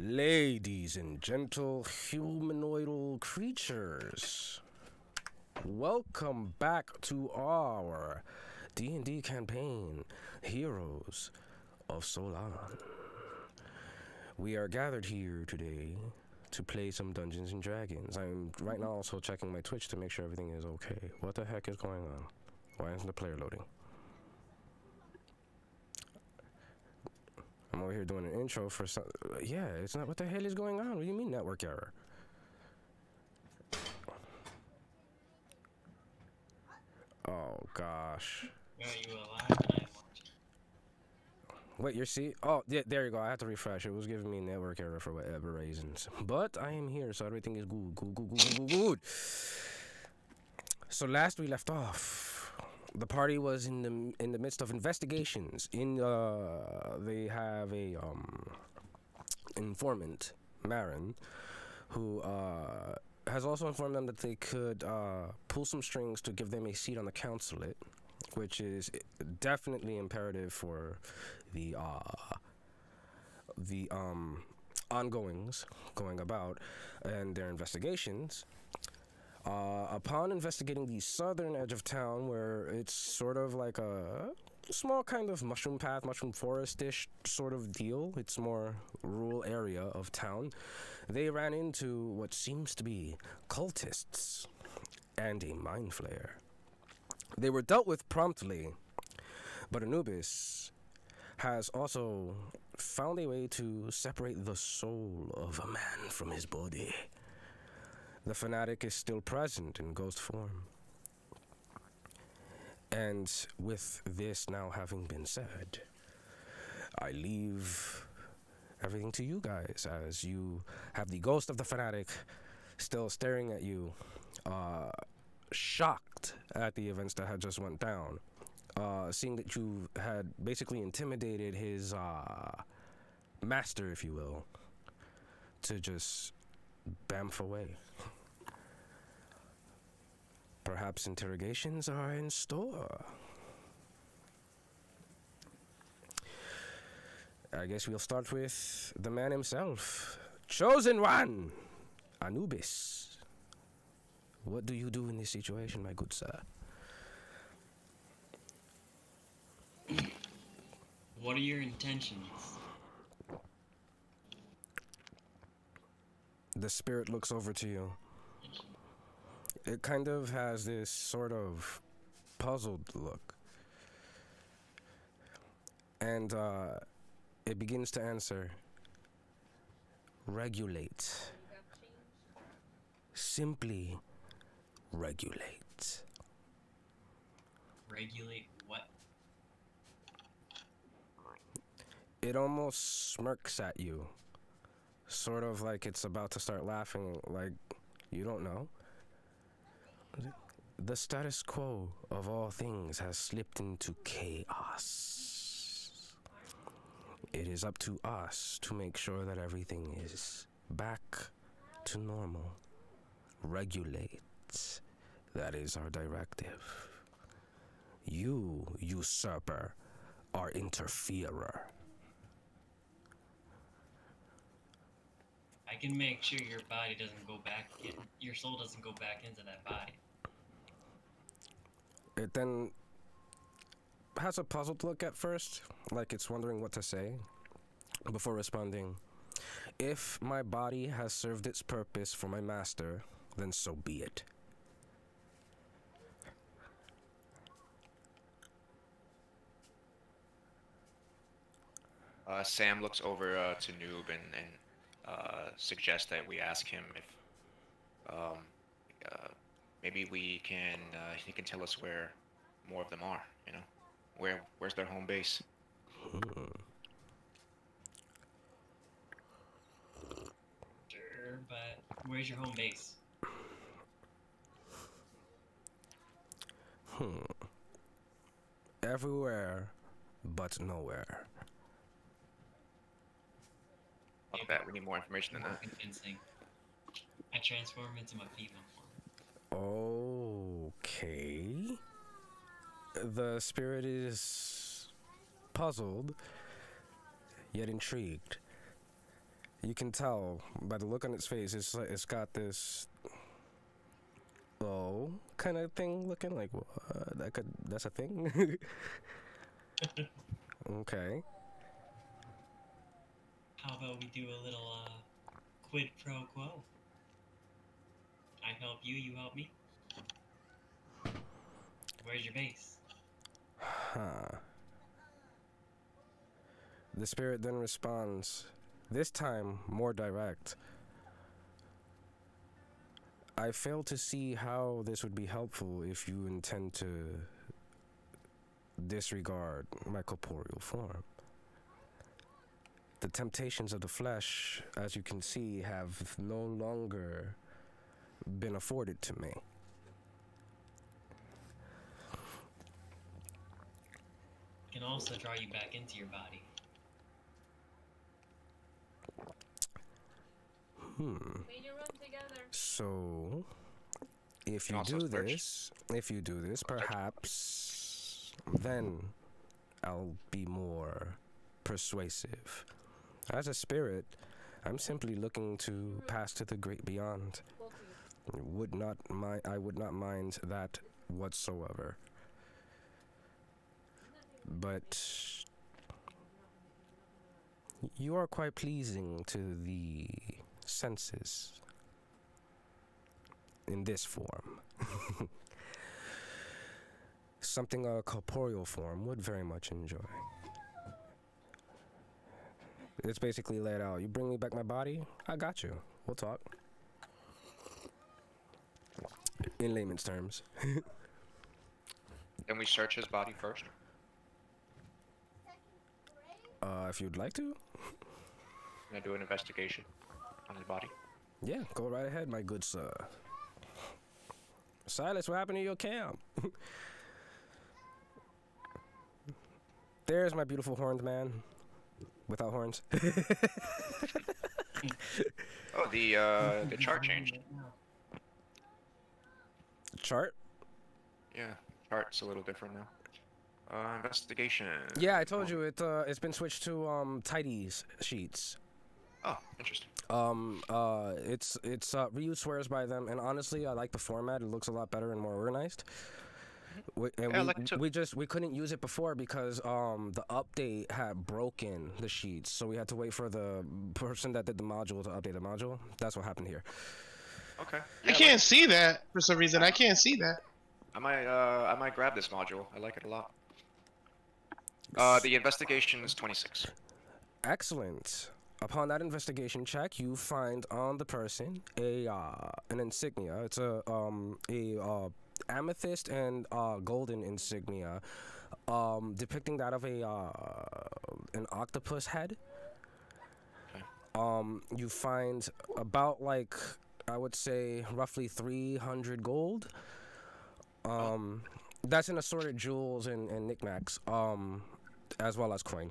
Ladies and gentle humanoidal creatures, welcome back to our D&D campaign, Heroes of Sol'an. We are gathered here today to play some Dungeons and Dragons. I'm right now also checking my Twitch to make sure everything is okay. What the heck is going on? Why isn't the player loading? I'm over here doing an intro for some. Yeah, it's not. What the hell is going on? What do you mean network error? Oh gosh. Are you alive? And I watch. Wait, you see? Oh, yeah, there you go. I had to refresh. It was giving me network error for whatever reasons. But I am here, so everything is. Good, good, good, good, good, good. So last we left off, the party was in the in the midst of investigations. In uh, they have a um informant, Marin, who uh has also informed them that they could uh, pull some strings to give them a seat on the councilate, which is definitely imperative for the uh, the um, ongoings going about and their investigations. Uh, upon investigating the southern edge of town, where it's sort of like a small kind of mushroom path, mushroom forest-ish sort of deal, it's more rural area of town. They ran into what seems to be cultists and a mind flayer. They were dealt with promptly, but Anubis has also found a way to separate the soul of a man from his body. The fanatic is still present in ghost form. And with this now having been said, I leave everything to you guys as you have the ghost of the fanatic still staring at you, uh, shocked at the events that had just went down. Uh, seeing that you had basically intimidated his uh, master, if you will, to just bamf away. Perhaps interrogations are in store. I guess we'll start with the man himself. Chosen one! Anubis. What do you do in this situation, my good sir? What are your intentions? The spirit looks over to you. It kind of has this sort of puzzled look. And uh, it begins to answer regulate. Simply regulate. Regulate what? It almost smirks at you. Sort of like it's about to start laughing, like you don't know. The status quo of all things has slipped into chaos. It is up to us to make sure that everything is back to normal. Regulate. That is our directive. You, usurper, are interferer. I can make sure your body doesn't go back. Your soul doesn't go back into that body. It then has a puzzled look at first, like it's wondering what to say, before responding. If my body has served its purpose for my master, then so be it. Uh, Sam looks over uh, to Noob and, and uh, suggests that we ask him if um, uh, maybe we can. Uh, he can tell us where more of them are. You know, where where's their home base? Sure, but where's your home base? Hmm. Everywhere, but nowhere. Fuck that. We need more information than More that. convincing. I transform into my female form. Okay. The spirit is puzzled, yet intrigued. You can tell by the look on its face. It's it's got this oh kind of thing looking like what that could that's a thing. okay. How about we do a little uh, quid pro quo? I help you, you help me. Where's your base? Huh. The spirit then responds, this time more direct. I fail to see how this would be helpful if you intend to disregard my corporeal form. The temptations of the flesh, as you can see, have no longer been afforded to me. Can also draw you back into your body. Hmm. Clean your room together. So, if you do search. this, if you do this, perhaps then I'll be more persuasive. As a spirit, I'm simply looking to pass to the great beyond. Would not mind. I would not mind that whatsoever. But you are quite pleasing to the senses in this form. Something a corporeal form would very much enjoy. It's basically laid out. You bring me back my body, I got you. We'll talk. In layman's terms. Can we search his body first. Uh, if you'd like to, Gonna do an investigation on his body. yeah, go right ahead, my good sir. Silas, what happened to your camp? There's my beautiful horned man. Without horns. Oh, the uh, the chart changed. Chart? Yeah, chart's a little different now. Uh, investigation. Yeah, I told you it. Uh, it's been switched to um tidies sheets. Oh, interesting. Um, uh, it's it's uh, Ryu swears by them, and honestly, I like the format. It looks a lot better and more organized. We, and Yeah, we, like we just we couldn't use it before because um the update had broken the sheets, so we had to wait for the person that did the module to update the module. That's what happened here. Okay. I can't like- see that for some reason. I can't see that. I might uh, I might grab this module. I like it a lot. Uh, the investigation is 26. Excellent. Upon that investigation check, you find on the person a uh, an insignia. It's a um a uh, amethyst and uh, golden insignia, um depicting that of a uh, an octopus head. Okay. Um, you find about like I would say roughly three hundred gold. Um, that's in assorted jewels and, and knickknacks. Um, as well as coin.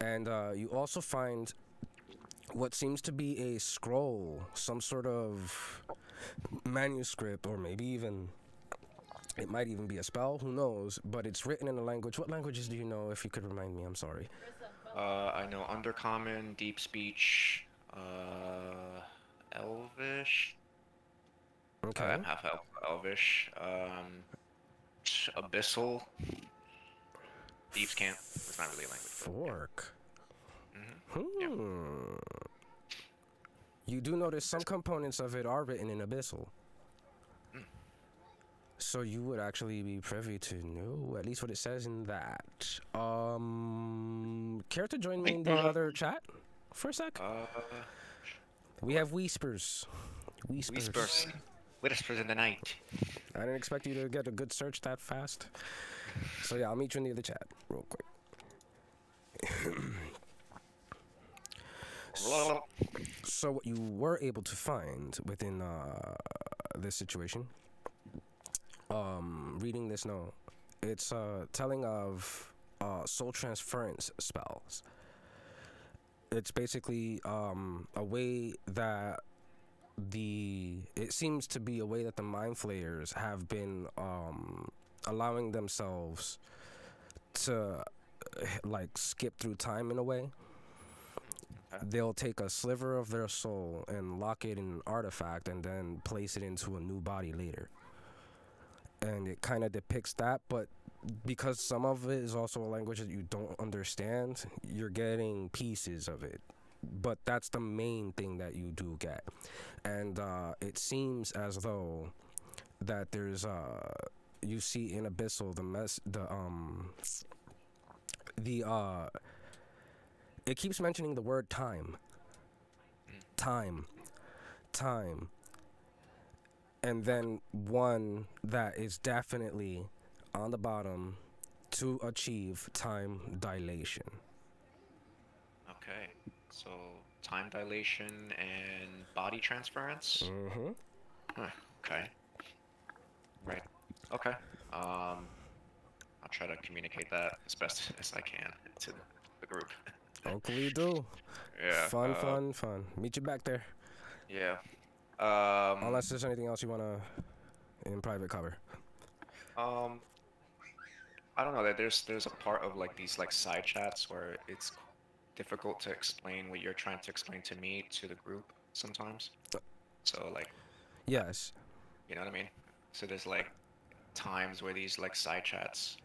And uh, you also find what seems to be a scroll, some sort of manuscript, or maybe even it might even be a spell. Who knows? But it's written in a language. What languages do you know? If you could remind me, I'm sorry. Uh, I know Undercommon, Deep Speech, uh, Elvish. Okay. Uh, half elf, Elvish. Um, Abyssal. Thieves' Cant. It's not really a language. yeah. Fork. Mhm. Yeah. Hmm. You do notice some components of it are written in Abyssal. Hmm. So you would actually be privy to know at least what it says in that. Um, care to join me in the Uh, other chat for a sec? Uh, We have Whispers. Whispers. Whispers. Whispers in the night. I didn't expect you to get a good search that fast. So yeah, I'll meet you in the other chat real quick. So what you were able to find within uh, this situation, um, reading this note, it's uh, telling of uh, soul transference spells. It's basically um, a way that the it seems to be a way that the mind flayers have been um, allowing themselves to like skip through time in a way they'll take a sliver of their soul and lock it in an artifact and then place it into a new body later. And it kind of depicts that, but because some of it is also a language that you don't understand, you're getting pieces of it. But that's the main thing that you do get. And uh, it seems as though that there's uh you see in abyssal the mess the um the uh it keeps mentioning the word time time time and then one that is definitely on the bottom to achieve time dilation Okay. So time dilation and body transference. mm-hmm Huh, okay. Right. Okay. Um, I'll try to communicate that as best as I can to the group. hopefully you do Yeah. fun uh, fun fun meet you back there Yeah. Um. unless there's anything else you want to in private cover Um, I don't know. That there's there's a part of like these like side chats where it's difficult to explain what you're trying to explain to me to the group sometimes. Uh, so like, yes you know what I mean? So there's like times where these like side chats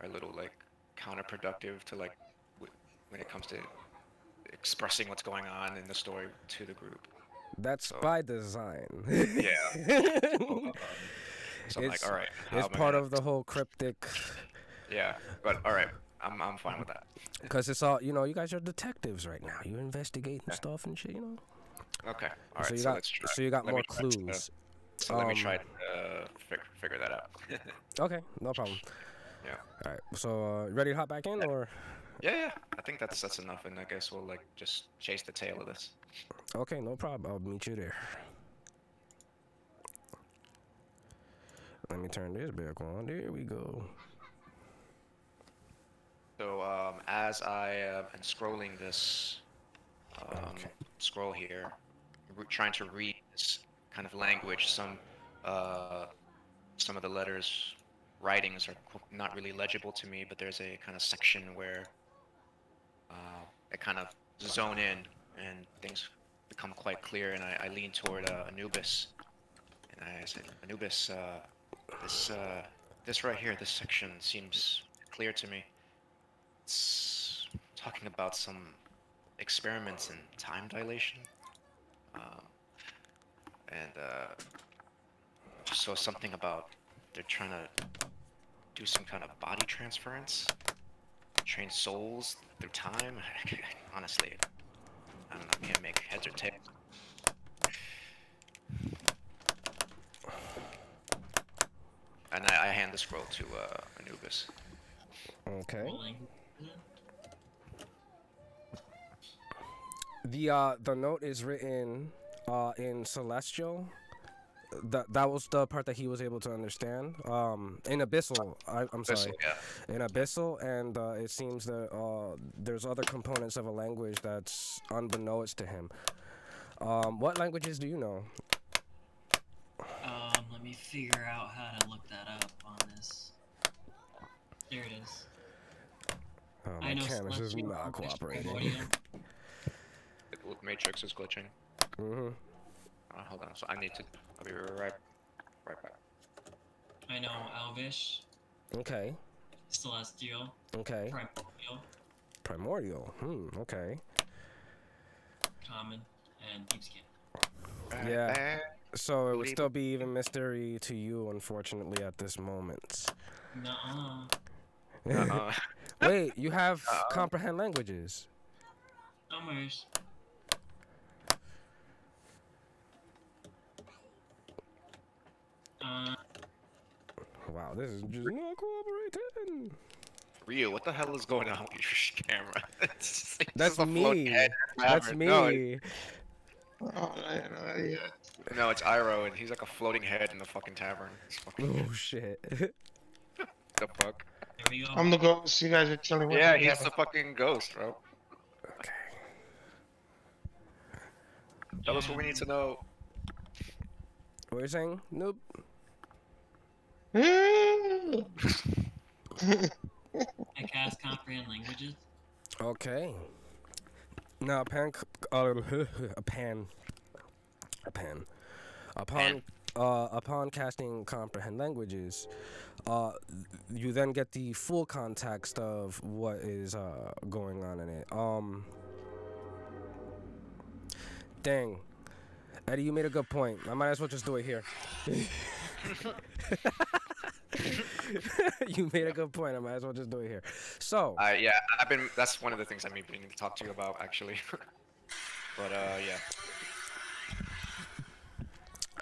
are a little like counterproductive to like w- when it comes to expressing what's going on in the story to the group. That's So- by design. Yeah. Uh, So I'm It's- like, all right. it's part of the whole cryptic, Yeah, but all right. I'm I'm fine with that. because it's all you know. You guys are detectives right now. You're investigating Yeah. stuff and shit. You know. Okay. All right. so you so got so you got let more to- clues. So let me Um, try to uh, fig- figure that out. Okay, no problem. Yeah. All right. So uh, ready to hop back in or? yeah, yeah. I think that's that's enough, and I guess we'll like just chase the tail of this. Okay, no problem. I'll meet you there. Let me turn this back on. There we go. So um, as I uh, am scrolling this um, Okay. scroll here, trying to read this kind of language, some uh, some of the letters, writings are not really legible to me, but there's a kind of section where uh, I kind of zone in and things become quite clear, and I, I lean toward uh, Anubis, and I said, Anubis, uh, this uh, this right here, this section seems clear to me. It's talking about some experiments in time dilation. Um, and uh, so something about they're trying to do some kind of body transference, train souls through time. Honestly, I don't know. I can't make heads or tails. And I, I hand the scroll to uh, Anubis. Okay. What language is it? The uh the note is written uh in celestial. That that was the part that he was able to understand. Um, in abyssal, I, I'm sorry, yeah. in abyssal, and uh, it seems that uh there's other components of a language that's unbeknownst to him. Um, what languages do you know? Let me figure out how to look that up on this. There it is. Oh, my I know canvas is not cooperating. Primordial. The Matrix is glitching. hmm Uh, hold on. So I need to. I'll be right, right back. I know Elvish, Okay. Celestial, Okay. Primordial, Primordial. Hmm. Okay. Common, and Deep Speech. Yeah. So it would still be even mystery to you, unfortunately, at this moment. Nuh-uh. Uh, Wait, you have Uh-oh. comprehend languages. Summers. Uh, Wow, this is just not cooperating. Ryu, what the hell is going on with your camera? It's just That's a me. That's me. No, it- Oh, man, uh, yeah. no, it's Iroh, and he's like a floating head in the fucking tavern. Fucking Oh shit. the fuck. there we go. I'm the ghost. You guys are chilling with Yeah, me. he's the fucking ghost, bro. okay. Tell us what we need to know. What are you saying? Nope. I cast comprehend languages. Okay. Now, pan, uh, a pan, a pan, upon uh, upon casting comprehend languages, uh, you then get the full context of what is uh, going on in it. Um, dang, Eddie, you made a good point. I might as well just do it here. you made a good point. I might as well just do it here. So, Uh, yeah, I've been. That's one of the things I've been meaning to talk to you about, actually. but uh, yeah.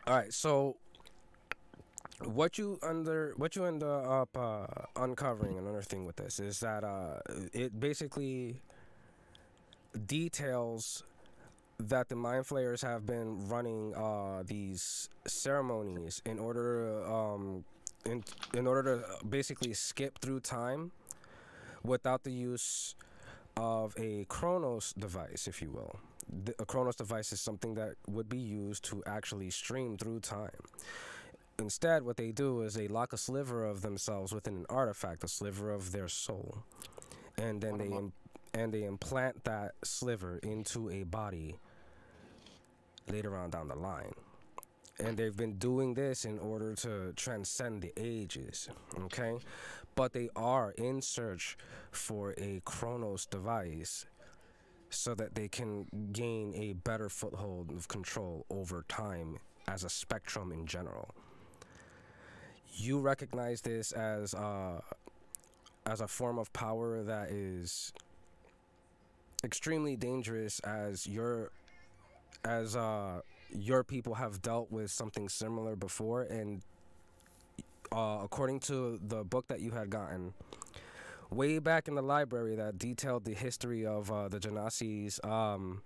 All right, so what you under what you end up uh, uncovering and unearthing with this is that uh, it basically details that the mind flayers have been running uh, these ceremonies in order to, um, in in order to uh, basically skip through time without the use of a Chronos device, if you will. The, a Chronos device is something that would be used to actually stream through time. Instead, what they do is they lock a sliver of themselves within an artifact, a sliver of their soul, and then they and they implant that sliver into a body later on down the line. And they've been doing this in order to transcend the ages, okay? But they are in search for a Chronos device so that they can gain a better foothold of control over time as a spectrum in general. You recognize this as uh, as a form of power that is extremely dangerous as your as uh, your people have dealt with something similar before and uh, according to the book that you had gotten way back in the library that detailed the history of uh, the Genasi's um,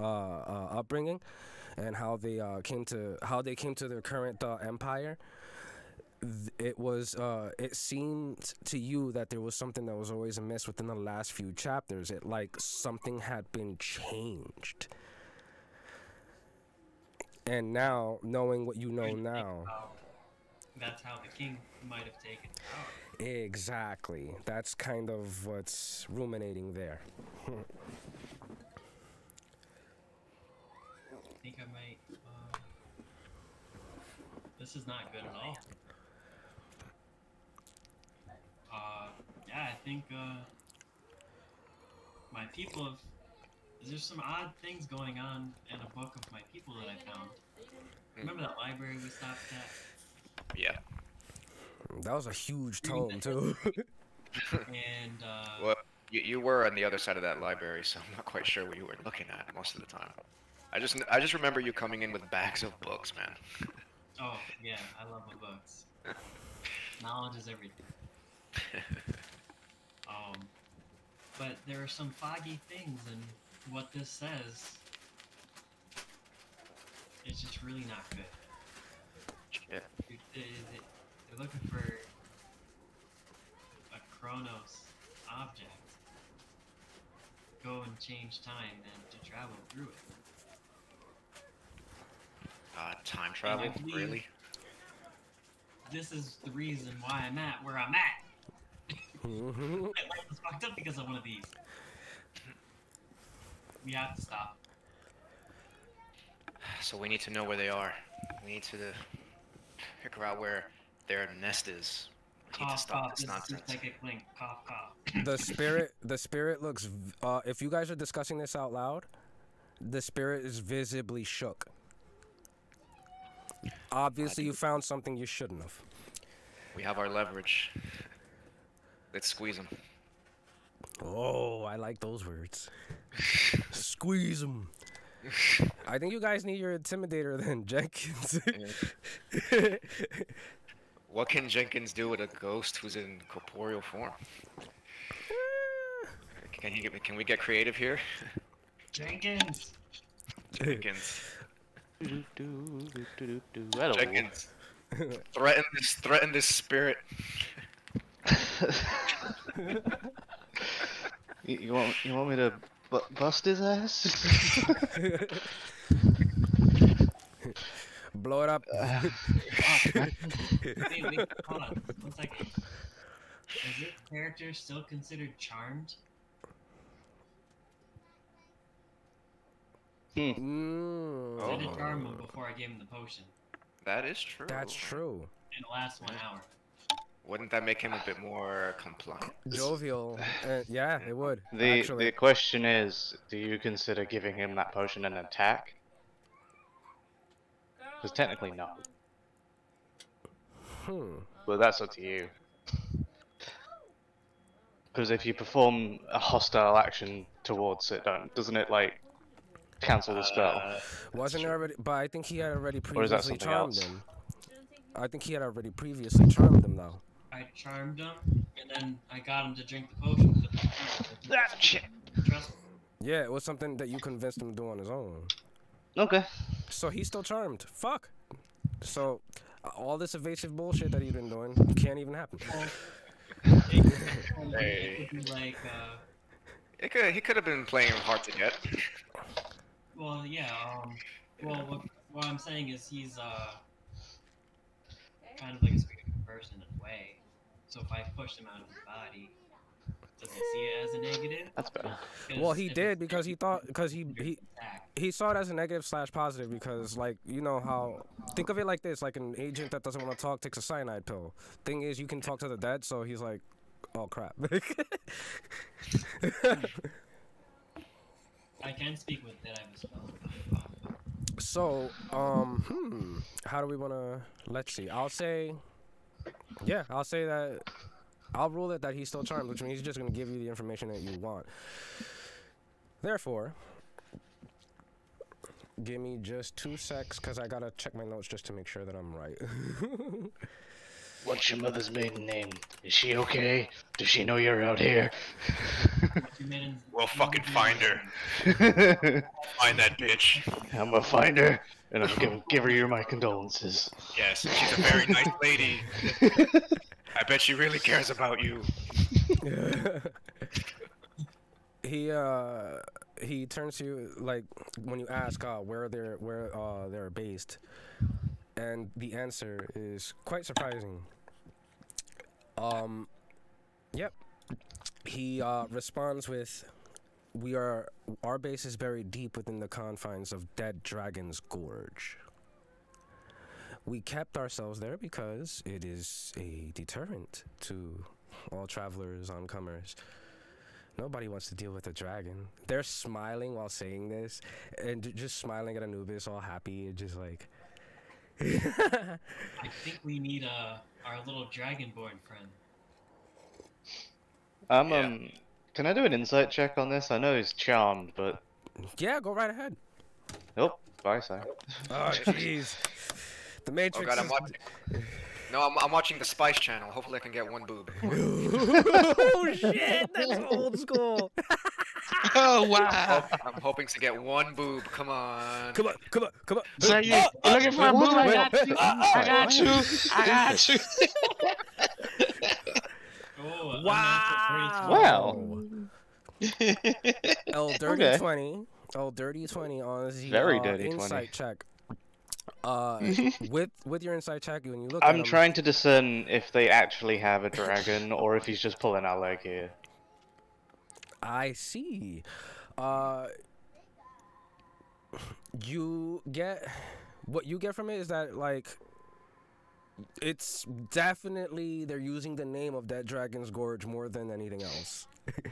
uh, uh, upbringing and how they uh, came to how they came to their current uh, empire. It was it seemed to you that there was something that was always amiss within the last few chapters. It like something had been changed. And now, knowing what you know now, That's how the king might have taken power. exactly. That's kind of what's ruminating there. I think I might. Uh, this is not good at all. Uh, yeah, I think uh, my people have. There's some odd things going on in a book of my people that I found. Remember that library we stopped at? Yeah. That was a huge tome too. And uh, Well, you, you were on the other side of that library, so I'm not quite sure what you were looking at most of the time. I just I just remember you coming in with bags of books, man. oh yeah, I love the books. Knowledge is everything. Um, but there are some foggy things, and what this says is just really not good. Yeah. They- they- they- They're looking for a Chronos object. Go and change time and to travel through it. Uh, time travel, really? This is the reason why I'm at where I'm at. My life is fucked up because of one of these. We have to stop. So we need to know where they are. We need to figure out where their nest is. We need to Cough, stop cough. this This nonsense. the psychic link. Cough, cough. the spirit, the spirit looks. Uh, if you guys are discussing this out loud, the spirit is visibly shook. Obviously, you found something you shouldn't have. We have our leverage. Let's squeeze them. Oh, I like those words. Squeeze them. I think you guys need your intimidator then, Jenkins. What can Jenkins do with a ghost who's in corporeal form? Can he get, Can we get creative here? Jenkins! Jenkins. Hello. Jenkins. Threaten this. Threaten this spirit. You, you want you want me to bu- bust his ass? Blow it up. Wait, wait, hold on. One second. Is this character still considered charmed? Mm, I did Oh. charm him before I gave him the potion That is true. That's true. in the last one hour. Wouldn't that make him a bit more compliant? Jovial. Uh, yeah, it would. The actually. the question is, do you consider giving him that potion an attack? Because technically not, Hmm. but that's up to you. Because if you perform a hostile action towards it, don't doesn't it like cancel the spell? Uh, Wasn't there already? But I think he had already Or is that previously something charmed else? him. I think he had already previously charmed him though. I charmed him, and then I got him to drink the potion. but- That shit. Yeah, it was something that you convinced him to do on his own. Okay. So he's still charmed. Fuck. So uh, all this evasive bullshit that he's been doing can't even happen. Hey. it could like, uh, it could, he could have been playing hard to get. well, yeah. Um, well, what, what I'm saying is he's uh, kind of like a spiritual person in a way. So if I push him out of his body, does he see it as a negative? That's better. Well, 'Cause he did because he thought because he he he saw it as a negative slash positive because like you know how think of it like this like an agent that doesn't want to talk takes a cyanide pill thing is you can talk to the dead so he's like oh crap I can speak with dead eye spell. so um hmm how do we want to let's see i'll say yeah i'll say that i'll rule it that he's still charmed which means he's just going to give you the information that you want. Therefore give me just two secs because i gotta check my notes just to make sure that i'm right What's your mother's maiden name? Is she okay? Does she know you're out here? You made him- We'll fucking find her. Find that bitch. I'm gonna find her, and I'm gonna give her your my condolences. Yes, she's a very nice lady. I bet she really cares about you. he uh he turns to you like when you ask uh where they're where uh they're based and the answer is quite surprising um yep he uh responds with we are our base is buried deep within the confines of dead dragon's gorge we kept ourselves there because it is a deterrent to all travelers oncomers Nobody wants to deal with a dragon. They're smiling while saying this, and just smiling at Anubis, all happy, and just like. I think we need uh, our little dragonborn friend. Um, Yeah. um, can I do an insight check on this? I know he's charmed, but yeah, go right ahead. oh, bye, Si. Oh, jeez. The Oh Matrix. god, I'm is- watching. No, I'm, I'm watching the Spice Channel. Hopefully, I can get one boob. oh shit! That's old school. Oh wow! I'm hoping to get one boob. Come on. Come on, come on, come on. So you, you looking for a boob? I got you. I got you. I got you. Oh, Wow. unnatural Wow. L dirty Okay. twenty. L dirty twenty on the Very uh, dirty 20. insight check. Uh, with with your insight check, when you look I'm him, trying to discern if they actually have a dragon or if he's just pulling our leg here. I see. Uh, you get what you get from it is that like it's definitely they're using the name of that dragon's gorge more than anything else.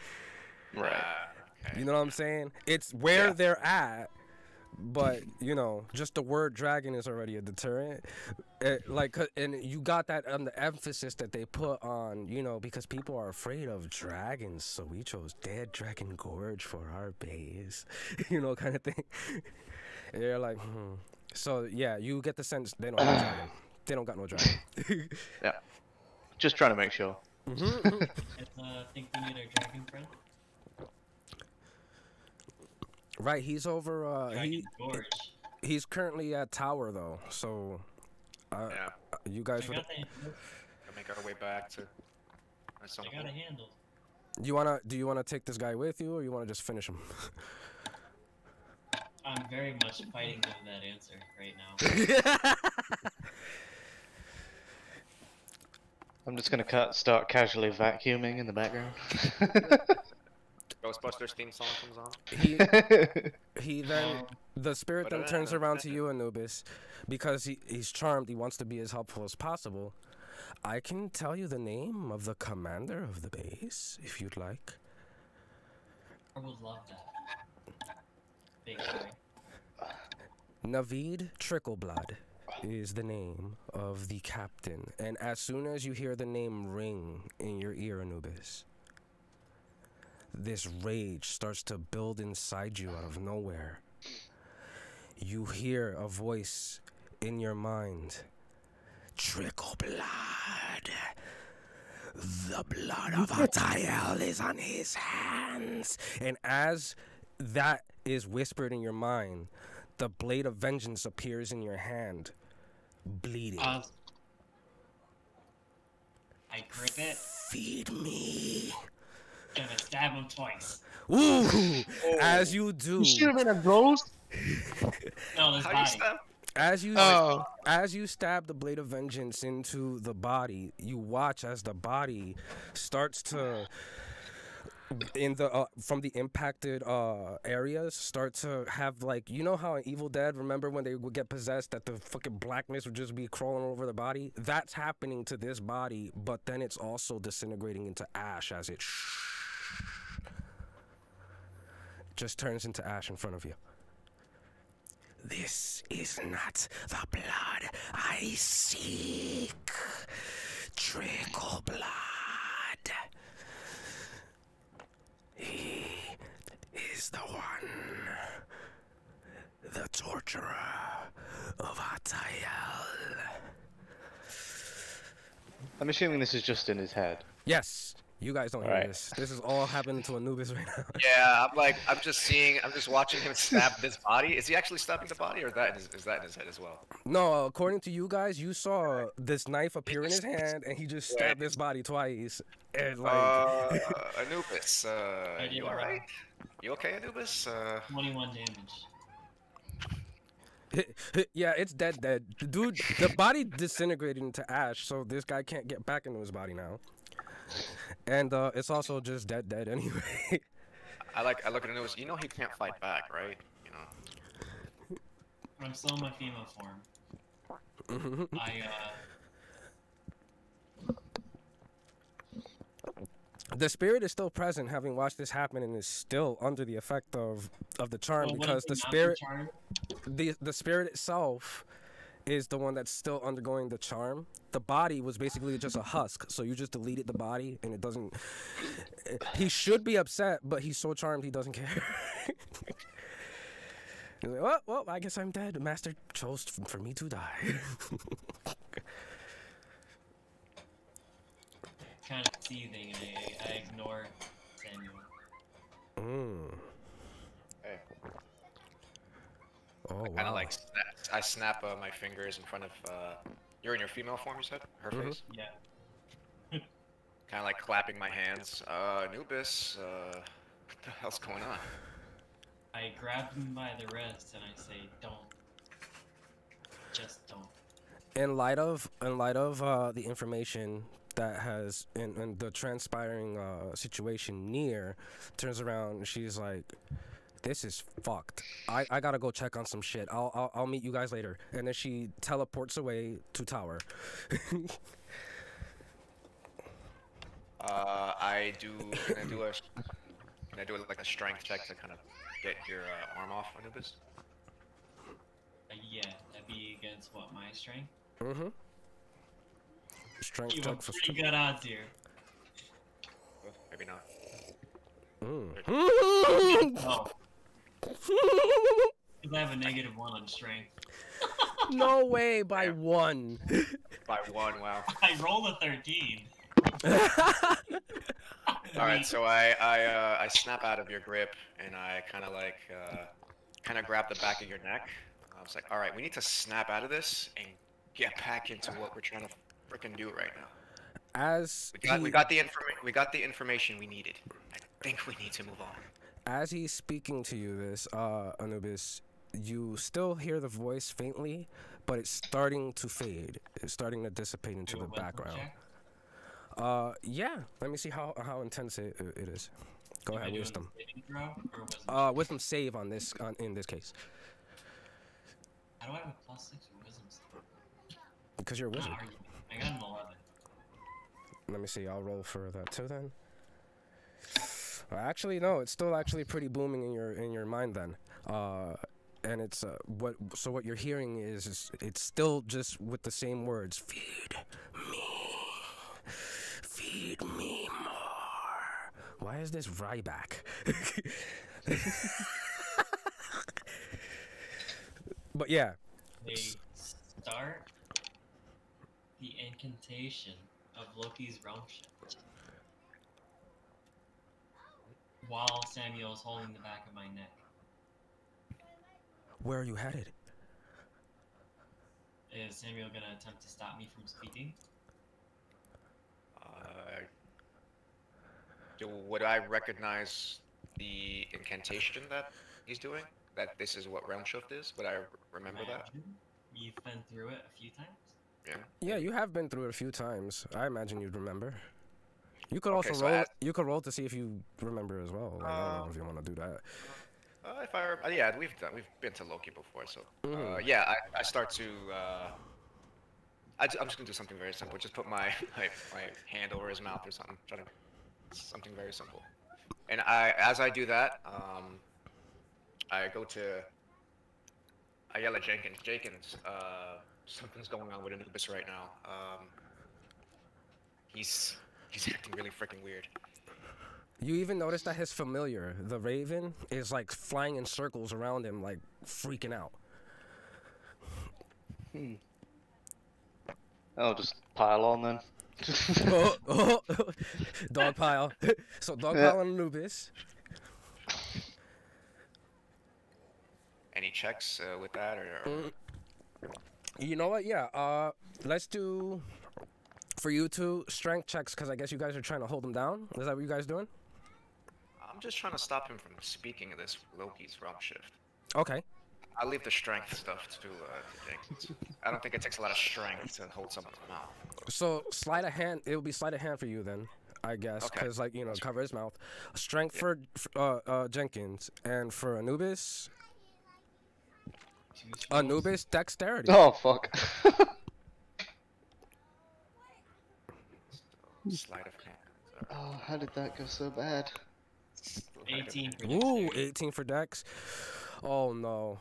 Right. Uh, okay. You know what I'm saying? It's where Yeah. they're at, but you know, just the word dragon is already a deterrent. It, like, 'cause- and you got that on the emphasis that they put on, you know, because people are afraid of dragons, so we chose Dead Dragon Gorge for our base, you know, kind of thing. And They're like, hmm. so yeah, you get the sense they don't have a dragon. They don't got no dragon. Yeah, just trying to make sure. It's, uh, I think we need our dragon friend. Right, he's over. Uh, he he's currently at Tower though, so. Uh, Yeah, you guys would got the handle. we'll make our way back to. I got a point. handle. You wanna? Do you wanna take this guy with you, or you wanna just finish him? I'm very much fighting over that answer right now. I'm just gonna cut, start casually vacuuming in the background. Ghostbusters theme song comes on. He he then Um, the spirit then turns around to you, Anubis, because he, he's charmed. He wants to be as helpful as possible. I can tell you the name of the commander of the base if you'd like. I would love that. Big boy. Navid Trickleblood is the name of the captain, and as soon as you hear the name ring in your ear, Anubis, this rage starts to build inside you out of nowhere. You hear a voice in your mind Trickleblood. The blood of Atael is on his hands. And as that is whispered in your mind, the blade of vengeance appears in your hand, bleeding. Uh, I grip it, Feed me. Gonna stab him twice. Ooh! As you do, You should have been a ghost. No, this How do you body. as you Oh. as you stab the blade of vengeance into the body, you watch as the body starts to in the uh, from the impacted uh areas start to have like you know how in Evil Dead remember when they would get possessed that the fucking blackness would just be crawling over the body that's happening to this body but then it's also disintegrating into ash as it just turns into ash in front of you this is not the blood I seek. Trickleblood. He is the one, the torturer of Atael. I'm assuming this is just in his head. Yes, you guys don't hear Alright. this. This is all happening to Anubis right now. Yeah, I'm like, I'm just seeing, I'm just watching him stab this body. Is he actually stabbing the body, or that is, is that in his head as well? No, according to you guys, you saw this knife appear in his hand, and he just stabbed this body twice. And like, Uh, Anubis, uh, I did you all right. alright? You okay, Anubis? Uh, 21 damage. yeah, it's dead, dead. The dude, the body disintegrated into ash, so this guy can't get back into his body now. And uh, it's also just dead, dead anyway. I like, I look at the news. You know he can't fight back, right? You know. I'm still in my female form. I, uh, the spirit is still present, having watched this happen, and is still under the effect of of the charm well, because the spirit, charm? the the spirit itself, is the one that's still undergoing the charm. The body was basically just a husk, so you just deleted the body, and it doesn't. He should be upset, but he's so charmed he doesn't care. He's like, well, well, I guess I'm dead. Master chose for me to die. kind of seething, and I, I ignore Samuel. mm. Hey. Oh Kind wow. of like, snap, I snap uh, my fingers in front of. Uh, you're in your female form, you said? Her Mhm. face. Yeah. Kind of like clapping my hands. Uh, Anubis. Uh, what the hell's going on? I grab him by the wrist and I say, "Don't, just don't." in light of in light of uh, the information that has in, in the transpiring uh, situation near turns around and she's like this is fucked I, I gotta go check on some shit I'll, I'll I'll meet you guys later and then she teleports away to tower Uh, I do. Can I do a? Can I do like a strength check to kind of get your uh, arm off, Anubis? Uh, yeah, that'd be against what my strength. mm-hmm strength You check for pretty strength good odds here. Maybe not. mm. Oh, because I have a negative one on strength. no way by one By one. Wow. I rolled a thirteen. All right. So I I uh, I snap out of your grip and I kind of like uh, kind of grab the back of your neck. I was like, all right, we need to snap out of this and get back into what we're trying to freaking do right now. as We got, we got the informa- we got the information we needed. I think we need to move on. As he's speaking to you this uh anubis you still hear the voice faintly but it's starting to fade it's starting to dissipate into the background uh yeah let me see how how intense it, it is Go Am ahead, wisdom. saving throw or wisdom? Uh, wisdom save on this on in this case How do I have a plus six wisdom? save? because you're a wizard. I got an eleven. Let me see. I'll roll for that too then. Actually, no. It's still actually pretty booming in your in your mind then. Uh, and it's uh, what. So what you're hearing is, is it's still just with the same words. Feed me. Feed me more. Why is this Ryback? but yeah. They start the incantation of Loki's realm while Samuel is holding the back of my neck. Where are you headed? Is Samuel gonna attempt to stop me from speaking? Uh, do, would I recognize the incantation that he's doing? That this is what realm shift is? Would I remember that? You've been through it a few times. Yeah. Yeah, you have been through it a few times. I imagine you'd remember. You could Okay, also so roll. as- you could roll to see if you remember as well. Like, I don't know Um, if you want to do that. Uh, if I, uh, yeah, we've done, we've been to Loki before, so uh, Mhm. yeah, I, I start to. Uh, I, am just gonna do something very simple. Just put my, my my hand over his mouth or something. Try to something very simple. And I, as I do that, um, I go to. I yell at Jenkins. Jenkins, uh, something's going on with Anubis right now. Um, he's he's acting really freaking weird. You even notice that his familiar, the raven, is like flying in circles around him, like freaking out. Hmm. I'll just pile on then. oh, oh, dog pile. so dog Yeah. pile on Anubis. Any checks uh, with that, or, or Mm. You know what? Yeah. Uh, let's do for you two strength checks because I guess you guys are trying to hold him down. Is that what you guys doing? I'm just trying to stop him from speaking of this Loki's realm shift. Okay. I'll leave the strength stuff to, uh, to Jenkins. I don't think it takes a lot of strength to hold someone's mouth. So sleight of hand. It will be sleight of hand for you then, I guess, Okay. because like you know cover his mouth. Strength for f- uh, uh, Jenkins and for Anubis. Anubis dexterity. oh fuck. Sleight of hand. oh, how did that go so bad? 18 for Ooh, 18 for dex. Oh no.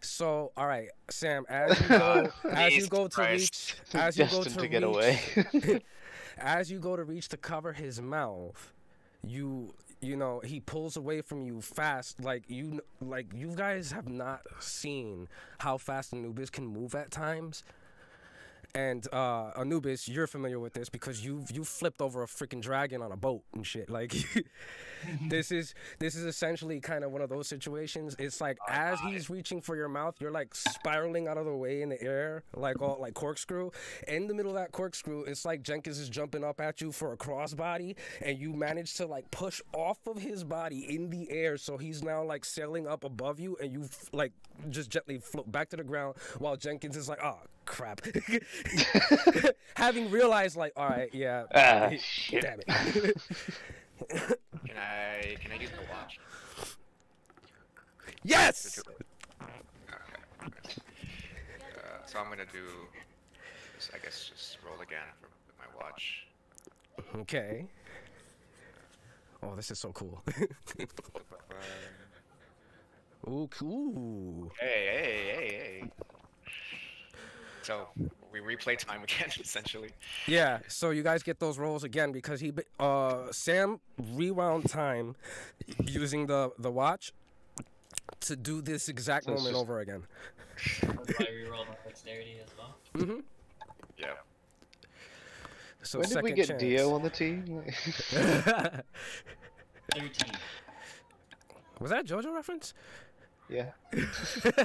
So, all right, Sam. As you go, as you go to Christ. reach, as you go to, to get reach, away. as you go to reach to cover his mouth, you you know he pulls away from you fast. Like you like you guys have not seen how fast Anubis can move at times. And uh, Anubis, you're familiar with this because you you flipped over a freaking dragon on a boat and shit. Like this is this is essentially kind of one of those situations. It's like as he's reaching for your mouth, you're like spiraling out of the way in the air, like all like corkscrew. In the middle of that corkscrew, it's like Jenkins is jumping up at you for a crossbody, and you manage to like push off of his body in the air, so he's now like sailing up above you, and you like just gently float back to the ground while Jenkins is like, oh crap, having realized like, all right, yeah, Ah, shit. damn it. Can I can I use the watch? yes. Okay. Uh, so I'm gonna do. Just, I guess just roll again for my watch. Okay. Oh, this is so cool. Ooh, cool. Hey, hey, hey, hey. So we replay time again, essentially. Yeah, so you guys get those rolls again because he, uh, Sam rewound time using the the watch to do this exact So moment just- over again. I reroll my dexterity as well? Mm-hmm. Yeah. So when did we get chance. Dio on the team? 13. Was that a JoJo reference? yeah.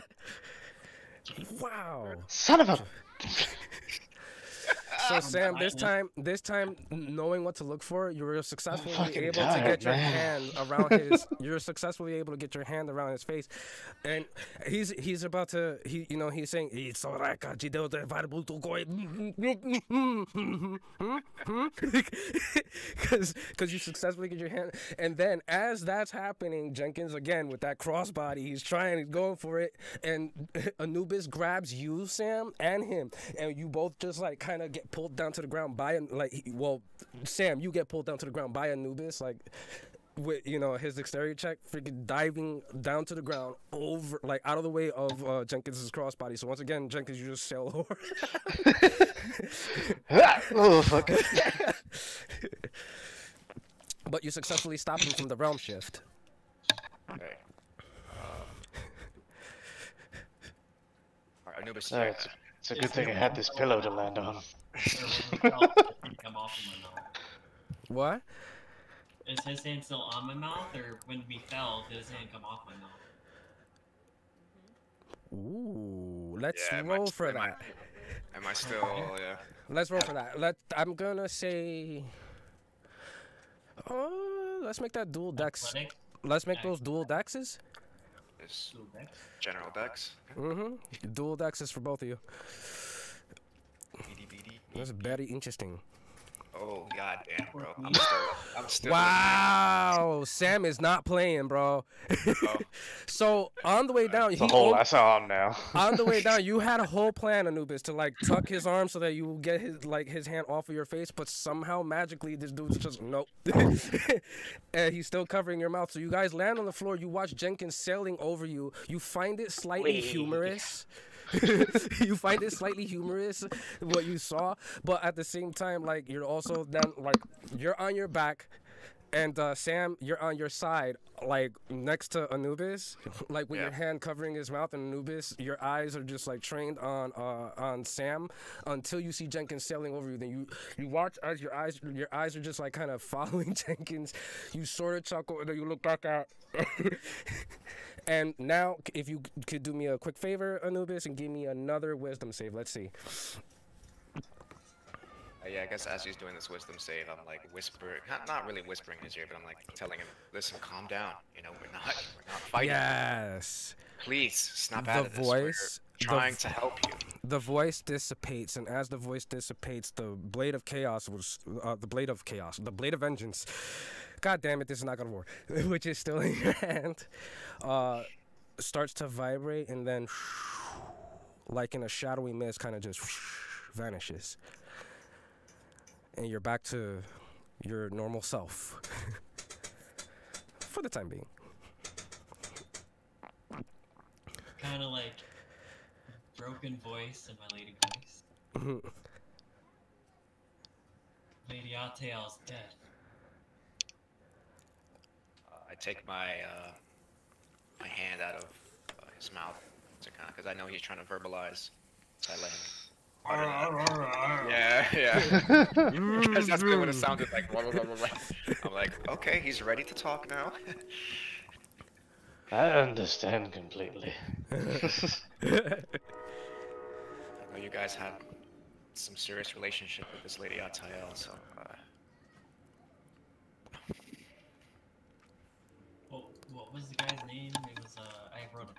Wow. Son of a. so Sam, this time, this time, knowing what to look for, you were successfully fucking able to get your man. hand around his. You're successfully able to get your hand around his face, and he's he's about to he you know he's saying it's alright, Kajideo de Varbu to go," because because you successfully get your hand, and then as that's happening, Jenkins again with that crossbody, he's trying to go for it, and Anubis grabs you, Sam, and him, and you both just like kind of get pulled down to the ground by an like well, Sam, you get pulled down to the ground by Anubis, like with you know his exterior check, freaking diving down to the ground over like out of the way of uh, Jenkins's crossbody. So once again, Jenkins, you just sail over. oh fuck. but you successfully stop him from the realm shift. Okay. Um, Alright, Anubis. No, it's, it's a good thing I had this pillow to land on. Or when it fell, it didn't come off of my mouth. What? Is his hand still on my mouth, or when we fell, did his hand come off my mouth? Ooh, let's Yeah, am I- roll for am I- that. Am I still? Yeah. Let's roll for that. Let I'm gonna say. Oh, let's make that dual dex. Athletic, Let's make those dual dexes. This dex. general dex. Mm-hmm. Dual dexes for both of you. Beady, beady. That's very interesting. Oh god damn, bro. I'm still. I'm still. Wow, Sam is not playing, bro. Oh. so on the way down, It's he a whole on- ass arm now. on the way down, you had a whole plan, Anubis, to like tuck his arm so that you will get his like his hand off of your face, but somehow magically this dude's just nope, and he's still covering your mouth. So you guys land on the floor. You watch Jenkins sailing over you. You find it slightly Wee. humorous. you find it slightly humorous what you saw, but at the same time, like you're also then like you're on your back, and uh, Sam, you're on your side, like next to Anubis, like with your hand covering his mouth, and Anubis, your eyes are just like trained on uh, on Sam until you see Jenkins sailing over you. Then you you watch as your eyes your eyes are just like kind of following Jenkins. You sort of chuckle, and then you look back out. and now, if you could do me a quick favor, Anubis, and give me another Wisdom save. Let's see. Uh, yeah, I guess as he's doing this wisdom save, I'm like whispering, not not really whispering in his ear, but I'm like telling him, "Listen, calm down. You know, we're not we're not fighting. Yes. Please snap The out of this. We're voice- trying to help you." the voice dissipates, and as the voice dissipates, the blade of chaos was uh, the blade of chaos, the blade of vengeance. God damn it, this is not gonna work. Which is still in your hand, uh, starts to vibrate, and then, like in a shadowy mist, kind of just vanishes, and you're back to your normal self for the time being. Kind of like broken voice and my lady voice. Mhm. Lady Altael's dead. Uh, I take my uh, my hand out of uh, his mouth to kind of, because I know he's trying to verbalize. So I let him. Yeah, yeah. Because that's what it sounded like. blah, blah, blah, blah, blah. I'm like, okay, he's ready to talk now. I understand completely. I know you guys had some serious relationship with this lady Atael, so uh, What, what was the guy's name? It was, uh, I wrote it.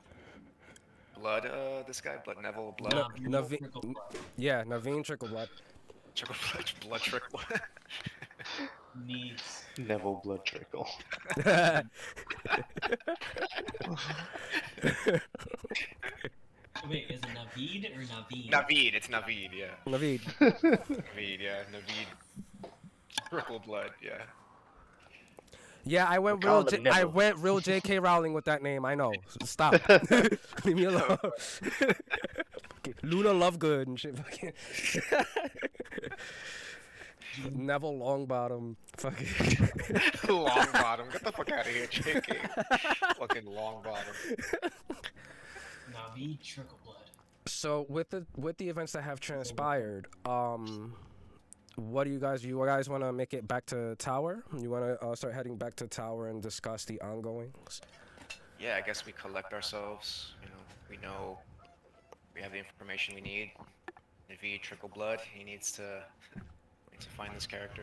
Blood. Uh, this guy, blood Neville, blood, No. Navi- Trickleblood Yeah, Naveen Trickleblood. trickle blood, blood trickle. needs. Neville blood trickle. Wait, is it Navid or Naveen? Naveed, it's Naveed, yeah. Naveed. Naveed, yeah, Naveed. Trickleblood, yeah. Yeah, I went We're real. calling J- him I went real J.K. Rowling with that name. I know. Stop. Leave me alone. Luna Lovegood and shit. Fucking. Neville Longbottom. Fucking. Longbottom, get the fuck out of here, JK. Fucking Longbottom. Navid Trickleblood. So with the with the events that have transpired, um, what do you guys? You guys want to make it back to Tower? You want to uh, start heading back to Tower and discuss the ongoings? Yeah, I guess we collect ourselves. You know, we know we have the information we need. if he Trickleblood, he needs to needs to find this character.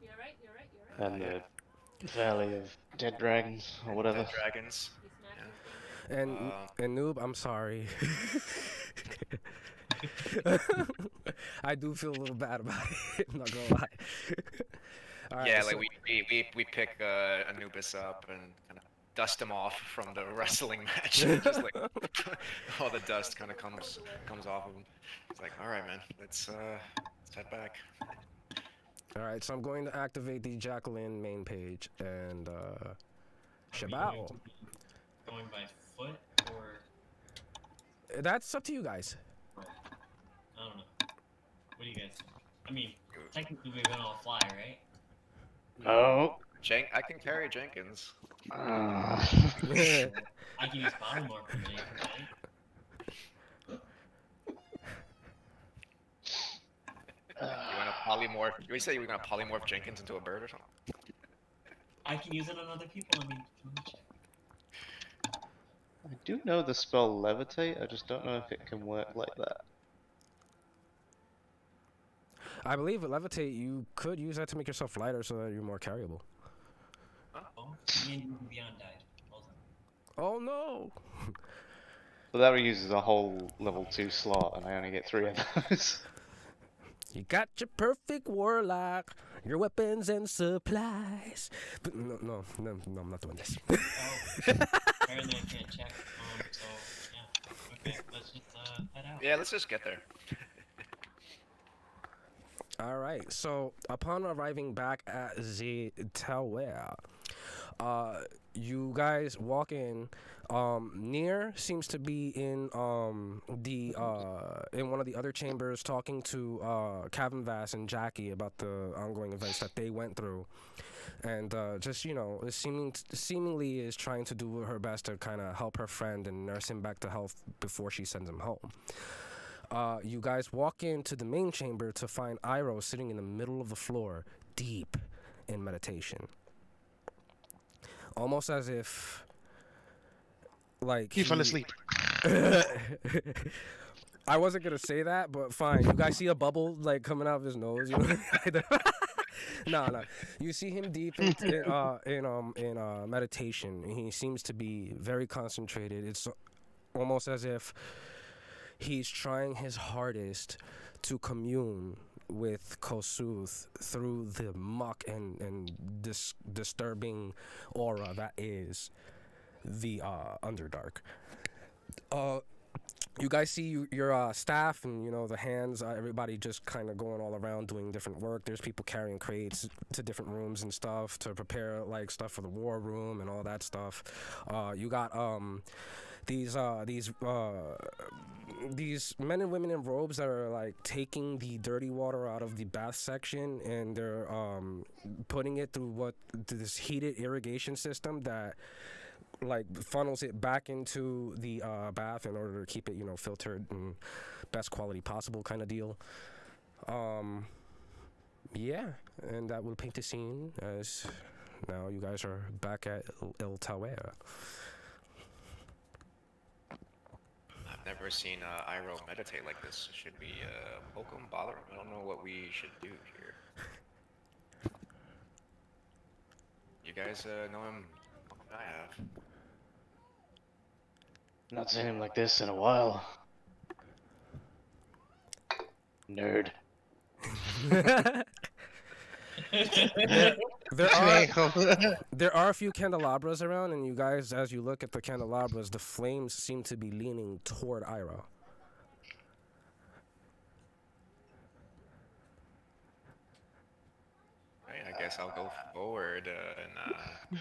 You're right, you're right, you're right. And yeah. the Valley of Dead Dragons, or whatever. Dead dragons. He smacked his finger. And Uh, and noob, I'm sorry. I do feel a little bad about it. I'm not gonna lie. Alright, yeah, so- like we, we we we pick uh, Anubis up and kind of dust him off from the wrestling match. just like all the dust kind of comes comes off of him. It's like, all right, man, let's uh let's head back. All right, so I'm going to activate the Jacqueline main page and uh, Shabao. going to be Going by foot or That's up to you guys. I don't know. What do you guys think? I mean, technically we're gonna all fly, right? Oh. Jen- I can carry Jenkins. Uh, I can use polymorph for Jenkins, right? You want to polymorph? You say you were gonna polymorph Jenkins into a bird or something? I can use it on other people. I mean, let me check. I do know the spell Levitate, I just don't know if it can work like that. I believe with levitate, you could use that to make yourself lighter so that you're more carryable. Oh, me and you Beyond died. Oh no! But that reuses a whole level 2 slot, and I only get 3 of those. You got your perfect warlock, your weapons and supplies. But no, no, no, no I'm not doing this. Oh, apparently I can't check. Um, so yeah. Okay, let's just uh head out. Yeah, let's just get there. All right. So upon arriving back at the tower, uh, you guys walk in. Um, Near seems to be in um the uh in one of the other chambers talking to uh Kevin Vass and Jackie about the ongoing events that they went through. And uh, just you know, seeming seemingly is trying to do her best to kind of help her friend and nurse him back to health before she sends him home uh, you guys walk into the main chamber to find Iroh sitting in the middle of the floor, deep in meditation. Almost as if, like He fell asleep. I wasn't gonna say that, but fine. You guys see a bubble like coming out of his nose, you know? no, no. You see him deep in, in, uh, in um in uh, meditation. He seems to be very concentrated. It's almost as if he's trying his hardest to commune with Kosuth through the muck and and dis- disturbing aura that is the uh, Underdark. Uh, you guys see your uh, staff and you know the hands. Uh, everybody just kind of going all around doing different work. There's people carrying crates to different rooms and stuff to prepare like stuff for the war room and all that stuff. Uh, you got um these uh these uh these men and women in robes that are like taking the dirty water out of the bath section and they're um putting it through what this heated irrigation system that like funnels it back into the uh, bath in order to keep it you know filtered and best quality possible kind of deal um yeah and that will paint the scene as now you guys are back at El Tower. I've never seen uh, Iroh meditate like this. Should we uh, poke him, bother him? I don't know what we should do here. You guys uh, know him? I have. Not seen him like this in a while. Nerd. There are there are a few candelabras around, and you guys, as you look at the candelabras, the flames seem to be leaning toward Iroh. Right, I guess I'll go forward uh, and uh,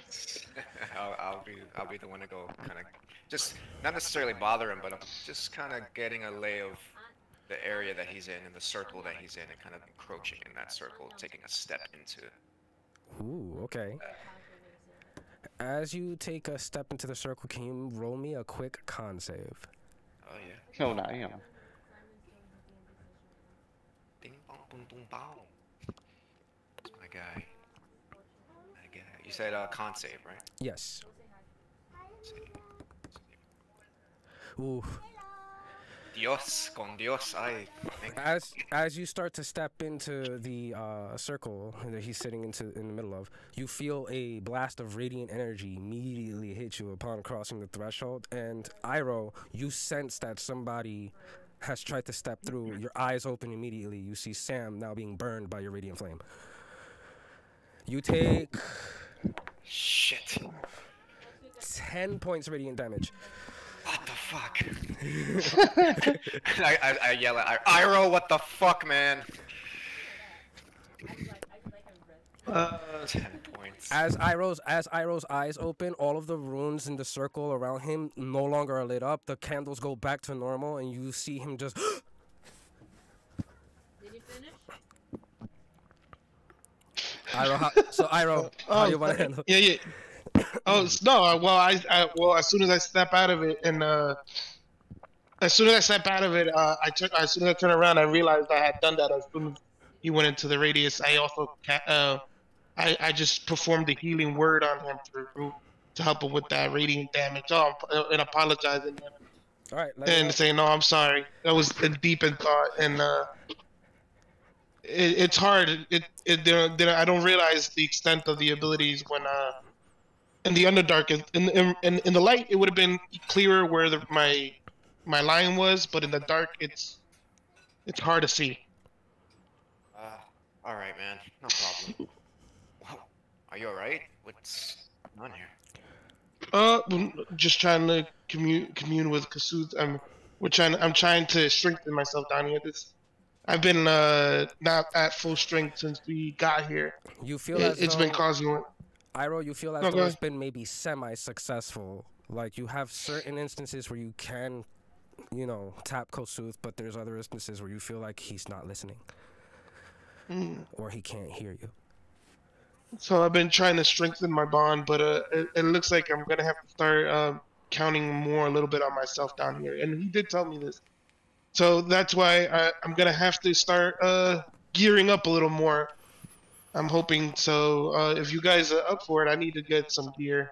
I'll, I'll be I'll be the one to go kind of just not necessarily bother him, but I'm just kind of getting a lay of the area that he's in and the circle that he's in, and kind of encroaching in that circle, taking a step into. Ooh, okay. As you take a step into the circle, can you roll me a quick con save? Oh yeah. No, yeah. Ding bong boom boom bow. That's my guy. My guy. You said uh, con save, right? Yes. Save. Ooh. Dios, con Dios, I think. As as you start to step into the uh, circle that he's sitting into in the middle of, you feel a blast of radiant energy immediately hit you upon crossing the threshold. And Iroh, you sense that somebody has tried to step through. Your eyes open immediately. You see Sam now being burned by your radiant flame. You take Shit. ten points radiant damage. What the fuck? I, I, I yell at I- Iroh, what the fuck, man? Uh, Ten points. As Iroh's as Iroh's eyes open, all of the runes in the circle around him no longer are lit up. The candles go back to normal, and you see him just. Did you finish? Iroh, how, so Iroh, how oh, you want to handle? yeah, yeah. Oh no! Well, I, I well as soon as I step out of it and uh, as soon as I step out of it, uh, I turn as soon as I turn around, I realized I had done that. As soon as he went into the radius, I also uh, I I just performed the healing word on him to to help him with that radiant damage. Oh, and apologizing to him All right, and saying no, I'm sorry. That was uh, deep in thought, and uh, it, it's hard. It it there, there, I don't realize the extent of the abilities when uh in the underdark in in in, in the light it would have been clearer where the, my my line was, but in the dark it's it's hard to see. Uh, all right, man. No problem. Are you all right? What's going on here? Uh, just trying to commune commune with Kosuth. I'm we're trying. I'm trying to strengthen myself down here. This I've been uh not at full strength since we got here. You feel It, as it's been causing. Iroh, you feel as No, though it's been maybe semi-successful. Like you have certain instances where you can, you know, tap Kosuth, but there's other instances where you feel like he's not listening Mm. or he can't hear you. So I've been trying to strengthen my bond, but uh, it, it looks like I'm gonna have to start uh, counting more a little bit on myself down here. And he did tell me this, so that's why I, I'm gonna have to start uh, gearing up a little more. I'm hoping so. Uh, if you guys are up for it, I need to get some gear.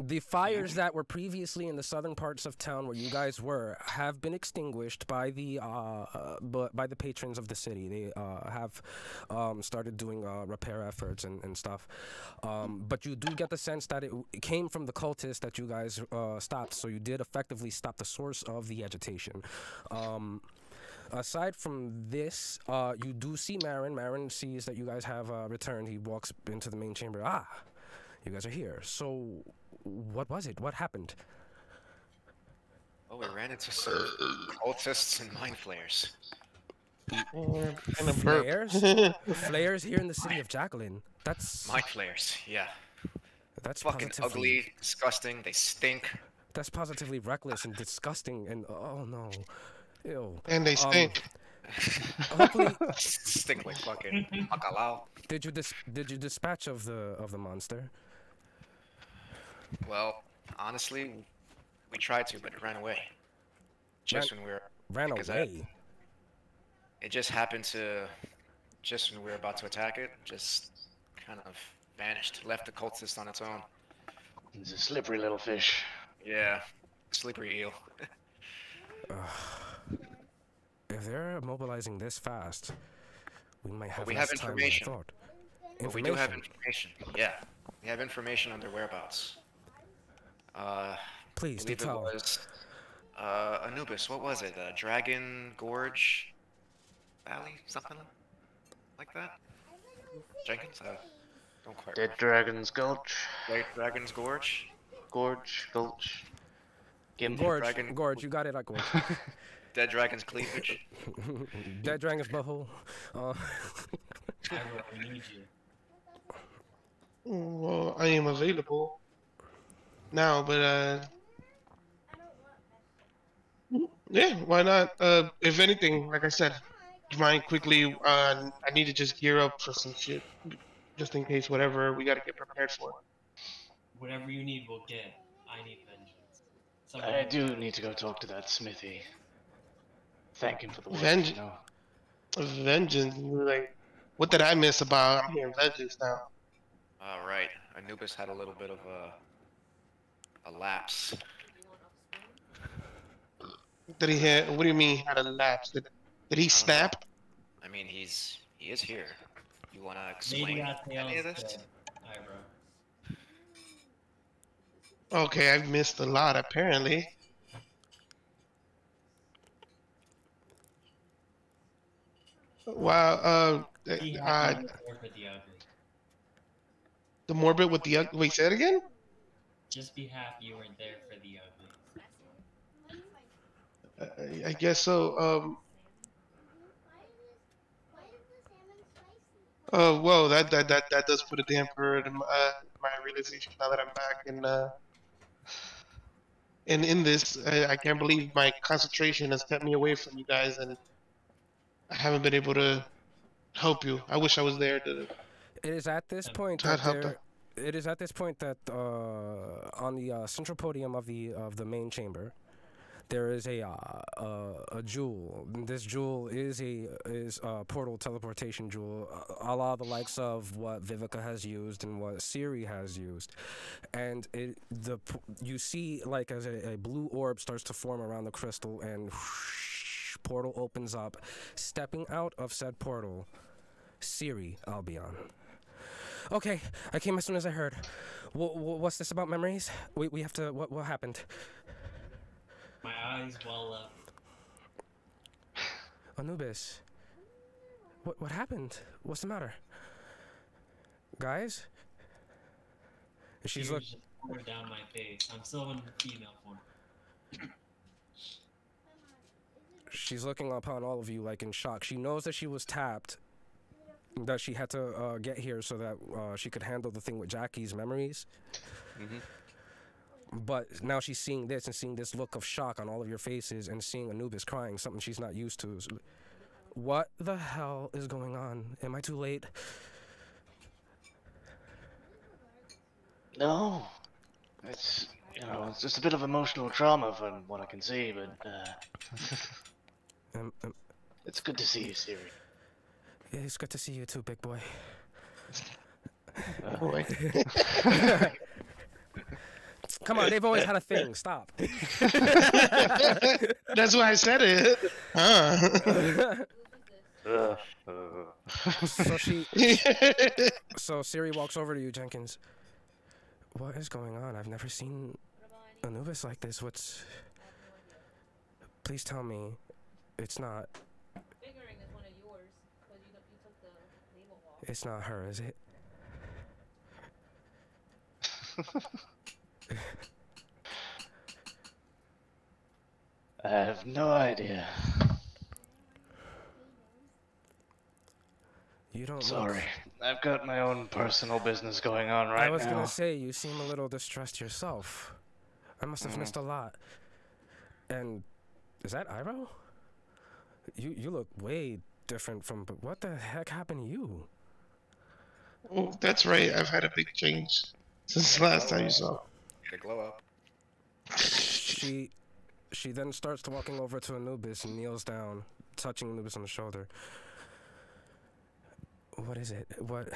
The fires that were previously in the southern parts of town where you guys were have been extinguished by the uh, uh by the patrons of the city. They uh, have um, started doing uh, repair efforts and, and stuff. Um, but you do get the sense that it, it came from the cultists that you guys uh, stopped. So you did effectively stop the source of the agitation. Um, aside from this, uh, you do see Marin. Marin sees that you guys have uh, returned. He walks into the main chamber. Ah, you guys are here. So, what was it? What happened? Oh, we ran into some cultists and mind flayers. And. Flares? Flares here in the city of Jacqueline. That's Mind flayers, yeah. that's Fucking positively, ugly, disgusting. They stink. That's positively reckless and disgusting. And oh no, ew. and they Um, stink. Hopefully, stink like fucking bacalao. did you dis- did you dispatch of the of the monster? Well, honestly, we tried to, but it ran away. Just when we were, Ran Because I- away. it just happened to, just when we were about to attack it, just kind of vanished, left the cultist on its own. It's a slippery little fish. Yeah, slippery eel. If they're mobilizing this fast, we might have we less have time than I information. thought. But we do have information. Yeah, we have information on their whereabouts. Uh, Please do tell. was uh, Anubis. What was it? Uh, Dragon Gorge Valley, something like that. Jenkins, I don't quite. Dead Dragon's Gulch, Right, Dragon's Gorge. Gorge, Gulch, Gimp. Gorge, Dragon- Gorge, you got it, I Gorge. Dead Dragon's Cleavage. Dead Dragon's butthole. Uh, I really need you. Well, I am available now, but uh, yeah, why not? Uh, if anything, like I said, do mind quickly? Uh, I need to just gear up for some shit, just in case whatever we gotta get prepared for. Whatever you need, we'll get. I need vengeance. I do need to go talk to that smithy. Thank him for the work. Venge- You know. Vengeance, like, what did I miss about? I'm hearing vengeance now. All right, Anubis had a little bit of a a lapse. Did he hit? What do you mean had a lapse? Did, did he snap? I mean, he's he is here. You wanna Maybe explain got any of this? eyebrow. Okay, I've missed a lot apparently. Wow. Uh, Be happy uh, you were there for the morbid with the ugly. wait. Say it again. Just be happy you weren't there for the ugly. Uh, I guess so. Um. Oh, whoa! That that that that does put a damper in my, uh, my realization now that I'm back in uh. And in this, I, I can't believe my concentration has kept me away from you guys, and I haven't been able to help you. I wish I was there to. It is at this point that help there, it is at this point that uh, on the uh, central podium of the of the main chamber, there is a uh, a, a jewel. This jewel is a is a portal teleportation jewel, uh, a la the likes of what Vivica has used and what Siri has used, and it the you see like as a, a blue orb starts to form around the crystal and. Portal opens up, stepping out of said portal, Siri Albion. Okay, I came as soon as I heard. Wha- what's this about memories? We, we have to. What what happened? My eyes well up. Anubis. What what happened? What's the matter? Guys? She's Tears look. just poured down my face. I'm still in female form. She's looking upon all of you like in shock. She knows that she was tapped. That she had to uh, get here so that uh, she could handle the thing with Jackie's memories. Mhm. But now she's seeing this and seeing this look of shock on all of your faces and seeing Anubis crying, something she's not used to. What the hell is going on? Am I too late? No, it's you know it's just a bit of emotional trauma from what I can see, but uh, Um, um, it's good to see you, Siri. yeah, it's good to see you too, big boy. Boy. Come on, they've always had a thing. Stop. That's why I said it. Huh. Uh, uh, so she, so Siri walks over to you, Jenkins. What is going on? I've never seen Anubis like this. What's? Please tell me, it's not. Figuring is one of yours, because you, you took the label off. It's not her, is it? I have no idea. You don't. look- Sorry, I've got my own personal business going on right now. I was now. gonna say you seem a little distressed yourself. I must have Mhm. missed a lot. And is that Iroh? You you look way different from. But what the heck happened to you? Oh, that's right. I've had a big change since the last time you saw. Get a glow up. she she then starts to walking over to Anubis and kneels down, touching Anubis on the shoulder. What is it? What?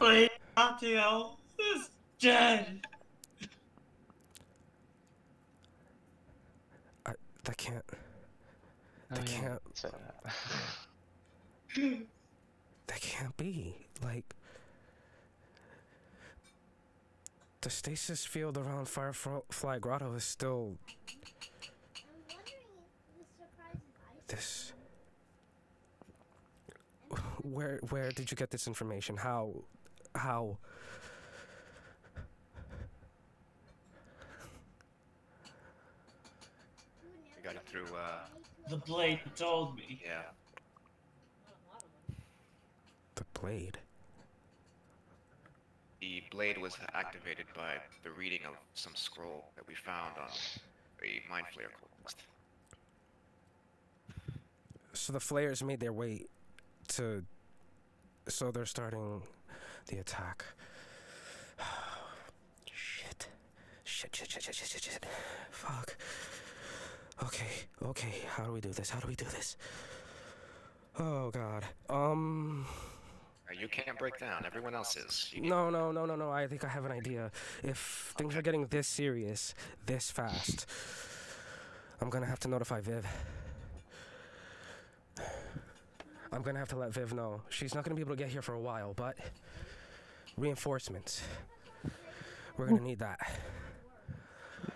Wait, Atiel is dead. That can't. Oh, That yeah, can't. say that. That can't be. Like. The stasis field around Firefly Grotto is still this. Where where did you get this information? How how We got it through. Uh, The blade told me. yeah. the blade? The blade was activated by the reading of some scroll that we found on a mind flayer quest. So the flares made their way to. So they're starting the attack. shit. Shit, shit, shit, shit, shit, shit, shit. Fuck. Okay, okay. How do we do this? How do we do this? Oh god. Um. You can't break down. Everyone else is. No, no, no, no, no. I think I have an idea. If things are getting this serious, this fast, I'm gonna have to notify Viv. I'm gonna have to let Viv know. She's not gonna be able to get here for a while, but reinforcements. We're gonna need that.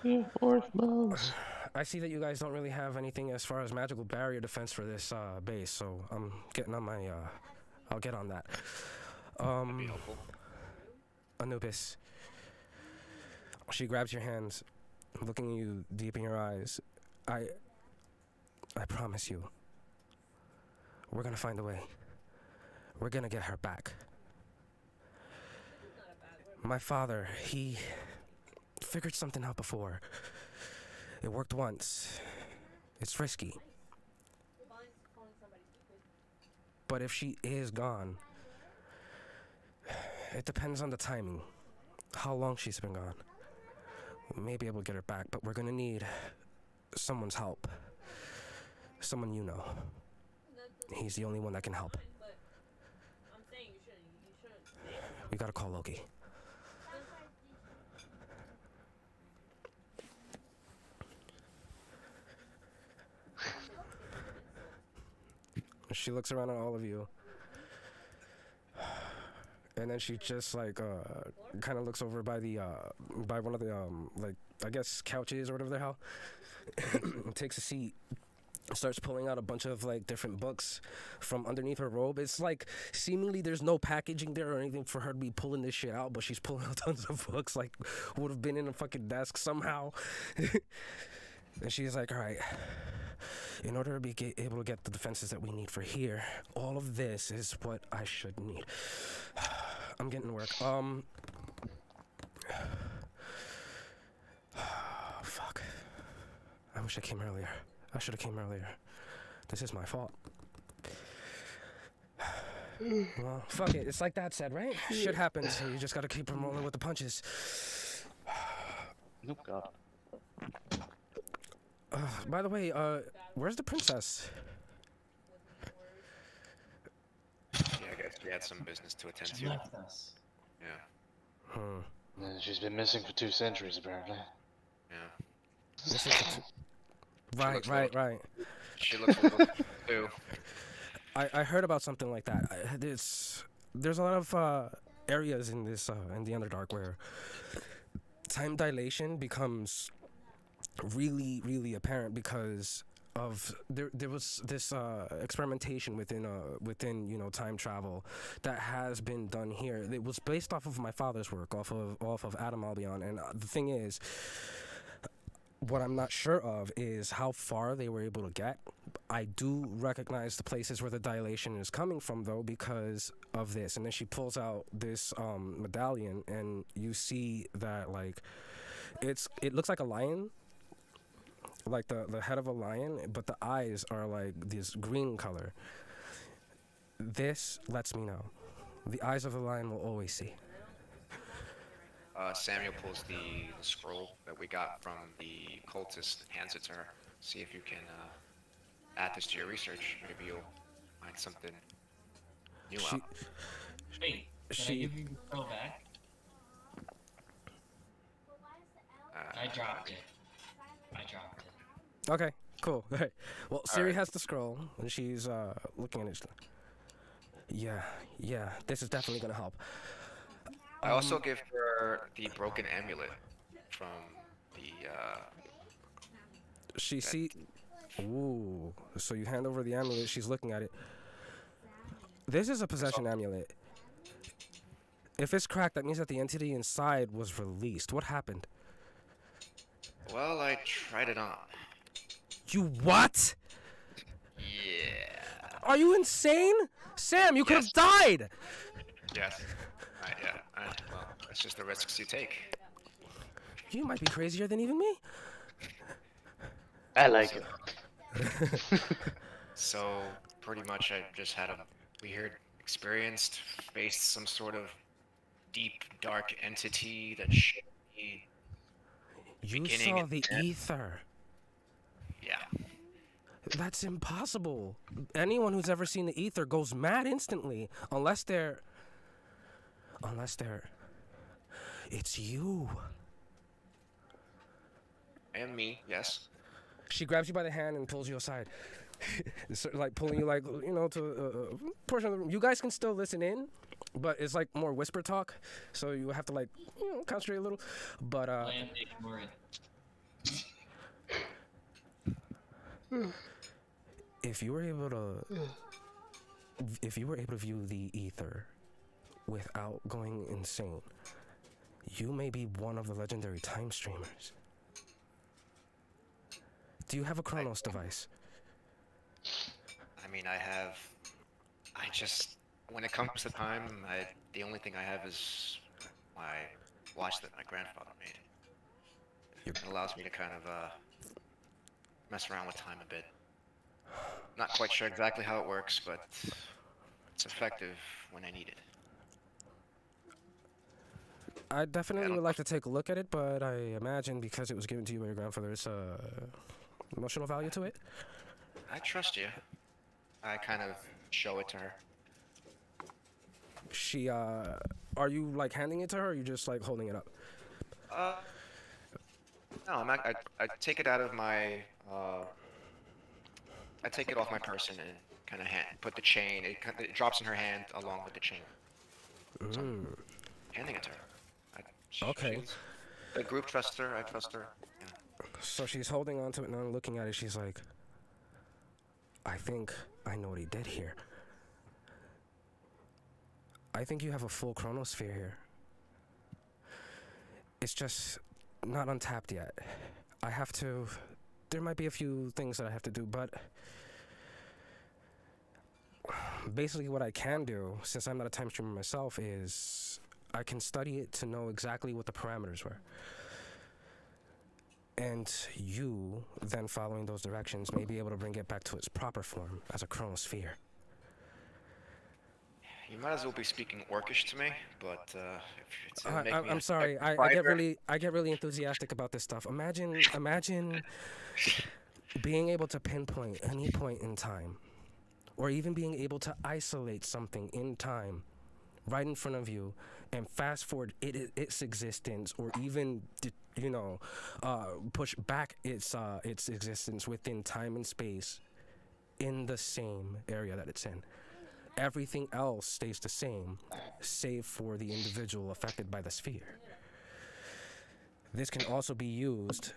Reinforcements. I see that you guys don't really have anything as far as magical barrier defense for this uh, base, so I'm getting on my. Uh, I'll get on that. Um. Anubis. She grabs your hands, looking you deep in your eyes. I. I promise you. We're gonna find a way. We're gonna get her back. My father, he figured something out before. It worked once. It's risky. But if she is gone, it depends on the timing. How long she's been gone. We may be able to get her back, but we're gonna need someone's help. Someone you know. He's the only one that can help. But I'm saying you shouldn't. You shouldn't. We gotta call Loki. She looks around at all of you. And then she just like uh kind of looks over by the uh by one of the um like I guess couches or whatever the hell. takes a seat starts pulling out a bunch of like different books from underneath her robe. It's like seemingly there's no packaging there or anything for her to be pulling this shit out, but she's pulling out tons of books like would have been in a fucking desk somehow. and she's like, "All right, in order to be ga- able to get the defenses that we need for here, all of this is what I should need." I'm getting to work. Um. Fuck. I wish I came earlier. I should have came earlier. This is my fault. well, fuck it. It's like that said, right? Shit happens. So you just gotta keep rolling with the punches. Oh god. Uh, by the way, uh, where's the princess? Yeah, I guess we had some business to attend to. left us. Yeah. Hmm. Yeah, She's been missing for two centuries, apparently. Yeah. This is the t- right, right, low. right. She looks little too. I, I heard about something like that. I, there's there's a lot of uh, areas in this uh, in the Underdark where time dilation becomes really really apparent because of there there was this uh, experimentation within uh, within you know time travel that has been done here. It was based off of my father's work, off of off of Adam Albion, and uh, the thing is. What I'm not sure of is how far they were able to get. I do recognize the places where the dilation is coming from, though, because of this. And then she pulls out this um, medallion, and you see that like it's it looks like a lion, like the the head of a lion, but the eyes are like this green color. This lets me know the eyes of the lion will always see. Uh, Samuel pulls the, the scroll that we got from the cultist, hands it to her. See if you can uh, add this to your research. Maybe you'll find something new She out. Wait, can She- I give you the scroll back? Uh, I dropped it. I dropped it. Okay, cool. Alright. Well, Siri Alright. has the scroll, and she's uh, looking at it. Yeah, yeah, this is definitely gonna help. I also give her the broken amulet from the. Uh, She see. Ooh. So you hand over the amulet. She's looking at it. This is a possession amulet. If it's cracked, that means that the entity inside was released. What happened? well, I tried it on. You what? Yeah. Are you insane? Sam, you could have died. Yes. I, yeah. I, well, that's just the risks you take. You might be crazier than even me. I like it. So pretty much, I just had a weird experience, faced some sort of deep, dark entity that showed me. You Beginning saw and the end. ether. Yeah. That's impossible. Anyone who's ever seen the ether goes mad instantly, unless they're. Unless they're. It's you. And me, yes. She grabs you by the hand and pulls you aside. It's sort of like pulling you, like, you know, to a uh, portion of the room. You guys can still listen in, but it's like more whisper talk. So you have to, like, you know, concentrate a little. But, uh. I am ignore it. If you were able to if you were able to view the ether without going insane you may be one of the legendary time streamers do you have a chronos device I mean, I have. I just. When it comes to time, I, the only thing I have is my watch that my grandfather made. It allows me to kind of uh, mess around with time a bit. Not quite sure exactly how it works, but it's effective when I need it. i definitely don't would like to take a look at it but i imagine because it was given to you by your grandfather there's uh, emotional value to it I trust you. I kind of show it to her. she uh are you like handing it to her or are you just like holding it up Uh, no, I'm not, I, I take it out of my, uh, I take it off my person and kind of hand, put the chain, it, it drops in her hand along with the chain. So handing it to her. I, sh- Okay. The group trusts her, I trust her. Yeah. So she's holding on to it now and looking at it. She's like, I think I know what he did here. I think you have a full chronosphere here. It's just not untapped yet. I have to. There might be a few things that I have to do, but. Basically, what I can do, since I'm not a time streamer myself, is I can study it to know exactly what the parameters were. And you, then following those directions, may be able to bring it back to its proper form as a chronosphere. You might as well be speaking Orcish to me, but uh, if it's I, make I, me I'm a- sorry. I, I get really, I get really enthusiastic about this stuff. Imagine, imagine being able to pinpoint any point in time, or even being able to isolate something in time, right in front of you, and fast forward it, it, its existence, or even, you know, uh, push back its uh, its existence within time and space, in the same area that it's in. Everything else stays the same, save for the individual affected by the sphere. This can also be used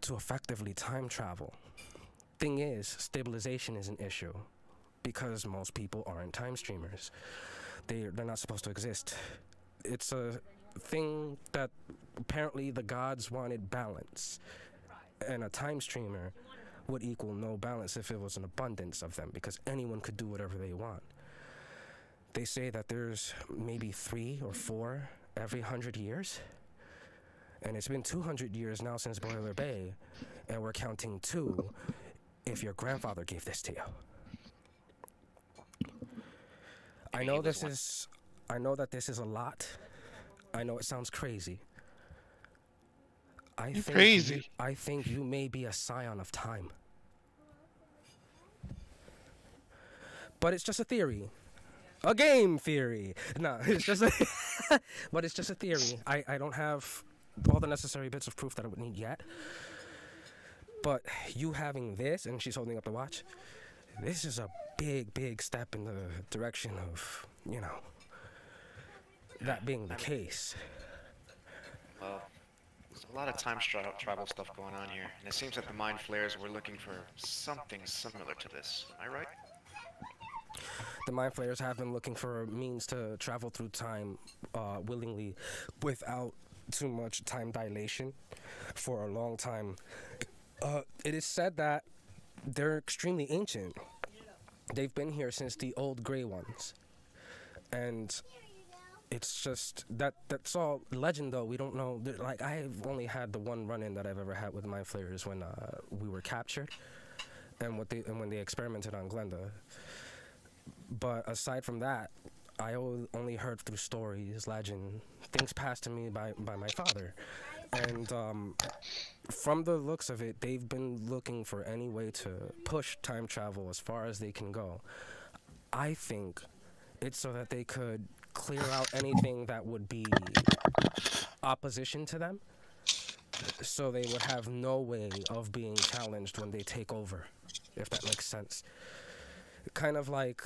to effectively time travel. Thing is, stabilization is an issue because most people aren't time streamers. They they're not supposed to exist. It's a thing that apparently the gods wanted balance, and a time streamer would equal no balance if it was an abundance of them because anyone could do whatever they want. They say that there's maybe three or four every hundred years. And it's been 200 years now since Boiler Bay, and we're counting two if your grandfather gave this to you. I know this is, I know that this is a lot. I know it sounds crazy. I You think crazy. You, I think you may be a scion of time. But it's just a theory. A game theory. No, it's just a but it's just a theory. I, I don't have all the necessary bits of proof that I would need yet. But you having this, and she's holding up the watch, this is a big, big step in the direction of, you know, that being the case. Well, there's a lot of time tra- travel stuff going on here, and it seems that the Mind Flayers were looking for something similar to this. Am I right? The Mind Flayers have been looking for means to travel through time uh, willingly without too much time dilation for a long time. Uh, it is said that they're extremely ancient. They've been here since the old gray ones. And it's just that that's all legend though. We don't know like I've only had the one run in that I've ever had with Mind Flayers when uh, we were captured and what they and when they experimented on Glenda but aside from that, i only heard through stories, legend, things passed to me by, by my father. and um, from the looks of it, they've been looking for any way to push time travel as far as they can go. I think it's so that they could clear out anything that would be opposition to them, so they would have no way of being challenged when they take over, if that makes sense. Kind of like,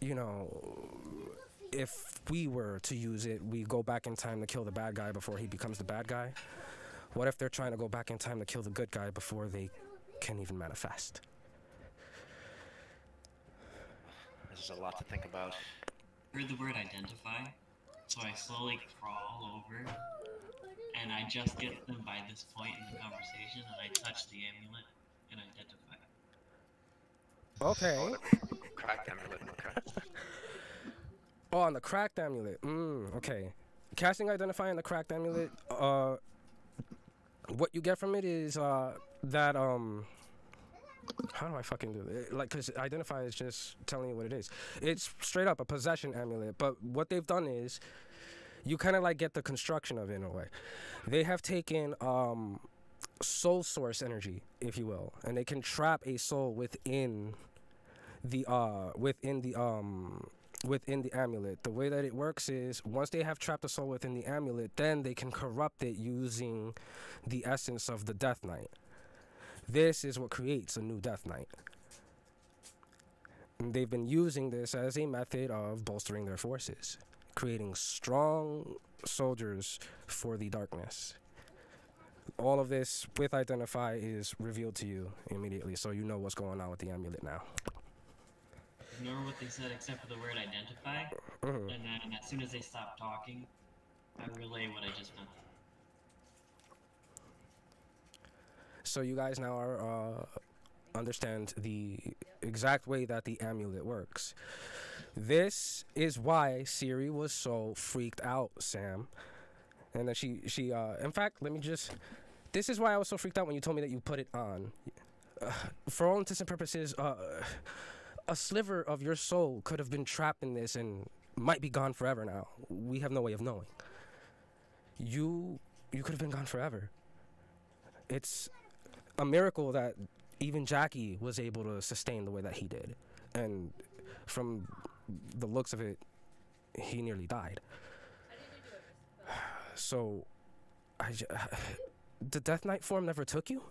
you know, if we were to use it, we go back in time to kill the bad guy before he becomes the bad guy. What if they're trying to go back in time to kill the good guy before they can even manifest? This is a lot to think about. Heard the word identify, so I slowly crawl over, and I just get them by this point in the conversation, and I touch the amulet and identify. Okay. Cracked amulet. Okay. Oh, on the cracked amulet. Mm, okay. Casting identify on the cracked amulet. Uh, what you get from it is uh that um. How do I fucking do it? Like, cause identify is just telling you what it is. It's straight up a possession amulet. But what they've done is, you kind of like get the construction of it in a way. They have taken um, soul source energy, if you will, and they can trap a soul within the uh within the um within the amulet. The way that it works is once they have trapped a soul within the amulet, then they can corrupt it using the essence of the Death Knight. This is what creates a new Death Knight. And they've been using this as a method of bolstering their forces, creating strong soldiers for the darkness. All of this with Identify is revealed to you immediately, so you know what's going on with the amulet now. Ignore what they said except for the word identify, Mhm. and then as soon as they stop talking, I relay what I just meant. So you guys now are uh, understand the exact way that the amulet works. This is why Siri was so freaked out, Sam. And then she she uh in fact, let me just this is why I was so freaked out when you told me that you put it on. Uh, for all intents and purposes, uh a sliver of your soul could have been trapped in this and might be gone forever now. We have no way of knowing. You you could have been gone forever. It's a miracle that even Jackie was able to sustain the way that he did. And from the looks of it, he nearly died. So, I j- the Death Knight form never took you?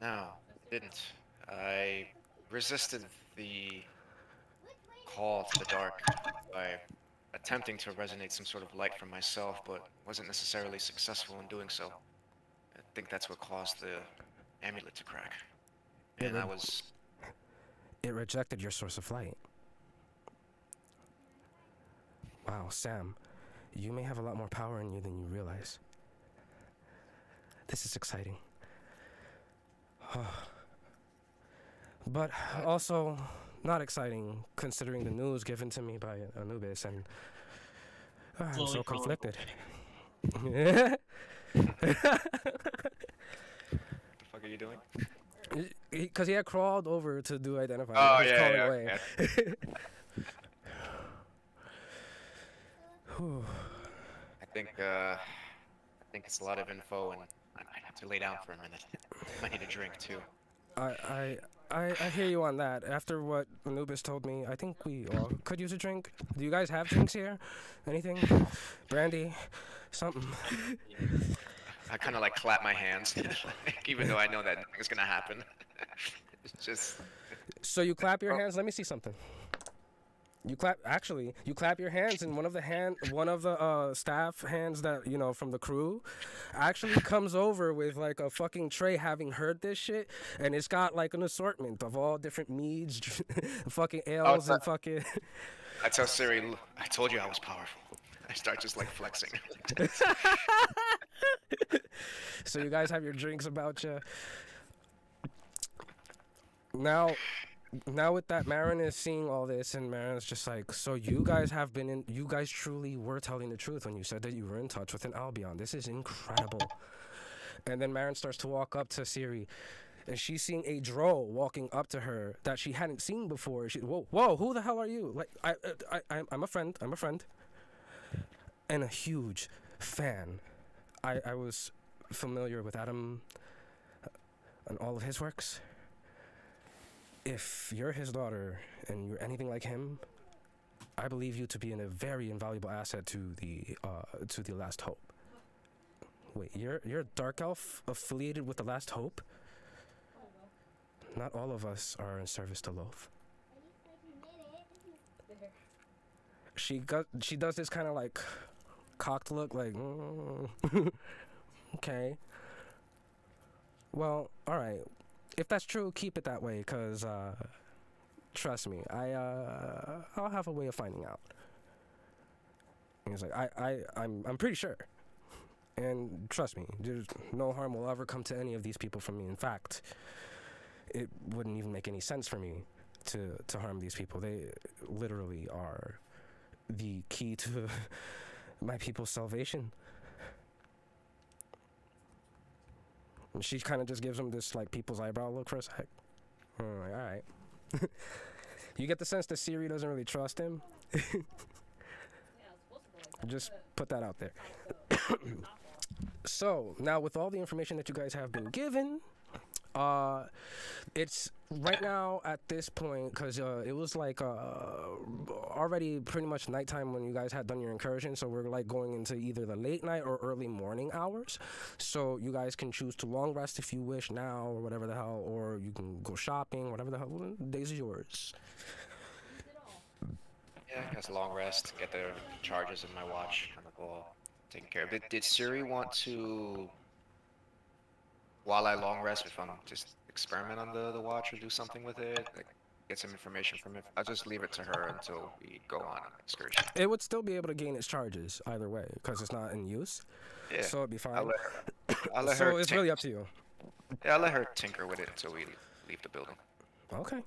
No, didn't. I resisted the call to the dark by attempting to resonate some sort of light from myself, but wasn't necessarily successful in doing so. I think that's what caused the amulet to crack. And I was It rejected your source of light. Wow, Sam, you may have a lot more power in you than you realize. This is exciting. but also not exciting considering the news given to me by Anubis and uh, I'm so conflicted. what the fuck are you doing? Because he, had crawled over to do identify. Oh yeah, yeah, away. okay. I think uh, I think it's a lot of info, and I might have to lay down for a minute. I need a drink too. I, I, I, I hear you on that. After what Anubis told me, I think we all could use a drink. Do you guys have drinks here? Anything? Brandy? Something? I kind of like clap my hands, even though I know that nothing's gonna happen. it's just So you clap your oh. hands. Let me see something. You clap. Actually, you clap your hands, and one of the hand, one of the uh, staff hands that you know from the crew, actually comes over with like a fucking tray, having heard this shit, and it's got like an assortment of all different meads, fucking ales, and fucking. I tell Siri, I told you I was powerful. I start just like flexing. so you guys have your drinks about you. Now, now with that, Marin is seeing all this, and Marin's just like, so you guys have been in. You guys truly were telling the truth when you said that you were in touch with an Albion. This is incredible. And then Marin starts to walk up to Siri. And she's seeing a drow walking up to her that she hadn't seen before. She, whoa, whoa, who the hell are you? Like, I, I, I, I'm a friend. I'm a friend. And a huge, fan. I, I was familiar with Adam uh, and all of his works. If you're his daughter and you're anything like him, I believe you to be in a very invaluable asset to the uh, to the Last Hope. Wait, you're you're a dark elf affiliated with the Last Hope? Not all of us are in service to Lolth. She got she does this kind of like cocked look, like mm, okay. Well, all right. If that's true, keep it that way, cause uh, trust me, I uh, I'll have a way of finding out. And he's like, I I I'm I'm pretty sure. And trust me, there's no harm will ever come to any of these people from me. In fact, it wouldn't even make any sense for me to to harm these people. They literally are the key to my people's salvation. And she kind of just gives him this like people's eyebrow look for a sec. I'm like, all right. you get the sense that Siri doesn't really trust him. just put that out there. so now, with all the information that you guys have been given, uh, it's right now at this point because uh, it was like uh, already pretty much nighttime when you guys had done your incursion. So we're like going into either the late night or early morning hours. So you guys can choose to long rest if you wish now or whatever the hell, or you can go shopping, whatever the hell. The days is yours. Yeah, I guess long rest, get the charges in my watch ball taken care of. Did, did Siri want to, while I long rest, if I'm just experiment on the, the watch or do something with it, like get some information from it? I'll just leave it to her until we go on an excursion. It would still be able to gain its charges either way because it's not in use. Yeah, So it'd be fine. I'll let her. I'll let so her. it's really up to you. Yeah, I'll let her tinker with it until we leave the building. Okay.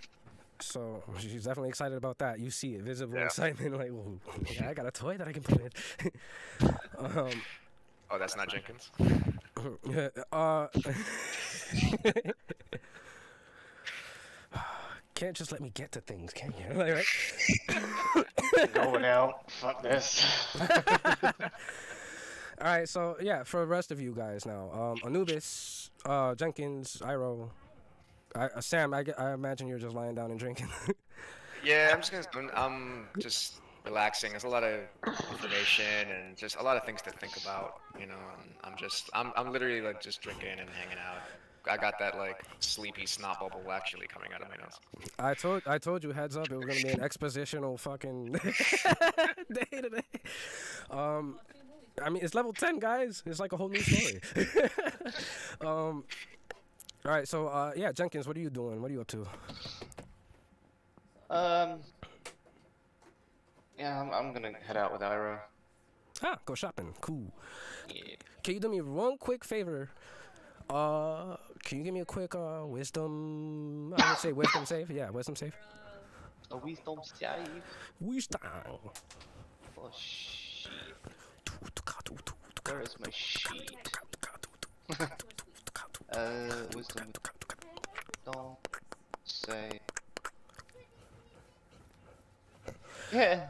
So she's definitely excited about that. You see it, visible Yeah. excitement, like, well, yeah, I got a toy that I can put in. um, Oh, that's not Jenkins. Yeah, uh, can't just let me get to things, can you? Like, right? Going out. Fuck this. All right, so yeah, for the rest of you guys now, um, Anubis, uh, Jenkins, Iroh, I, uh, Sam, I, I imagine you're just lying down and drinking. Yeah, I'm just gonna. I'm, I'm just relaxing. There's a lot of information and just a lot of things to think about. You know, and I'm just. I'm. I'm literally like just drinking and hanging out. I got that like sleepy snot bubble actually coming out of my nose. I told I told you heads up it was gonna be an expositional fucking day today. Um, I mean it's level ten guys. It's like a whole new story. um, all right, so uh, yeah, Jenkins, what are you doing? What are you up to? Um. Yeah, I'm, I'm gonna head out with Iroh. Ah, go shopping. Cool. Yeah. Can you do me one quick favor? Uh, can you give me a quick uh wisdom? I would say wisdom save. Yeah, wisdom save. A wisdom save. Wisdom. Oh shit. Where is my sheet? Uh, wisdom. Don't say. Yeah.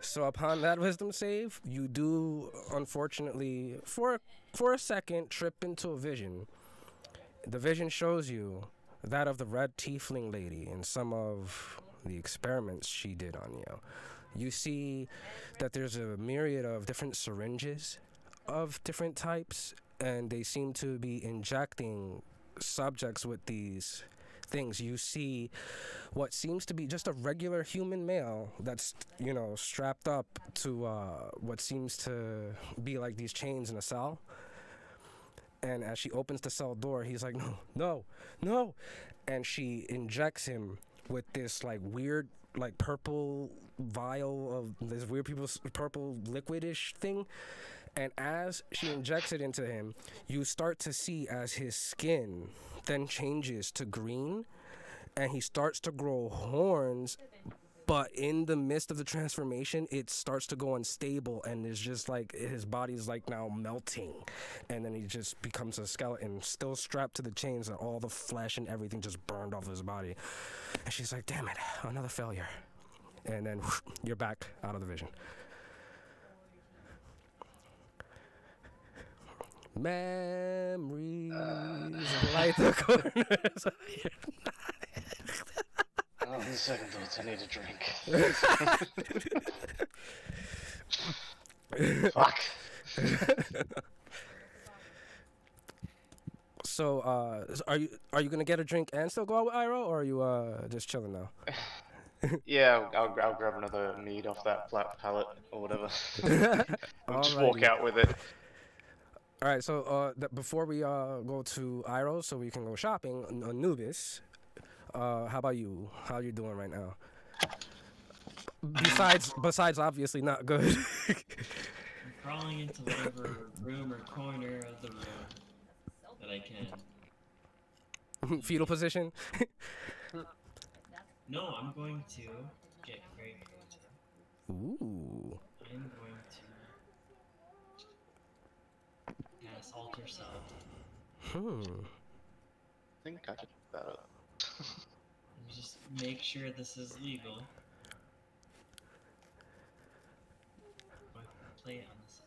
So upon that wisdom save, you do unfortunately for for a second trip into a vision. The vision shows you that of the red tiefling lady and some of the experiments she did on you. You see that there's a myriad of different syringes of different types and they seem to be injecting subjects with these things. You see what seems to be just a regular human male that's you know strapped up to uh, what seems to be like these chains in a cell. And as she opens the cell door, he's like, "No, no, no!" And she injects him with this like weird, like purple vial of this weird people purple liquidish thing. And as she injects it into him, you start to see as his skin then changes to green and he starts to grow horns but in the midst of the transformation it starts to go unstable and it's just like his body's like now melting. And then he just becomes a skeleton still strapped to the chains and all the flesh and everything just burned off his body. And she's like damn it another failure. And then you're back out of the vision Memories light the corners. of your Oh, the second thoughts, I need a drink. Fuck. So, uh, are you are you gonna get a drink and still go out with Iroh, or are you uh just chilling now? Yeah, I'll, I'll, I'll grab another mead off that flat pallet or whatever. I'll just walk out with it. All right, so uh, th- before we uh go to Iroh, so we can go shopping, An- Anubis, uh, how about you? How you doing right now? Besides, besides, obviously not good. I'm crawling into whatever room or corner of the room that I can. Fetal position. No, I'm going to get very creative. Ooh. I'm going to cast alter Hmm. I think I could that up. just make sure this is legal. Go ahead and Play it on this.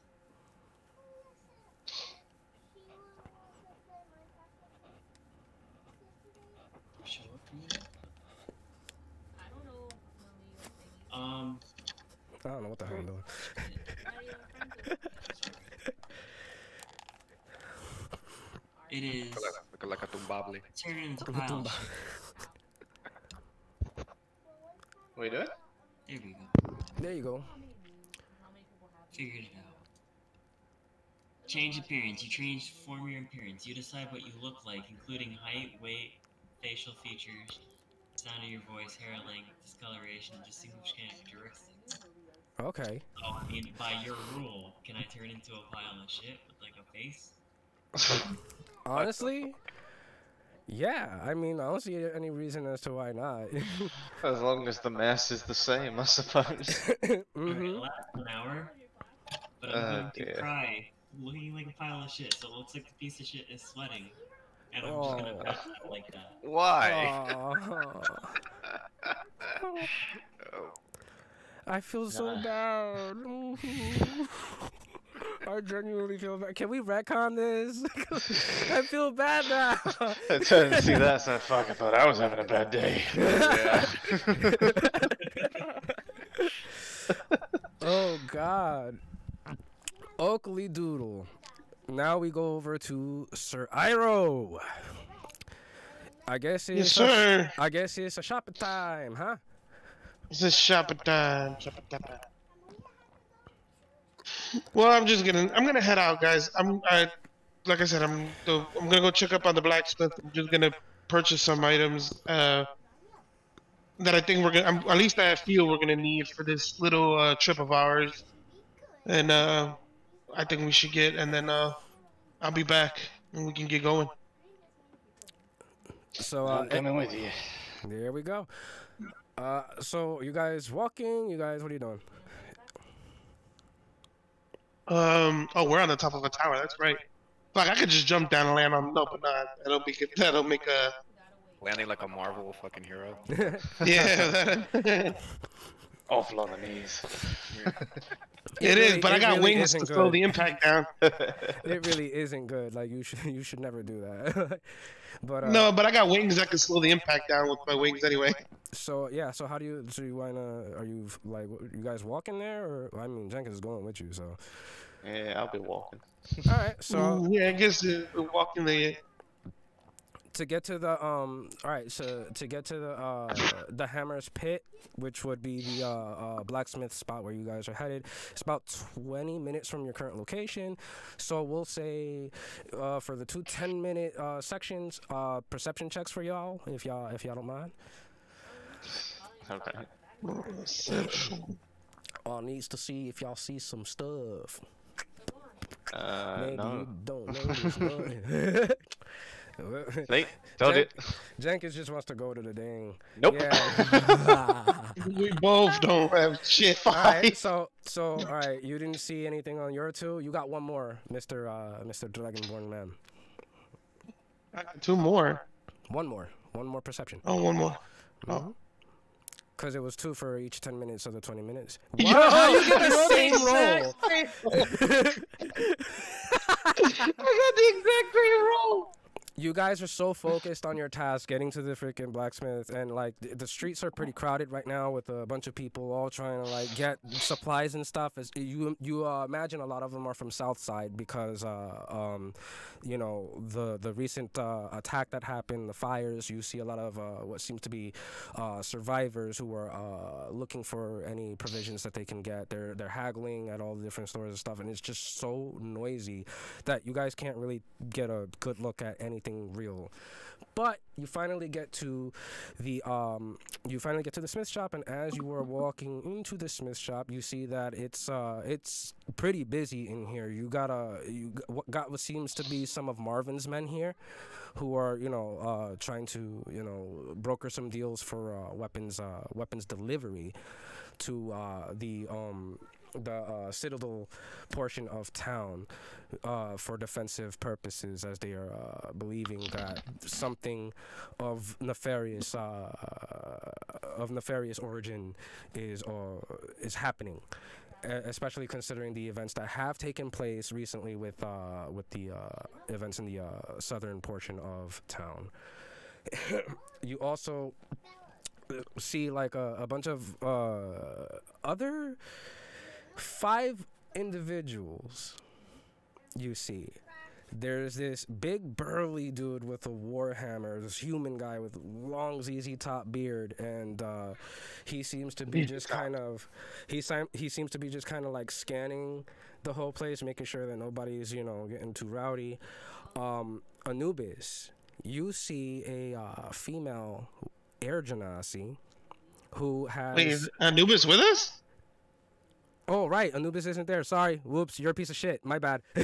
Show up for you? I don't know. Mommy, or thingy. Um, I don't know what the hell I'm doing. How do you friend it? It is Look like a tumbable. turn it into pile. shit. What are you doing? There we go. There you go. How many people have Figured it out. Change appearance. You change form your appearance. You decide what you look like, including height, weight, facial features, sound of your voice, hair length, discoloration, distinguished characteristics. Okay. Oh, I mean, by your rule, can I turn into a pile of shit with like a face? Honestly, yeah. I mean, I don't see any reason as to why not. As long as the mass is the same, I suppose. Alright, hmm it'll last an hour, but I'm Oh, going to dear. cry, looking like a pile of shit, so it looks like the piece of shit is sweating. And I'm just gonna Oh. pass out like that. Why? Oh, I feel so bad. I genuinely feel bad. Can we retcon this? I feel bad now. I to see that, so fuck, I thought I was having a bad day. oh God. Oakley Doodle. Now we go over to Sir Iroh. I guess it's Yes, a- sir. I guess it's a shopping time, huh? This is shopping time. Shopping time. Well, I'm just gonna I'm gonna head out, guys. I'm I, like I said, I'm the, I'm gonna go check up on the blacksmith. I'm just gonna purchase some items uh, that I think we're gonna, I'm, at least I feel we're gonna need for this little uh, trip of ours, and uh, I think we should get, and then uh, I'll be back and we can get going. So uh, I'm coming with you. there we go. Uh, so you guys walking? You guys, what are you doing? Um. Oh, we're on the top of a tower. That's right. Like I could just jump down and land on. No, but not. That'll be. That'll make a. Landing like a Marvel fucking hero. Yeah. it Awful on the knees. is, really- but I got really wings to isn't slow the impact down. it really isn't good. Like you should you should never do that. but uh, No, but I got wings that can slow the impact down with my wings anyway. So yeah. So how do you? So you wanna? Are you like you guys walking there, or I mean Jenkins is going with you. So Yeah, I'll be walking. all right. So yeah, I guess uh, walking the. To get to the um. All right. So to get to the uh the Hammer's Pit, which would be the uh, uh blacksmith spot where you guys are headed, it's about 20 minutes from your current location. So we'll say uh for the two 10 minute uh sections, uh perception checks for y'all if y'all if y'all don't mind. Okay. All needs to see if y'all see some stuff. Uh, Maybe no. you don't none. See? Told Jen- it. Jenkins just wants to go to the dang. Nope. Yeah. We both don't have shit. all right. So so all right. You didn't see anything on your two. You got one more, Mister uh, Mister Dragonborn man. I got two more. One more. One more perception. Oh, one more. Oh. Because it was two for each ten minutes of the twenty minutes. Yo, Wow, how you get I got the exact same roll. You guys are so focused on your task, getting to the freaking blacksmith, and like the, the streets are pretty crowded right now with a bunch of people all trying to like get supplies and stuff. As you you uh, imagine, a lot of them are from South Side because uh, um, you know the the recent uh, attack that happened, the fires. You see a lot of uh, what seems to be uh, survivors who are uh, looking for any provisions that they can get. They're they're haggling at all the different stores and stuff, and it's just so noisy that you guys can't really get a good look at anything real. But you finally get to the um, you finally get to the smith shop, and as you are walking into the smith shop, you see that it's uh, it's pretty busy in here. You got a you got what seems to be some of Marvin's men here, who are you know uh, trying to you know broker some deals for uh, weapons uh, weapons delivery to uh, the um, the uh, citadel portion of town uh, for defensive purposes, as they are uh, believing that something of nefarious uh, of nefarious origin is is happening. Especially considering the events that have taken place recently with uh, with the uh, events in the southern portion of town. you also see like a, a bunch of other five individuals you see. There's this big burly dude with a warhammer this human guy with long ZZ top beard and uh, he seems to be just kind of he he seems to be just kind of like scanning the whole place making sure that nobody's you know getting too rowdy. Um, anubis you see a uh, female air genasi who has Wait, is Anubis with us? Oh right, Anubis isn't there. Sorry. Whoops, you're a piece of shit. My bad.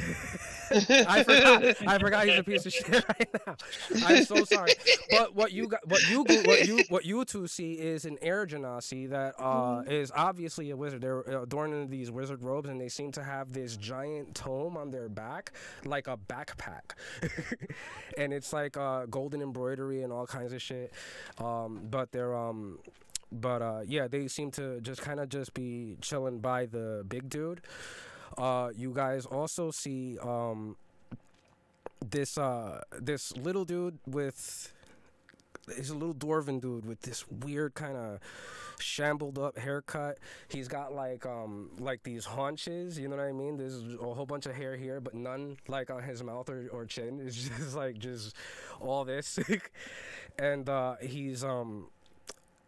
I forgot. I forgot he's a piece of shit right now. I'm so sorry. But what you got, what you what you what you two see is an air genasi that uh, is obviously a wizard. They're adorned in these wizard robes, and they seem to have this giant tome on their back, like a backpack, and it's like uh, golden embroidery and all kinds of shit. Um, but they're um but uh, yeah, they seem to just kind of just be chilling by the big dude. Uh, you guys also see um, this uh, this little dude with he's a little dwarven dude with this weird kind of shambled up haircut. He's got like um like these haunches, you know what I mean? There's a whole bunch of hair here, but none like on his mouth or, or chin. It's just like just all this. and uh he's um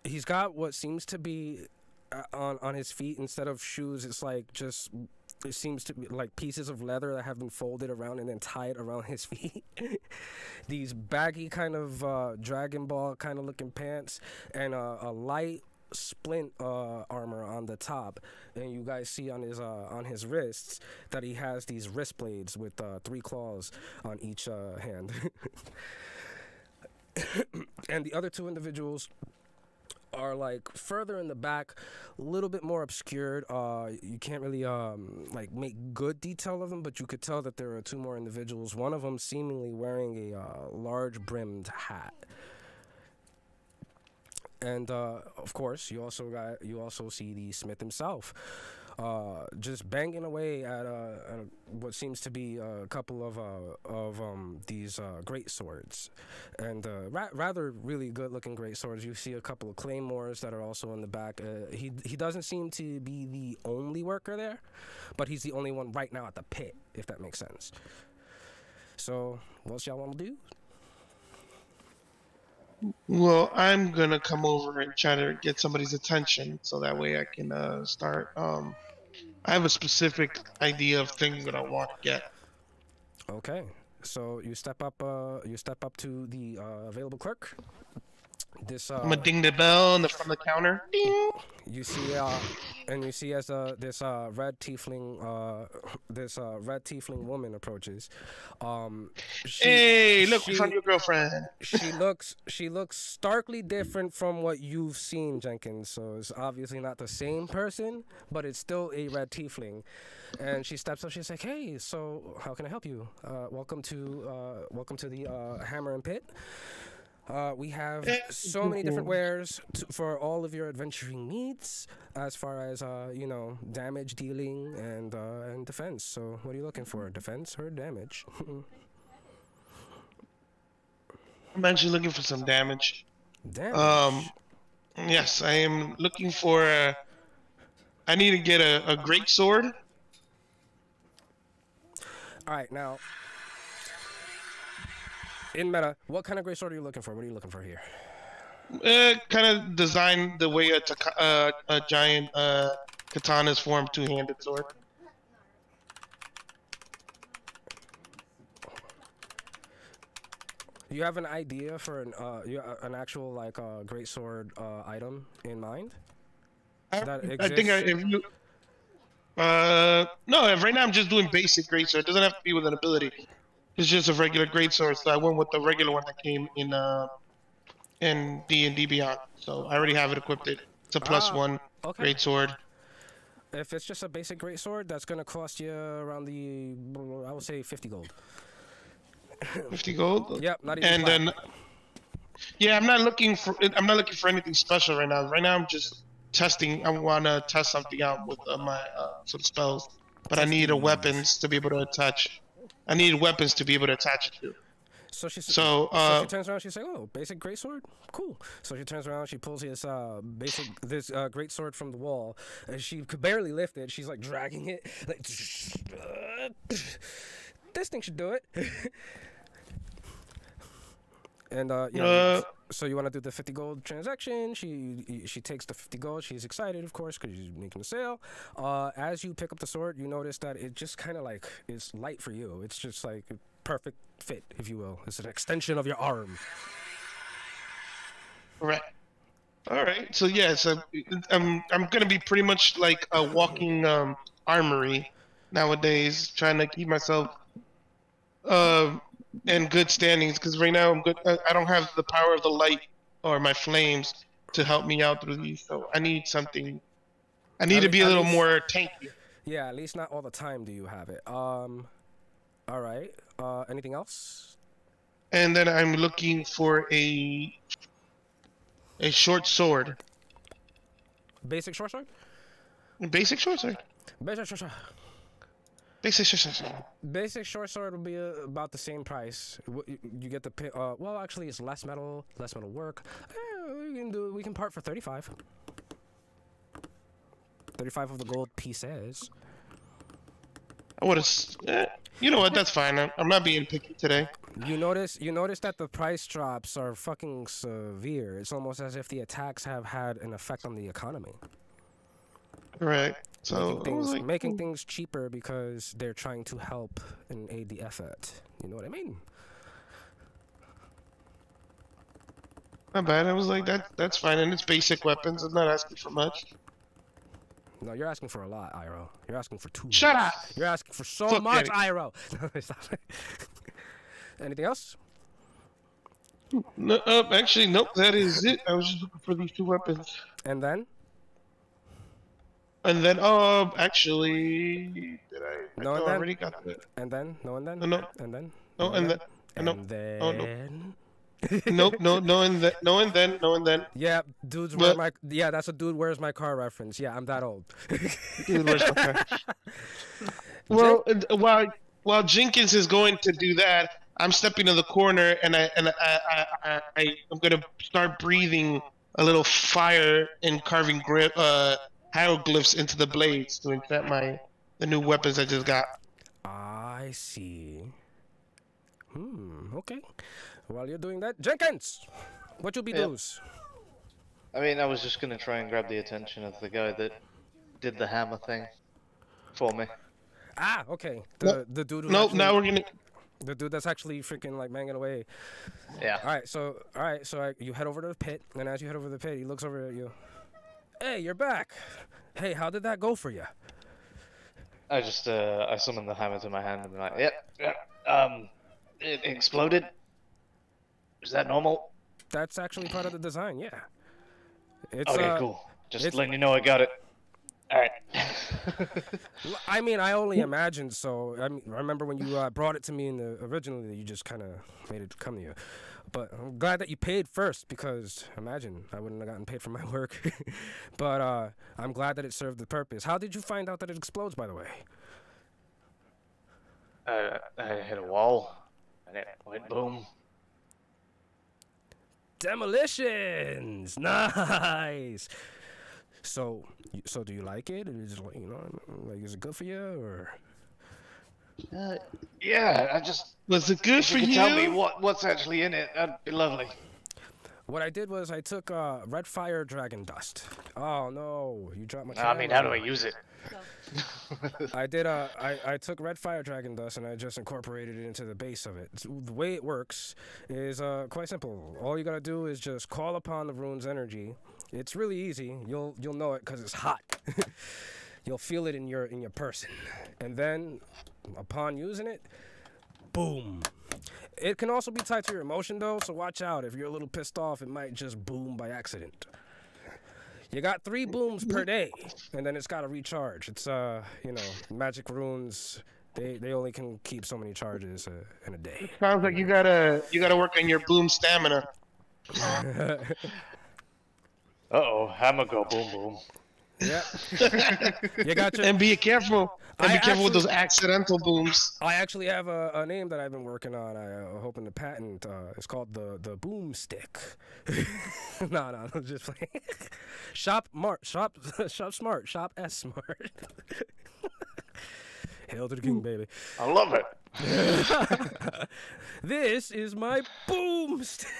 he's got what seems to be uh, on on his feet instead of shoes it's like just it seems to be like pieces of leather that have been folded around and then tied around his feet. These baggy kind of uh, dragon ball kind of looking pants and a light splint uh, armor on the top. And you guys see on his uh, on his wrists that he has these wrist blades with uh, three claws on each uh, hand. And the other two individuals are like further in the back, a little bit more obscured. Uh, you can't really um like make good detail of them, but you could tell that there are two more individuals. One of them seemingly wearing a uh, large brimmed hat. And uh, of course, you also got you also see the Smith himself, uh, just banging away at, uh, at what seems to be a couple of uh, of um, these uh, great swords, and uh, ra- rather really good looking great swords. You see a couple of claymores that are also in the back. Uh, he he doesn't seem to be the only worker there, but he's the only one right now at the pit, if that makes sense. So, what y'all want to do? Well, I'm gonna come over and try to get somebody's attention, so that way I can uh, start. Um, I have a specific idea of things that I want to get. Okay, so you step up. Uh, you step up to the uh, available clerk. This uh, I'm gonna ding the bell on the front of the counter. Ding. you see uh and you see as uh this uh red tiefling uh this uh red tiefling woman approaches um she, Hey, look, she- found your girlfriend. she looks she looks starkly different from what you've seen jenkins. So it's obviously not the same person but it's still a red tiefling. And she steps up she's like hey so how can i help you? Uh welcome to uh welcome to the uh hammer and pit uh, we have so many different wares to, for all of your adventuring needs, as far as uh, you know, damage dealing and uh, and defense. So, what are you looking for? Defense or damage? I'm actually looking for some damage. Damn. Um, yes, I am looking for. A, I need to get a, a great sword. All right, now. In meta, what kind of great sword are you looking for? What are you looking for here? Uh, kind of design the way a, uh, a giant uh, katana is formed, two-handed sword. You have an idea for an uh, you, uh, an actual like uh, great sword uh, item in mind? I, That I think I, exists? if you. Uh, no. Right now I'm just doing basic great sword. It doesn't have to be with an ability. It's just a regular great sword. So I went with the regular one that came in uh, in D and D Beyond. So I already have it equipped. It. It's a plus Ah, one Okay. great sword. If it's just a basic great sword, that's gonna cost you around the I would say 50 gold. 50 gold. Yep, not even. and flat. then yeah i'm not looking for i'm not looking for anything special right now right now i'm just testing i want to test something out with uh, my uh, some spells but i need a weapons to be able to attach i need weapons to be able to attach it to So she so so uh she turns around. She's like, "Oh, basic great sword, cool." So she turns around. She pulls this uh basic this uh great sword from the wall, and she could barely lift it. She's like dragging it, like this thing should do it. and uh, you know, Uh, so you want to do the fifty gold transaction? She she takes the fifty gold. She's excited, of course, because she's making a sale. Uh, as you pick up the sword, you notice that it just kind of like is light for you. It's just like a perfect fit, if you will. It's an extension of your arm. right all right so yeah so i'm i'm gonna be pretty much like a walking um armory nowadays trying to keep myself uh, in good standings because right now I'm good. I, don't have the power of the light or my flames to help me out through these. So I need something. I need At to be a little least- more tanky. Yeah, at least not all the time do you have it. Um, all right. Uh, anything else? And then I'm looking for a a short sword, Basic short sword. basic short sword, Basic short sword. Basic short sword. Basic short sword will be uh, about the same price. You get the uh, well, actually, it's less metal, less metal work. Eh, we can do. We can part for thirty-five. Thirty-five of the gold pieces. I would have. Eh, you know what? That's fine. I'm, I'm not being picky today. You notice. You notice that the price drops are fucking severe. It's almost as if the attacks have had an effect on the economy. Right. So making things like, making things cheaper because they're trying to help and aid the effort. You know what I mean? Not bad. I was like, that. That's fine, and it's basic weapons. I'm not asking for much. No, you're asking for a lot, Iroh. You're asking for too Shut much. up. You're asking for so much, Danny. Iroh. Anything else? No, uh, actually, nope. That is it. I was just looking for these two weapons. And then? And then, uh, actually, did I? I No, and I then? already got that. And then? No, and then? No, no. And then? No, and then. And No. then? Oh, no. nope, no, no, and then, no, and then, no, and then. Yeah, dudes wear But- my. Yeah, that's a dude where's my car reference. Yeah, I'm that old. Dude, where's my car? Well, uh, while while Jenkins is going to do that, I'm stepping in the corner and I and I I, I, I I'm gonna start breathing a little fire and carving grip uh hieroglyphs into the blades to enchant my the new weapons I just got. I see. Hmm. Okay. While you're doing that, Jenkins, what you be Yep. does? I mean, I was just gonna try and grab the attention of the guy that did the hammer thing for me. Ah, okay. The Nope. the dude. who Nope, actually- now we're gonna. The dude that's actually freaking like banging away. Yeah. All right, so all right, so I, you head over to the pit, and as you head over to the pit, he looks over at you. Hey, you're back. Hey, how did that go for you? I just uh, I summoned the hammer to my hand and I'm like, yep, yep. Um, it exploded. Is that normal? That's actually part of the design. Yeah. It's okay, uh, cool. Just it's- letting you know I got it. All right. I mean, I only imagined. So I mean, I remember when you uh, brought it to me in the originally, you just kind of made it come to you. But I'm glad that you paid first because imagine I wouldn't have gotten paid for my work. but uh, I'm glad that it served the purpose. How did you find out that it explodes, by the way? uh, I hit a wall and it went boom. demolitions. Nice. So, so do you like it? Is it you know, like is it good for you or? Uh, yeah, I just Was it good if for you you? could tell me what what's actually in it, that'd be lovely. What I did was I took uh, red fire dragon dust. Oh no, you dropped my. I mean, how do I use it? I did. Uh, I I took red fire dragon dust and I just incorporated it into the base of it. So the way it works is uh, quite simple. All you gotta do is just call upon the rune's energy. It's really easy. You'll you'll know it because it's hot. you'll feel it in your in your person, and then upon using it, boom. It can also be tied to your emotion though, so watch out. If you're a little pissed off, it might just boom by accident. You got three booms per day, and then it's got to recharge. It's uh, you know, magic runes. They they only can keep so many charges uh, in a day. Sounds like you gotta you gotta work on your boom stamina. Uh oh, hammer go boom boom. Yeah. you got your. And be careful. And I be careful with those accidental booms. I actually have a, a name that I've been working on. I uh, hoping to patent. Uh, it's called the the boom stick. no, no, I'm just playing. shop smart, shop shop smart, shop s smart. Hail to the king, baby. I love it. this is my boom stick.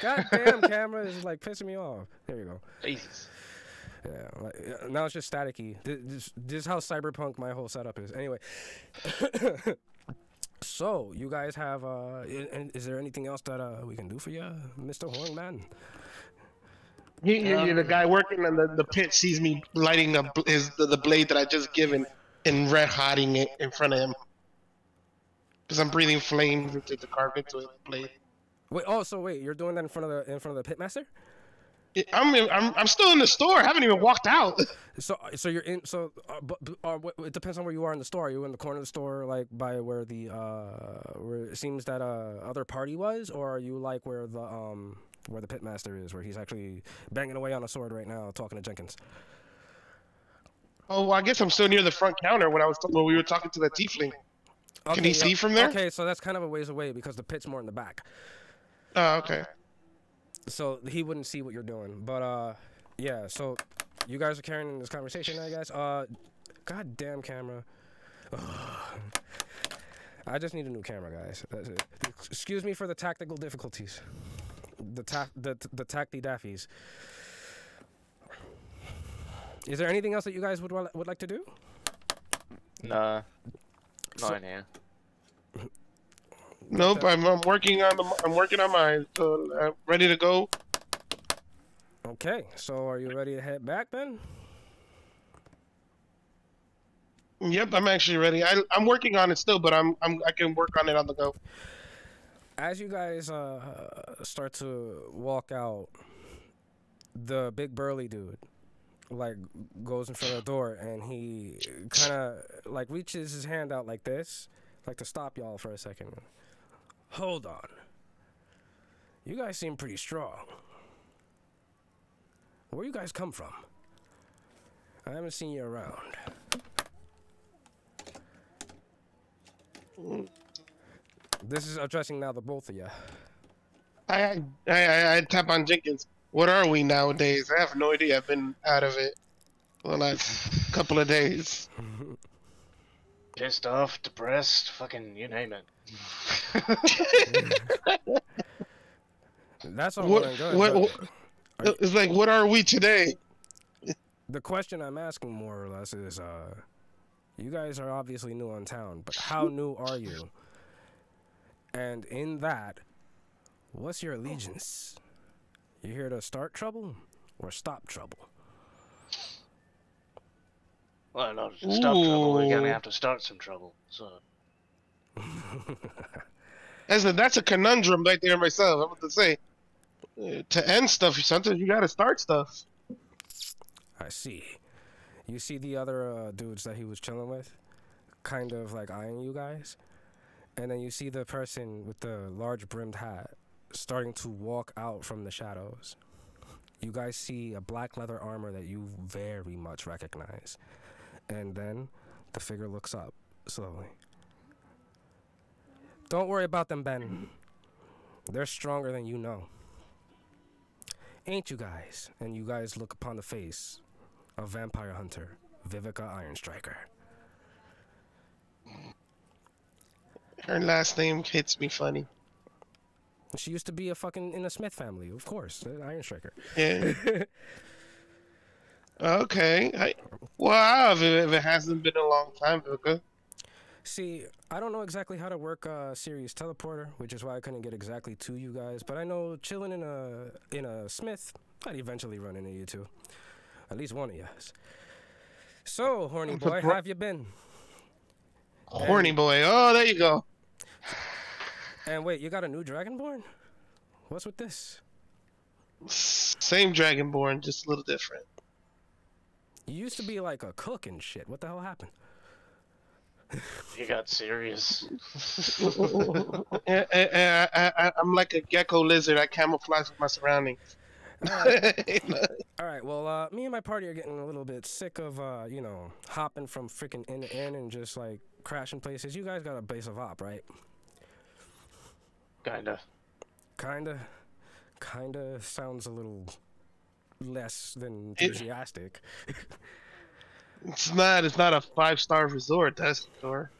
Goddamn camera is like pissing me off. There you go. Jesus. Yeah, like, now it's just staticky. This, this, is how cyberpunk my whole setup is. Anyway, so you guys have. Uh, is there anything else that uh, we can do for you, Mr. Hornman? You, you, you're the guy working on the, the pit sees me lighting up his the, the blade that I just given and red hotting it in front of him. Because I'm breathing flames into the carve into a blade. Wait. Oh, so wait, you're doing that in front of the in front of the pitmaster? I'm, I'm I'm still in the store. I haven't even walked out. So, so you're in. So, uh, but, uh, it depends on where you are in the store. Are you in the corner of the store, like by where the uh, where it seems that uh other party was, or are you like where the um where the pitmaster is, where he's actually banging away on a sword right now, talking to Jenkins? Oh, well, I guess I'm still near the front counter when I was when we were talking to the tiefling. Can he yeah, see from there? Okay, so that's kind of a ways away because the pit's more in the back, Oh, okay. So he wouldn't see what you're doing. But uh, yeah. So you guys are carrying this conversation, I guess. Uh, goddamn camera. I just need a new camera, guys. That's it. Excuse me for the tactical difficulties. The ta- the the tacty daffies. Is there anything else that you guys would would like to do? Nah. So- Not in here. Nope, I'm, I'm working on the I'm working on mine. So I'm ready to go. Okay, so are you ready to head back then? Yep, I'm actually ready. I, I'm working on it still, but I'm, I'm I can work on it on the go. as you guys uh, start to walk out, the big burly dude like goes in front of the door and he kind of like reaches his hand out like this, like to stop y'all for a second. Hold on. You guys seem pretty strong. Where you guys come from? I haven't seen you around. This is addressing now the both of you. I I, I I tap on Jenkins. What are we nowadays? I have no idea. I've been out of it for the last couple of days. Pissed off, depressed, fucking you name it. That's all What- well and good. what- but- what- It's like, what are we today? the question I'm asking more or less is, uh, you guys are obviously new on town, but how new are you? And in that, what's your allegiance? You here to start trouble or stop trouble? Well, in order to stop trouble, we're gonna have to start some trouble. So That's a, that's a conundrum right there myself. I'm about to say, uh, to end stuff, sometimes you gotta start stuff. I see. You see the other uh, dudes that he was chilling with, kind of like eyeing you guys, and then you see the person with the large brimmed hat starting to walk out from the shadows. You guys see a black leather armor that you very much recognize, and then the figure looks up slowly. Don't worry about them, Ben. They're stronger than you know. ain't you guys? And you guys look upon the face of vampire hunter Vivica Ironstriker. Her last name hits me funny. She used to be a fucking in the Smith family, of course, the Ironstriker. Yeah. okay. I, wow. If it, if it hasn't been a long time, Vivica. See, I don't know exactly how to work uh, Siri's teleporter, which is why I couldn't get exactly to you guys. But I know chilling in a in a Smith, I'd eventually run into you two, at least one of you guys. So, horny boy, how have you been? Horny boy. Oh, there you go. And wait, you got a new Dragonborn? What's with this? Same Dragonborn, just a little different. You used to be like a cook and shit. What the hell happened? You got serious. I, I, I, I, I'm like a gecko lizard. I camouflage with my surroundings. All right, well, uh, me and my party are getting a little bit sick of, uh, you know, hopping from freaking in to in and just like crashing places. You guys got a base of op, right? Kinda. Kinda. Kinda sounds a little less than It- enthusiastic. It's not. It's not a five star resort. That's for sure.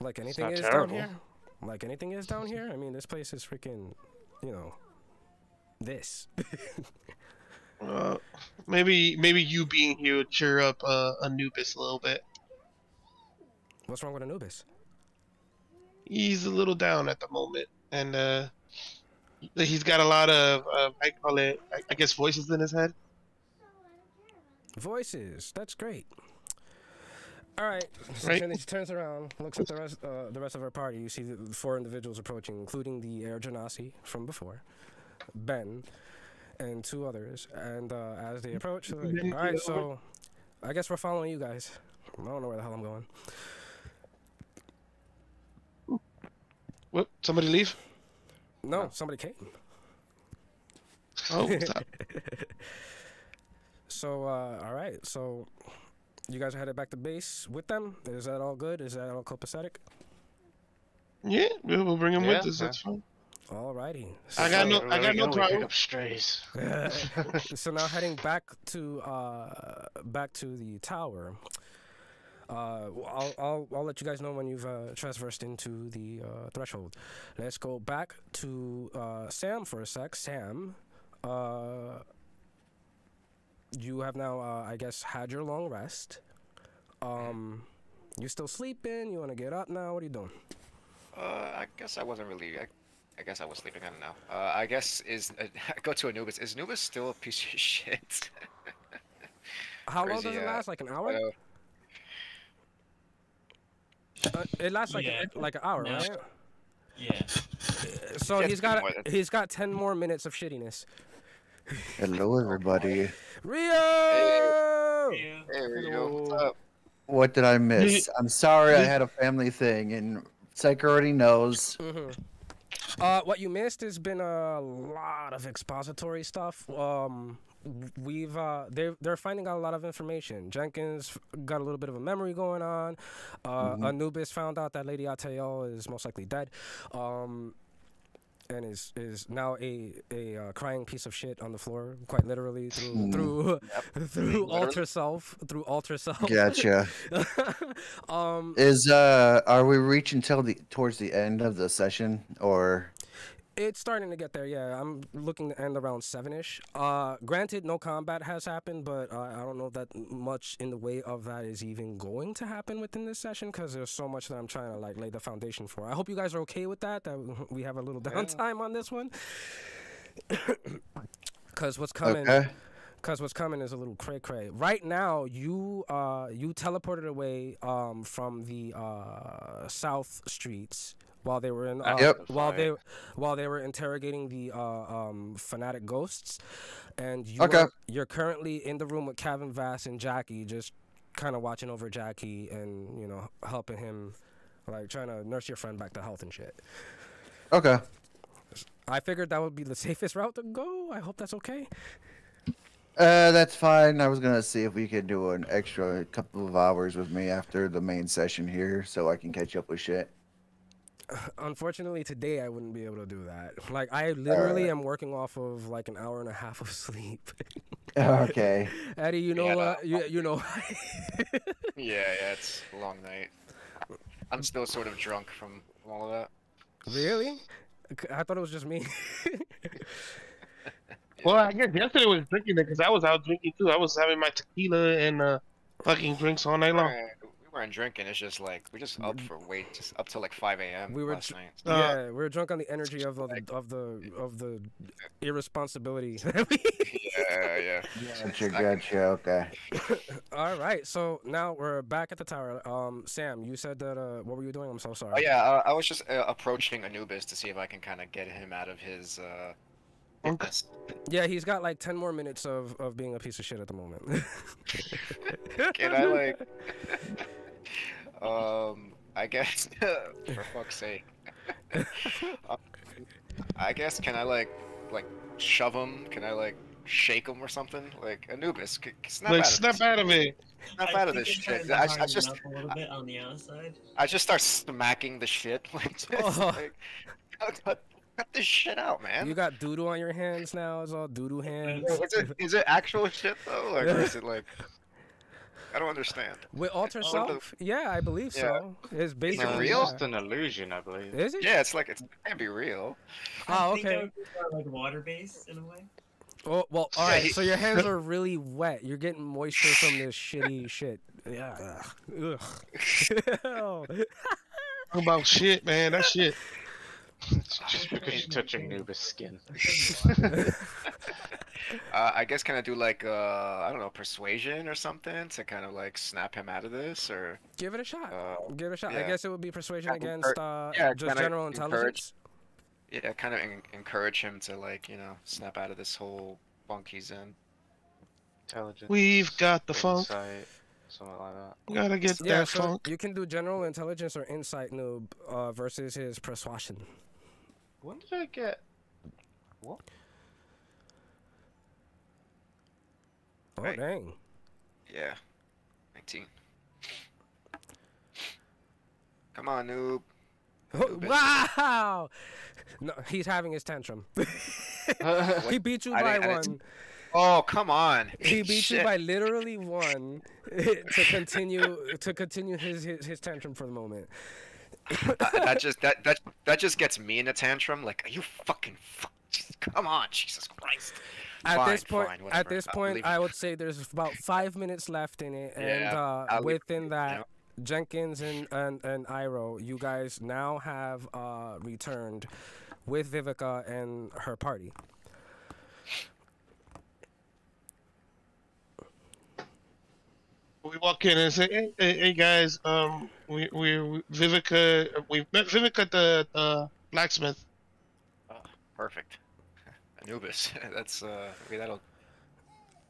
like anything is terrible. down here. Like anything is down here. I mean, this place is freaking, you know, this. Uh, maybe maybe you being here would cheer up uh, Anubis a little bit. What's wrong with Anubis? He's a little down at the moment, and uh, he's got a lot of uh, I call it I, guess voices in his head. Voices. That's great. All right. So Right. then she turns around, looks at the rest, uh, the rest of her party. You see the four individuals approaching, including the Air Genasi from before, Ben, and two others. And uh, as they approach, like, all right, so I guess we're following you guys. I don't know where the hell I'm going. What? Somebody leave? No, somebody came. Oh, stop. So, uh, all right. So, you guys are headed back to base with them. Is that all good? Is that all copacetic? yeah, we'll we'll bring him Yeah, with us. yeah. That's fine. Alrighty. I got no- I got no problem. Pick up strays. so now heading back to uh, back to the tower. Uh, I'll, I'll I'll let you guys know when you've uh, traversed into the uh, threshold. Let's go back to uh, Sam for a sec. Sam, uh, you have now, uh, I guess, had your long rest. Um, you still sleeping? You want to get up now? What are you doing? Uh, I guess I wasn't really. I, I guess I was sleeping. I don't know. Uh, I guess is uh, go to Anubis. Is Anubis still a piece of shit? How long does he, it uh, last? Like an hour? Uh, it lasts like Yeah. like an hour, No. right? Yeah. So Yeah, he's it's got more he's got ten more minutes of shittiness. Hello, everybody. Rio. there we go. What's up? What did I miss? I'm sorry, I had a family thing, and Psych already knows. hmm Uh, what you missed has been a lot of expository stuff. Um, we've uh, they're they're finding out a lot of information. Jenkins got a little bit of a memory going on. Uh, Anubis found out that Lady Atael is most likely dead. Um, and is is now a a uh, crying piece of shit on the floor, quite literally through Mm. through through Literally. alter self through alter self. Gotcha. um, Is uh, are we reaching till the towards the end of the session, or It's starting to get there, yeah. I'm looking to end around seven ish. Uh, granted, no combat has happened, but uh, I don't know that much in the way of that is even going to happen within this session because there's so much that I'm trying to like lay the foundation for. I hope you guys are okay with that. That we have a little downtime on this one. Because what's coming? okay? Cause what's coming is a little cray cray. Right now, you uh you teleported away um from the uh south streets while they were in uh, Yep. while they while they were interrogating the uh um fanatic ghosts, and you Okay. are, you're currently in the room with Kevin Vass and Jackie, just kind of watching over Jackie and you know helping him, like trying to nurse your friend back to health and shit. Okay. I figured that would be the safest route to go. I hope that's okay. Uh, that's fine. I was gonna see if we could do an extra couple of hours with me after the main session here, so I can catch up with shit. unfortunately today I wouldn't be able to do that. Like I literally am working off of like an hour and a half of sleep. Okay. Eddie, you know Yeah, what? You, you know. Yeah, yeah, it's a long night. I'm still sort of drunk from all of that. really? I thought it was just me. Well, I guess yesterday was drinking it because I was out drinking too. I was having my tequila and uh, fucking drinks all night long. weren't, we weren't drinking. It's just like we're just up for way, just up till like 5 a.m. We were last night. Uh, yeah, we were drunk on the energy of the of the of the irresponsibility. that we- Yeah, yeah. Gotcha, gotcha. Okay. All right, so now we're back at the tower. Um, Sam, you said that. Uh, what were you doing? I'm so sorry. Oh yeah, uh, I was just uh, approaching Anubis to see if I can kind of get him out of his. Uh, Okay. mess. Yeah, he's got like ten more minutes of, of being a piece of shit at the moment. Can I like? um, I guess for fuck's sake. Um, I guess can I like like shove him? Can I like shake him or something? Like Anubis, c- c- snap Like out of snap this. out of it. Snap I out of this you're trying shit. I, I just a little bit on the outside. I just start smacking the shit like just Oh. like cut, cut, cut this shit out, man. you got doodoo on your hands now. It's all doodoo hands. is it is it actual shit though? Like or is it like I don't understand. With alter Oh, self? Yeah, I believe Yeah. so. It's It's basically real? just an illusion, I believe. Is it? Yeah, it's like it's, it can't be real. Oh, I think okay. would prefer, like water based in a way. Oh, well, all Yeah, right. he- So your hands are really wet. You're getting moisture from this shitty shit. Yeah. Ugh. Ugh. About shit, man. That shit. Just because you're touching Nubis' skin. Uh, I guess can I do like uh I don't know persuasion or something to kind of like snap him out of this or Give it a shot. uh Give it a shot. I guess it would be persuasion Yeah, against uh, yeah, just general intelligence. yeah kind of en- encourage him to like you know snap out of this whole funk he's in. Intelligence. We've got the funk. insight, Something like that. Gotta get Yeah, that so funk. you can do general intelligence or insight noob uh, versus his persuasion. When did I get? What? Oh Right. dang! Yeah, 19. Come on, noob. Oh, wow! No, he's having his tantrum. he beat you I by didn't- I didn't- one. Oh come on. He beat you by literally one to continue to continue his, his his tantrum for the moment. Uh, that just that that that just gets me in a tantrum. Like, are you fucking fuck? Come on, Jesus Christ. At Fine, this point, fine, at this point, believe I would say there's about five minutes left in it, and Yeah, uh, I'll within you that, know. Jenkins and, and and Iroh, you guys now have uh, returned with Vivica and her party. We walk in and say, "Hey, hey, hey guys, um, we we we- Vivica, we met Vivica at the uh, blacksmith. Perfect. Anubis. That's uh maybe that'll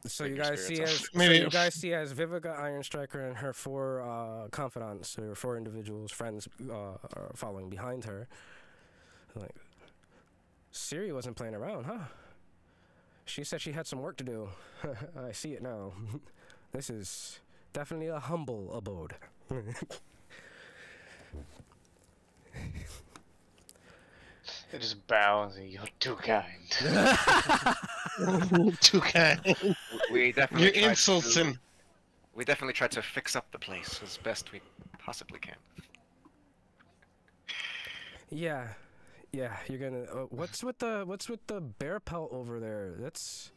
So you guys see as up. so you guys see as Vivica, Iron Striker, and her four uh, confidants, or four individuals, friends, uh, are following behind her. Like, Siri wasn't playing around, huh? She said she had some work to do. I see it now. this is definitely a humble abode. They just bow and say, "You're too kind." Too kind. we definitely You're tried insulting. To, we definitely tried to fix up the place as best we possibly can. yeah, yeah. You're gonna. Uh, what's with the What's with the bear pelt over there? That's.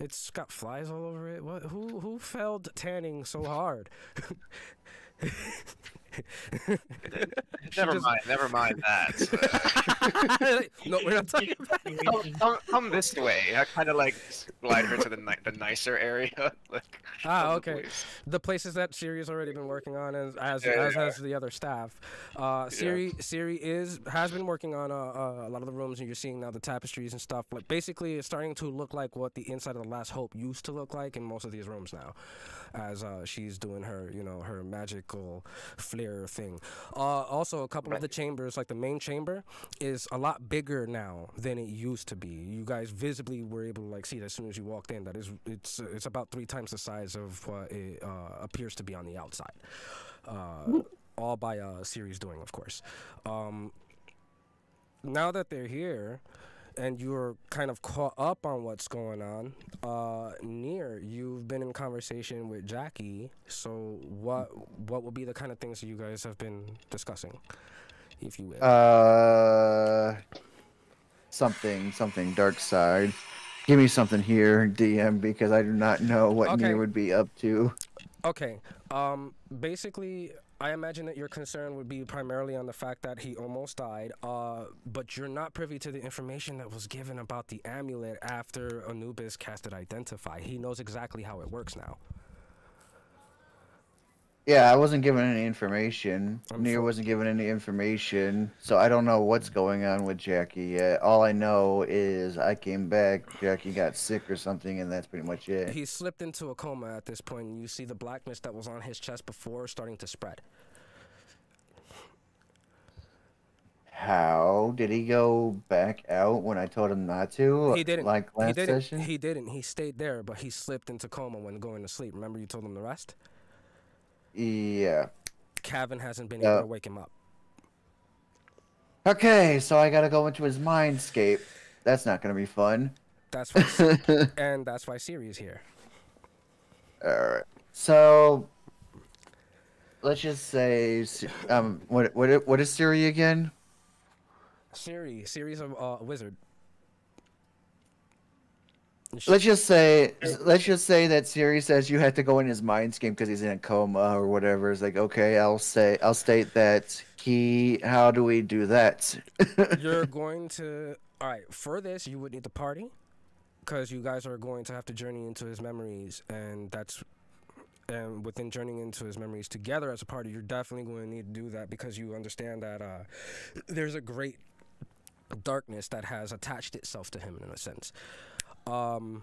It's got flies all over it. What? Who Who failed tanning so hard? She Never just- mind. Never mind that. no, we're not talking about. come, come, come this way. I kind of like slide her to the ni- the nicer area. like, Ah, of the okay. place. The places that Siri's already been working on, as as, Yeah, as yeah. has the other staff. Uh, Siri Siri is has been working on uh, uh, a lot of the rooms, and you're seeing now the tapestries and stuff. Like basically, it's starting to look like what the inside of the Last Hope used to look like in most of these rooms now, as uh, she's doing her you know her magical flair thing. Uh, also, a couple of the chambers, like the main chamber, is a lot bigger now than it used to be. You guys visibly were able to like see it as soon as you walked in. That is, it's it's about three times the size of what it uh, appears to be on the outside. Uh, all by uh, Siri's doing, of course. Um, now that they're here, and you're kind of caught up on what's going on, uh, Nier you've been in conversation with Jackie. So what what will be the kind of things that you guys have been discussing, if you will? Uh, something, something dark side. Give me something here, DM, because I do not know what Okay. Nier would be up to. Okay. Um. Basically, I imagine that your concern would be primarily on the fact that he almost died. Uh. But you're not privy to the information that was given about the amulet after Anubis casted Identify. He knows exactly how it works now. Yeah, I wasn't given any information. I'm wasn't given any information, so I don't know what's going on with Jackie yet. All I know is I came back, Jackie got sick or something, and that's pretty much it. He slipped into a coma at this point. and You see the blackness that was on his chest before starting to spread. How did he go back out when I told him not to? He didn't. Like last he didn't. session? He didn't. He stayed there, but he slipped into coma when going to sleep. Remember, you told him the rest. Yeah. Kevin hasn't been Yeah. able to wake him up. Okay, so I gotta go into his mindscape. That's not gonna be fun. That's why, and that's why Siri is here. Alright. So let's just say um what what what is Siri again? Siri, Siri's a uh, wizard. Let's just say let's just say that Siri says you have to go in his mindscape because he's in a coma or whatever. It's like okay, I'll say I'll state that he. How do we do that? You're going to. All right. For this, you would need the party, because you guys are going to have to journey into his memories, and that's. And within journeying into his memories together as a party, you're definitely going to need to do that because you understand that uh, there's a great darkness that has attached itself to him in a sense. Um,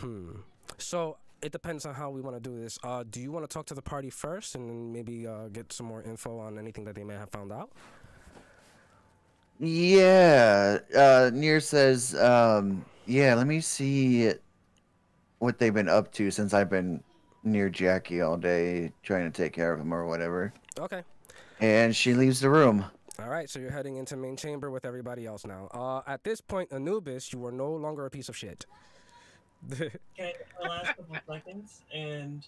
hmm. So it depends on how we want to do this. Uh, do you want to talk to the party first, and then maybe uh, get some more info on anything that they may have found out? Yeah, uh, Nier says, um, yeah, let me see what they've been up to since I've been near Jackie all day trying to take care of him or whatever. Okay. And she leaves the room. All right, so you're heading into main chamber with everybody else now. Uh, at this point, Anubis, you are no longer a piece of shit. Can I get the last couple seconds and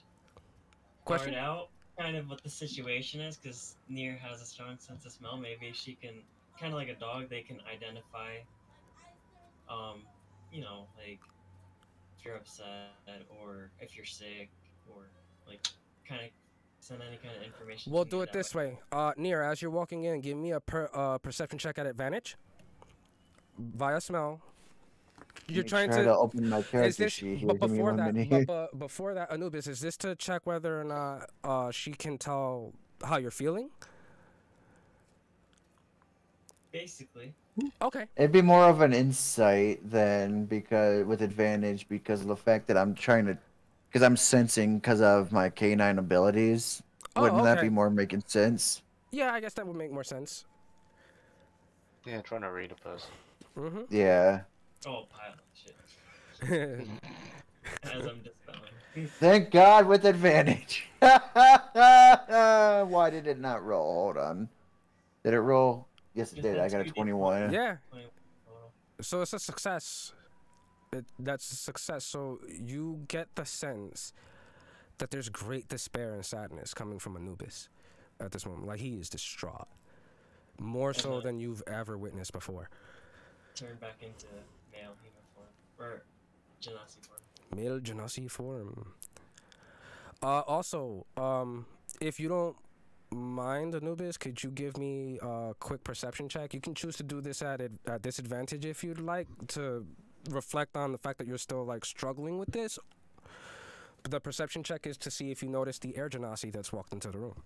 Question? sort out kind of what the situation is? Because Nier has a strong sense of smell. Maybe she can, kind of like a dog, they can identify, um, you know, like if you're upset or if you're sick or like kind of send any kind of information. we'll to do it this way. Uh, Nier, as you're walking in, give me a per, uh, perception check at advantage via smell. You're Let trying try to. open my Is character this, sheet here. but before that, but, but before that, Anubis, is this to check whether or not uh, she can tell how you're feeling? Basically. Okay. It'd be more of an insight than because with advantage because of the fact that I'm trying to, because I'm sensing because of my canine abilities. Oh, Wouldn't that be more making sense? Yeah, I guess that would make more sense. Yeah, trying to read a person. Mm-hmm. Yeah. Oh, pile of shit. As I'm dispelling. Thank God with advantage. Why did it not roll? Hold on. Did it roll? Yes, it did. I got a 21. yeah. So it's a success. It, that's success. So you get the sense that there's great despair and sadness coming from Anubis at this moment. Like he is distraught. More so Uh-huh. than you've ever witnessed before. turn back into male human form or genasi form. Male Genasi form. Uh, also, um, if you don't mind, Anubis, could you give me a quick perception check? You can choose to do this at ad- at disadvantage if you'd like to reflect on the fact that you're still like struggling with this. But the perception check is to see if you notice the air Genasi that's walked into the room.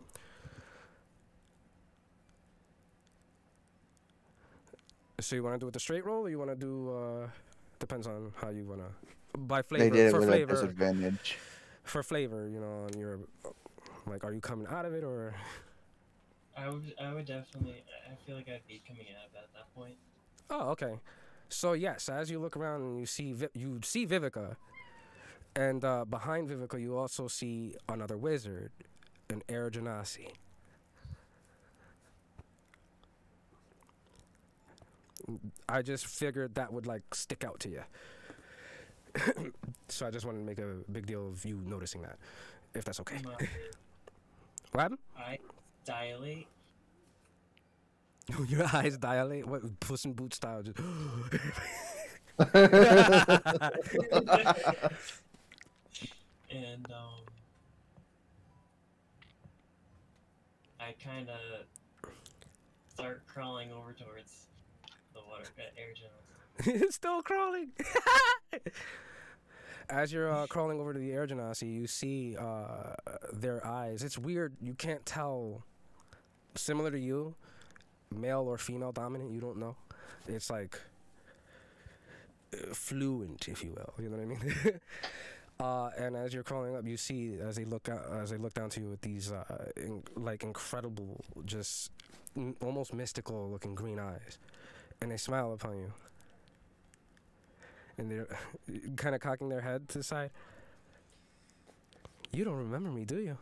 So you want to do it the straight roll, or you want to do? Uh, depends on how you want to. By flavor, They did it for with a flavor, disadvantage. for flavor, you know, and you're like, are you coming out of it or? I would, I would definitely. I- I feel like I'd be coming out of it at that point. Oh, okay. So yes, as you look around and you see Vi you see Vivica, and uh, behind Vivica you also see another wizard, an Air Genasi. I just figured that would like stick out to you. so I just wanted to make a big deal of you noticing that, if that's okay. what happened? I dilate Your eyes dilate. What Puss in Boots style? Just and um, I kind of start crawling over towards the water uh, air generator. it's still crawling. As you're uh, crawling over to the air genasi, you see uh, their eyes. It's weird. You can't tell. Similar to you, male or female dominant. You don't know. It's like uh, fluent, if you will. You know what I mean? uh, and as you're crawling up, you see as they look out, as they look down to you with these uh, in, like incredible, just almost mystical looking green eyes, and they smile upon you and they're kind of cocking their head to the side. You don't remember me, do you?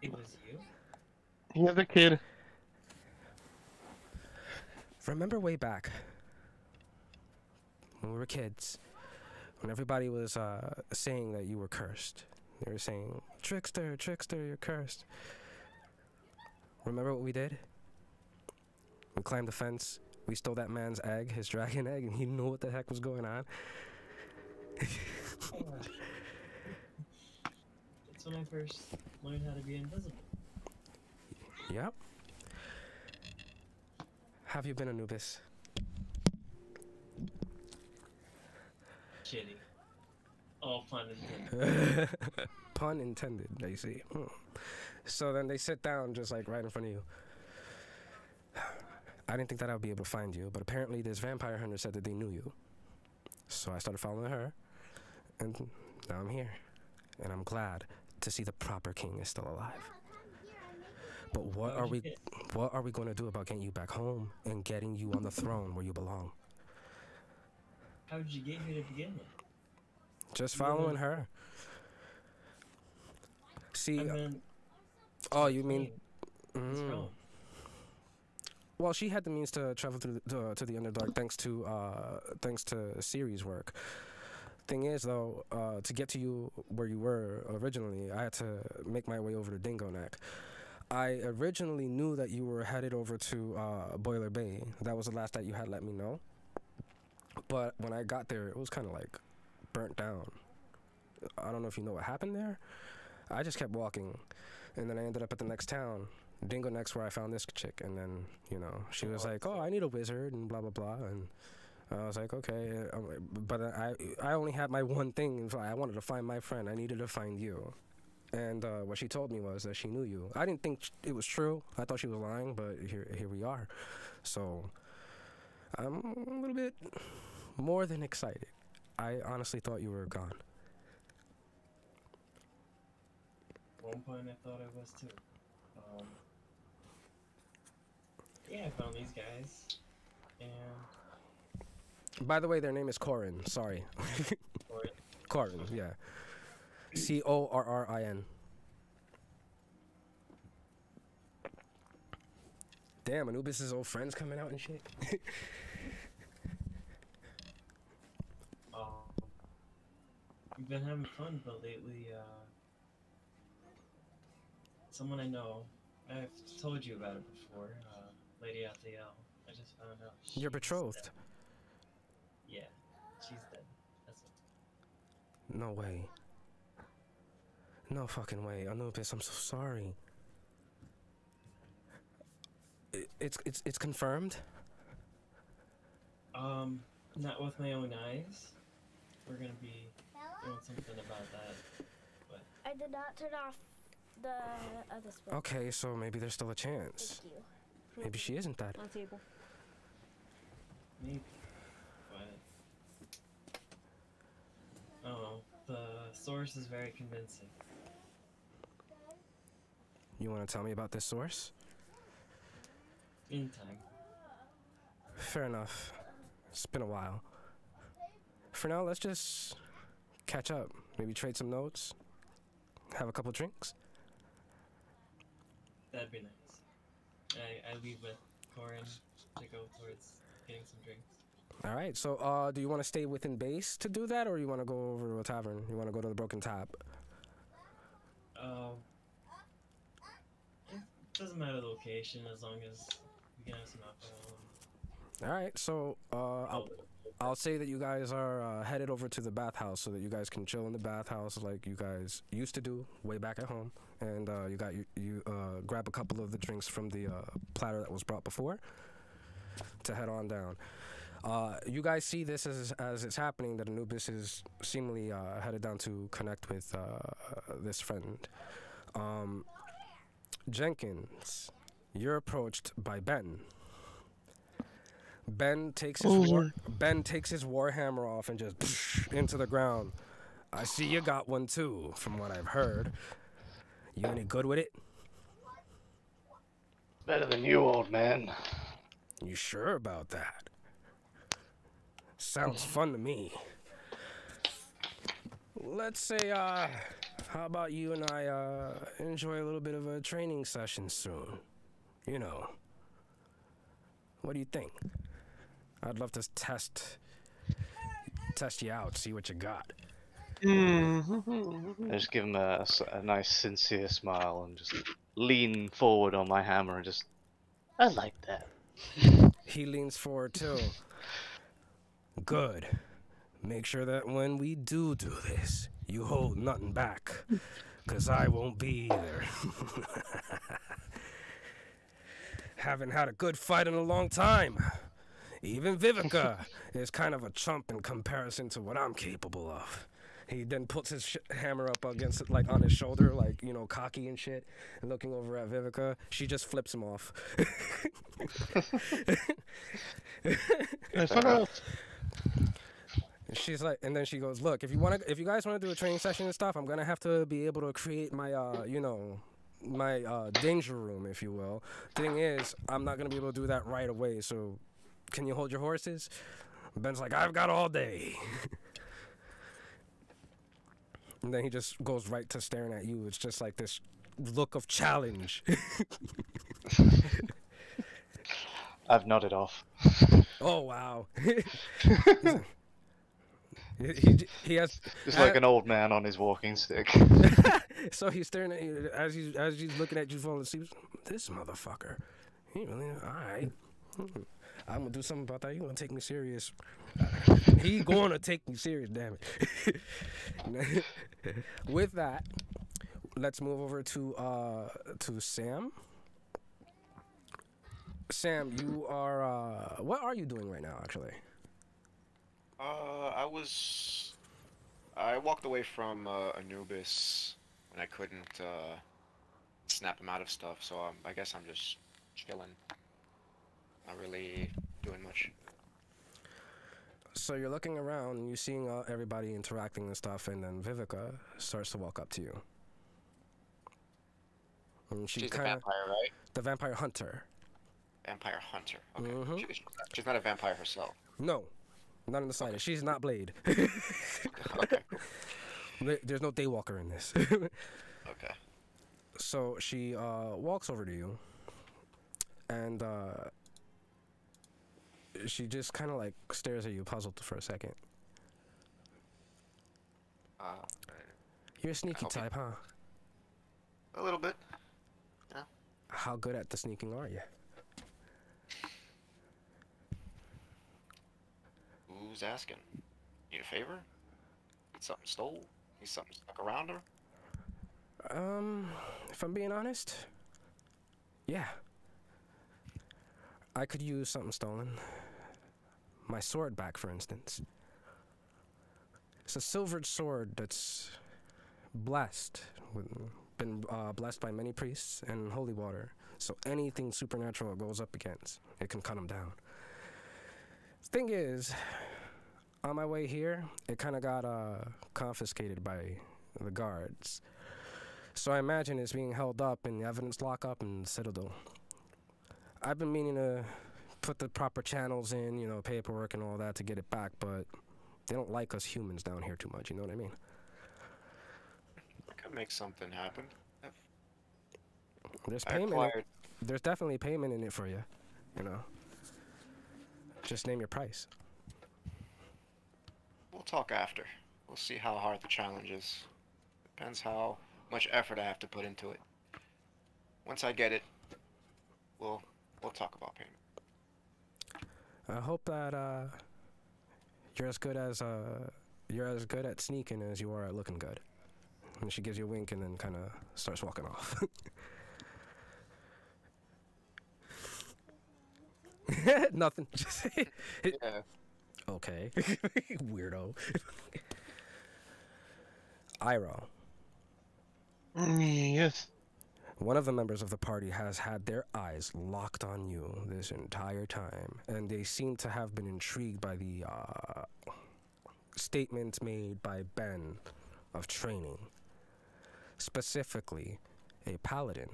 It was you. He has a kid. Remember way back when we were kids, when everybody was uh, saying that you were cursed. They were saying, "Trickster, trickster, you're cursed." Remember what we did? We climbed the fence. We stole that man's egg, his dragon egg, and he knew what the heck was going on. That's when I first learned how to be invisible. Yep. Have you been Anubis? Shitty. All pun intended. Pun intended, they see. Hmm. So then they sit down just like right in front of you. I didn't think that I would be able to find you, but apparently this vampire hunter said that they knew you. So I started following her, and now I'm here. And I'm glad to see the proper king is still alive. But what are we what are we going to do about getting you back home and getting you on the throne where you belong? How did you get here to begin with? Just following her. See, I mean, oh, you mean Mm. Well, she had the means to travel to the, to, to the Underdark thanks to uh, thanks to Siri's work. Thing is, though, uh, to get to you where you were originally, I had to make my way over to Dingo Neck. I originally knew that you were headed over to uh, Boiler Bay. That was the last that you had let me know. But when I got there, it was kind of like burnt down. I don't know if you know what happened there. I just kept walking, and then I ended up at the next town, Dingo Next, where I found this chick, and then you know she was like, "Oh, I need a wizard," and blah blah blah, and I was like, "Okay," but I I only had my one thing. I wanted to find my friend. I needed to find you, and uh, what she told me was that she knew you. I didn't think it was true. I thought she was lying, but here here we are. So I'm a little bit more than excited. I honestly thought you were gone. One point I thought I was too. Um, yeah, I found these guys, and By the way, their name is Corin. Sorry, or Corin. Yeah, C O R R I N. Damn, Anubis' old friends coming out and shit. um, we've been having fun, but lately, uh, someone I know, I've told you about it before, uh, Lady Athiel. I just found out. You're betrothed. dead. Yeah, she's dead. That's it. No way. No fucking way. Anubis, I'm so sorry. I- It's it's it's confirmed. Um, not with my own eyes. We're gonna be doing something about that. I did not turn off the other spell. Okay, so maybe there's still a chance. Thank you. Maybe she isn't that. On table. Maybe. But I. The source is very convincing. You want to tell me about this source? In time. Fair enough. It's been a while. For now, let's just catch up. Maybe trade some notes. Have a couple drinks. That'd be nice. I, I leave with Corin to go towards getting some drinks. All right. So, uh, do you want to stay within base to do that, or you want to go over to a tavern? You want to go to the Broken Tap? Um, doesn't matter the location as long as we can have some alcohol. All right. So, uh, I'll, I'll say that you guys are uh, headed over to the bathhouse so that you guys can chill in the bathhouse like you guys used to do way back at home, and uh, you got you you uh, grab a couple of the drinks from the uh, platter that was brought before to head on down. Uh, you guys see this as as it's happening that Anubis is seemingly uh, headed down to connect with uh, this friend. Um, Jenkins, you're approached by Ben. Ben takes his war, Ben takes his warhammer off and just into the ground. I see you got one too, from what I've heard. You any good with it? Better than you, old man. You sure about that? Sounds fun to me. Let's say, uh, how about you and I, uh, enjoy a little bit of a training session soon? You know. What do you think? I'd love to test, test you out, see what you got. I just give him a nice, sincere smile and just lean forward on my hammer and just. I like that. He leans forward too. Good. Make sure that when we do do this, you hold nothing back. Cause I won't be either. Haven't had a good fight in a long time. Even Vivica is kind of a chump in comparison to what I'm capable of. He then puts his sh- hammer up against it, like on his shoulder, like you know, cocky and shit, and looking over at Vivica. She just flips him off. Hey, fuck off. And She's like, and then she goes, "Look, if you want to, if you guys want to do a training session and stuff, I'm gonna have to be able to create my, uh, you know, my uh, danger room, if you will. Thing is, I'm not gonna be able to do that right away. So, can you hold your horses?" Ben's like, "I've got all day." and then he just goes right to staring at you. It's just like this look of challenge. I've nodded off. oh wow. he, he, has Just like an old man on his walking stick. so he's staring at you as he's as he's looking at you falling asleep. This motherfucker. He really all right. I'm gonna do something about that. You gonna take me serious? he gonna take me serious. Damn it. With that, let's move over to uh to Sam. Sam, you are uh what are you doing right now actually? Uh, I was. I walked away from uh, Anubis, and I couldn't uh, snap him out of stuff. So um, I guess I'm just chilling. Not really doing much. So you're looking around and you're seeing uh, everybody interacting and stuff, and then Vivica starts to walk up to you. And she She's a kind of vampire, right? the vampire hunter. Vampire hunter. Okay. Mhm. She- she's not a vampire herself. No, not in the slightest. She's not Blade. okay. There's no Daywalker in this. Okay. so she uh, walks over to you, and uh, she just kind of like stares at you, puzzled for a second. Uh, You're a sneaky Okay. type, huh? a little bit. Yeah. How good at the sneaking are you? Who's asking? Need a favor? Need something stole? Need something stuck around her? Um, if I'm being honest, yeah. I could use something stolen. My sword back, for instance. It's a silvered sword that's blessed, been uh, blessed by many priests and holy water. So anything supernatural it goes up against, it can cut them down. Thing is, on my way here, it kind of got uh, confiscated by the guards. So I imagine it's being held up in the evidence lockup in the Citadel. I've been meaning to put the proper channels in, you know, paperwork and all that to get it back, but they don't like us humans down here too much, you know what I mean? I could make something happen. There's payment. there's definitely payment in it for you. You know. Just name your price. We'll talk after. We'll see how hard the challenge is. Depends how much effort I have to put into it. Once I get it, we'll we'll talk about payment. I hope that uh, you're as good as uh, you're as good at sneaking as you are at looking good. And she gives you a wink and then kind of starts walking off. Nothing. Just Yeah. Okay. Weirdo. Iroh. Mm, Yes. One of the members of the party has had their eyes locked on you this entire time, and they seem to have been intrigued by the uh, statements made by Ben of training. Specifically, a paladin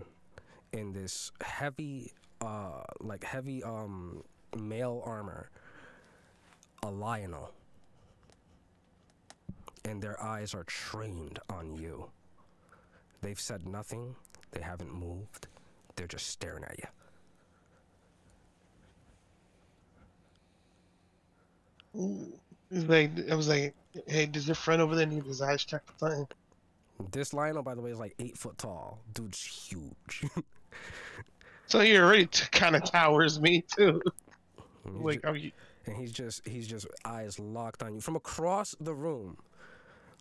in this heavy, uh, like heavy um, mail armor, a Leonin, and their eyes are trained on you. They've said nothing. They haven't moved. They're just staring at you. Ooh. Like I was like, hey, does your friend over there need his eyes checked or something? This Leonin, by the way, is like eight foot tall. Dude's huge. So he already t- kind of towers me too. Like, are you? And he's just he's just eyes locked on you from across the room.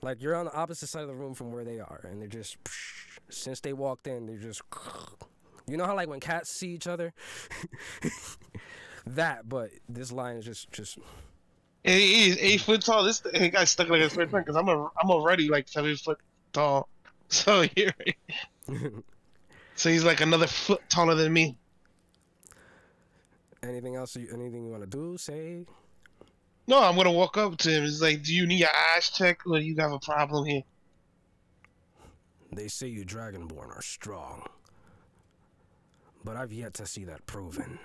Like you're on the opposite side of the room from where they are, and they're just since they walked in, they're just you know how like when cats see each other, that. But this lion is just just. And he's eight foot tall. This he got stuck like his first friend because I'm a, I'm already like seven foot tall. So here, so he's like another foot taller than me. Anything else? You, anything you want to do? Say. No, I'm gonna walk up to him. It's like, do you need your eyes checked or you have a problem here? They say you Dragonborn are strong, but I've yet to see that proven.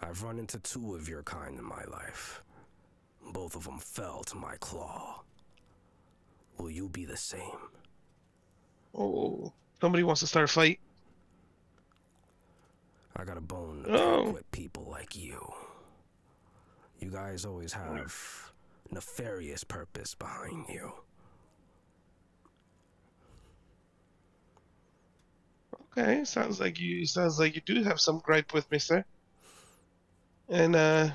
I've run into two of your kind in my life. Both of them fell to my claw. Will you be the same? Oh, somebody wants to start a fight. I got a bone to Oh. with people like you. You guys always have nefarious purpose behind you. Okay, sounds like you sounds like you do have some gripe with me, sir. And uh,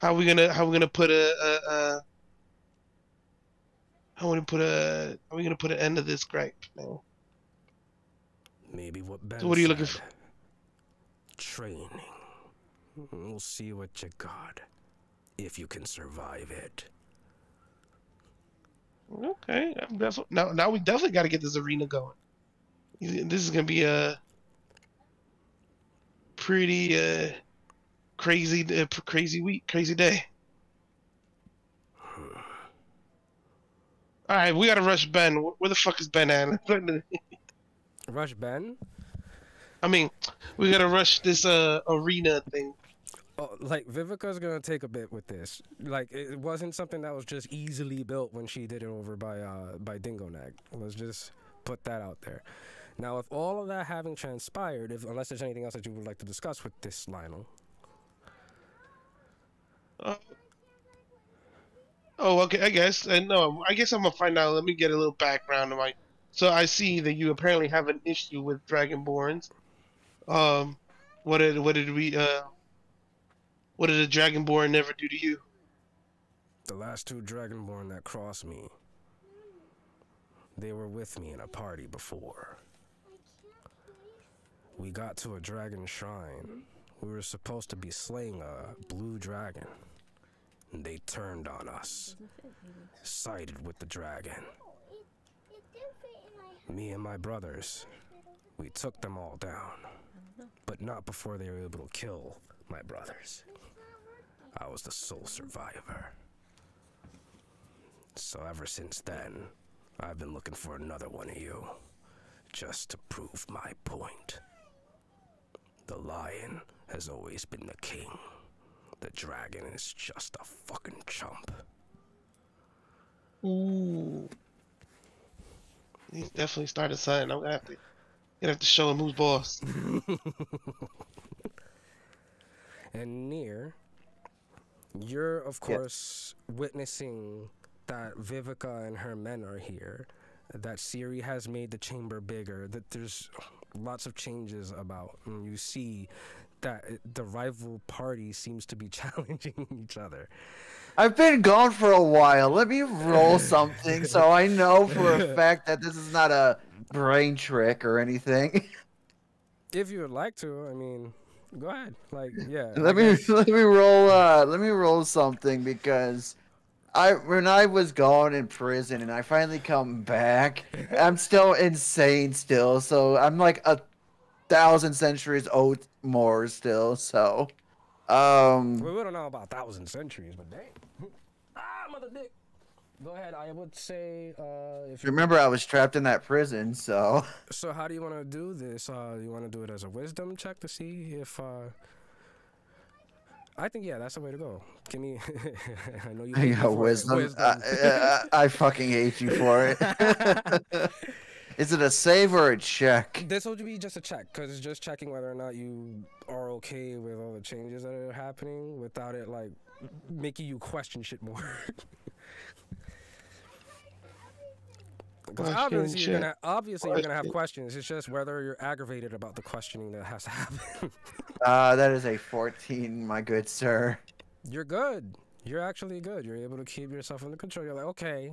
how we gonna how we gonna put a, a, a how we gonna put a how we gonna put an end to this gripe now? Maybe what Ben So what are you looking said. Training. We'll see what you got. If you can survive it. Okay, now. Now we definitely got to get this arena going. This is gonna be a pretty uh, crazy, uh, crazy week, crazy day. All right, we gotta rush Ben. Where the fuck is Ben at? Rush Ben? I mean, we gotta rush this uh arena thing. Oh, like Vivica's gonna take a bit with this. Like it wasn't something that was just easily built when she did it over by uh by Dingo Nag. Let's just put that out there. Now, if all of that having transpired, if unless there's anything else that you would like to discuss with this Leonin, Uh, oh, okay. I guess. Uh, no, I guess I'm gonna find out. Let me get a little background on my. So I see that you apparently have an issue with Dragonborns. Um, what did what did we uh? What did a Dragonborn never do to you? the last two Dragonborn that crossed me, they were with me in a party before. We got to a dragon shrine. We were supposed to be slaying a blue dragon. And they turned on us, sided with the dragon. Me and my brothers, we took them all down. But not before they were able to kill my brothers. I was the sole survivor. So ever since then, I've been looking for another one of you. Just to prove my point. The lion has always been the king. The dragon is just a fucking chump. Ooh. He's definitely started something. I'm gonna have to, gonna have to show him who's boss. And Nier, you're of course witnessing that Vivica and her men are here. That Siri has made the chamber bigger. That there's lots of changes about, and you see that the rival party seems to be challenging each other. I've been gone for a while. Let me roll something so I know for a fact that this is not a brain trick or anything. If you would like to, I mean, go ahead. Like, yeah. Let me let me roll uh let me roll something because I when I was gone in prison and I finally come back, I'm still insane still. So I'm like a thousand centuries old more still. So um We don't know about thousand centuries, but dang. ah, mother dick. Go ahead. I would say, uh, if you remember I was trapped in that prison, so So how do you want to do this? Uh, you want to do it as a wisdom check to see if. Uh... I think yeah, that's the way to go. Give me. I know you. yeah, it. wisdom. I, I, I fucking hate you for it. Is it a save or a check? This will be just a check, cause it's just checking whether or not you are okay with all the changes that are happening without it like making you question shit more. Because obviously you're gonna obviously you're gonna have questions. It's just whether you're aggravated about the questioning that has to happen. Uh, that is a 14, my good sir. you're good. You're actually good. You're able to keep yourself under control. You're like, okay,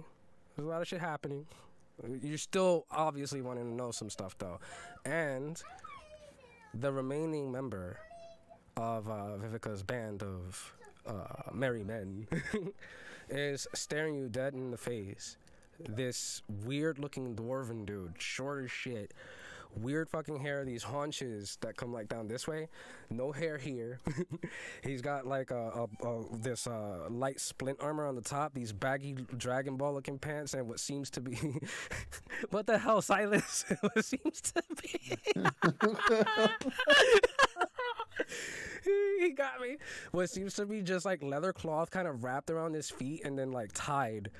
there's a lot of shit happening. You're still obviously wanting to know some stuff though, and the remaining member of uh, Vivica's band of uh, merry men is staring you dead in the face. This weird-looking dwarven dude, short as shit, weird fucking hair, these haunches that come like down this way, no hair here. He's got like a, a, a this uh, light splint armor on the top, these baggy Dragon Ball looking pants, and what seems to be what the hell, Silas? what seems to be he got me. What seems to be just like leather cloth kind of wrapped around his feet and then like tied.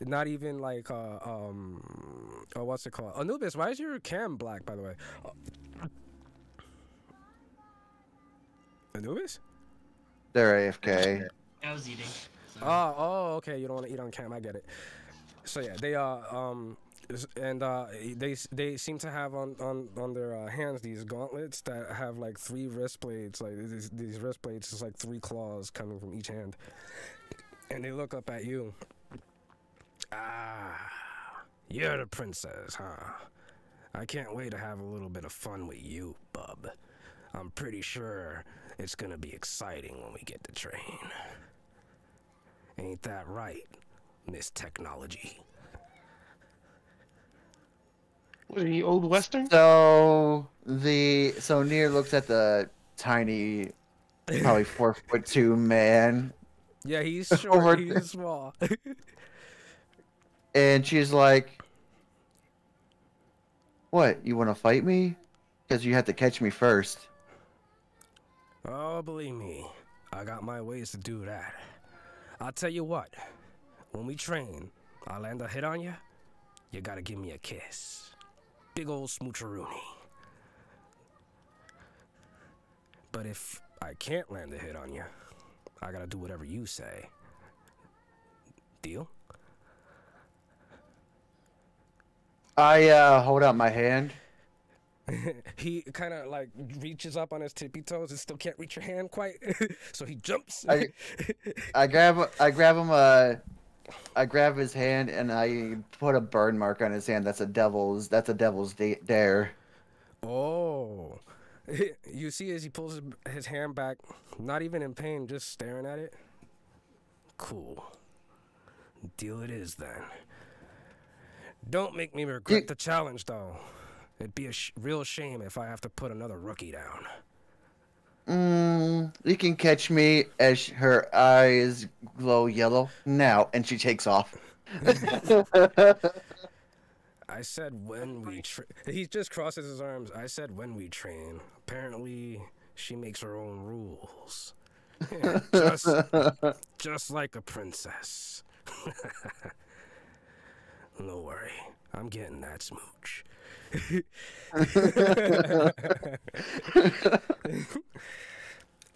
Not even like uh um oh what's it called? Anubis, why is your cam black by the way? Uh, Anubis? They're AFK. I was eating. So. Oh, oh, okay. You don't want to eat on cam. I get it. So yeah, they uh um and uh they they seem to have on on on their uh, hands these gauntlets that have like three wrist blades. Like these these wrist blades is like three claws coming from each hand, and they look up at you. Ah, you're the princess, huh? I can't wait to have a little bit of fun with you, bub. I'm pretty sure it's gonna be exciting when we get to train. Ain't that right, Miss Technology? What are you, old western? So the so Nier looks at the tiny, probably four foot two man, Yeah, he's short, he's small. and she's like, "What? You want to fight me? Because you have to catch me first. oh, believe me, I got my ways to do that. I'll tell you what, when we train, I land a hit on you, you gotta give me a kiss. Big old smoocheroonie. But if I can't land a hit on you, I gotta do whatever you say. Deal? I uh, hold out my hand. he kind of like reaches up on his tippy toes and still can't reach your hand quite, so he jumps. I- I grab I grab him uh I grab his hand and I put a burn mark on his hand. That's a devil's. That's a devil's da- dare. oh, you see as he pulls his, his hand back, not even in pain, just staring at it. Cool. Deal it is then. Don't make me regret You- the challenge though. It'd be a sh- real shame if I have to put another rookie down. Mm, you can catch me as her eyes glow yellow now, and she takes off. I said when we he just crosses his arms. I said when we train. Apparently, she makes her own rules. Yeah, just, just like a princess. no worry, I'm getting that smooch.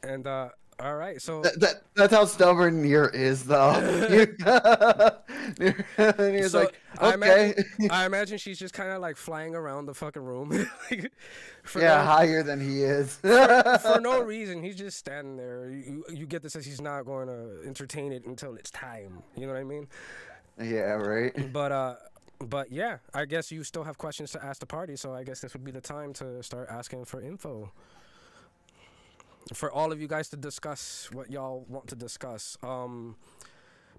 And uh, all right, so That, that, that's how stubborn Nier is, though. You- and he's So, like, I okay. I imagine she's just kind of like flying around the fucking room, like, for yeah, no, higher than he is. for no reason. He's just standing there. You, you get the sense he's not going to entertain it until it's time. You know what I mean? Yeah, right. But uh, but yeah, I guess you still have questions to ask the party, so I guess this would be the time to start asking for info. For all of you guys to discuss what y'all want to discuss. Um,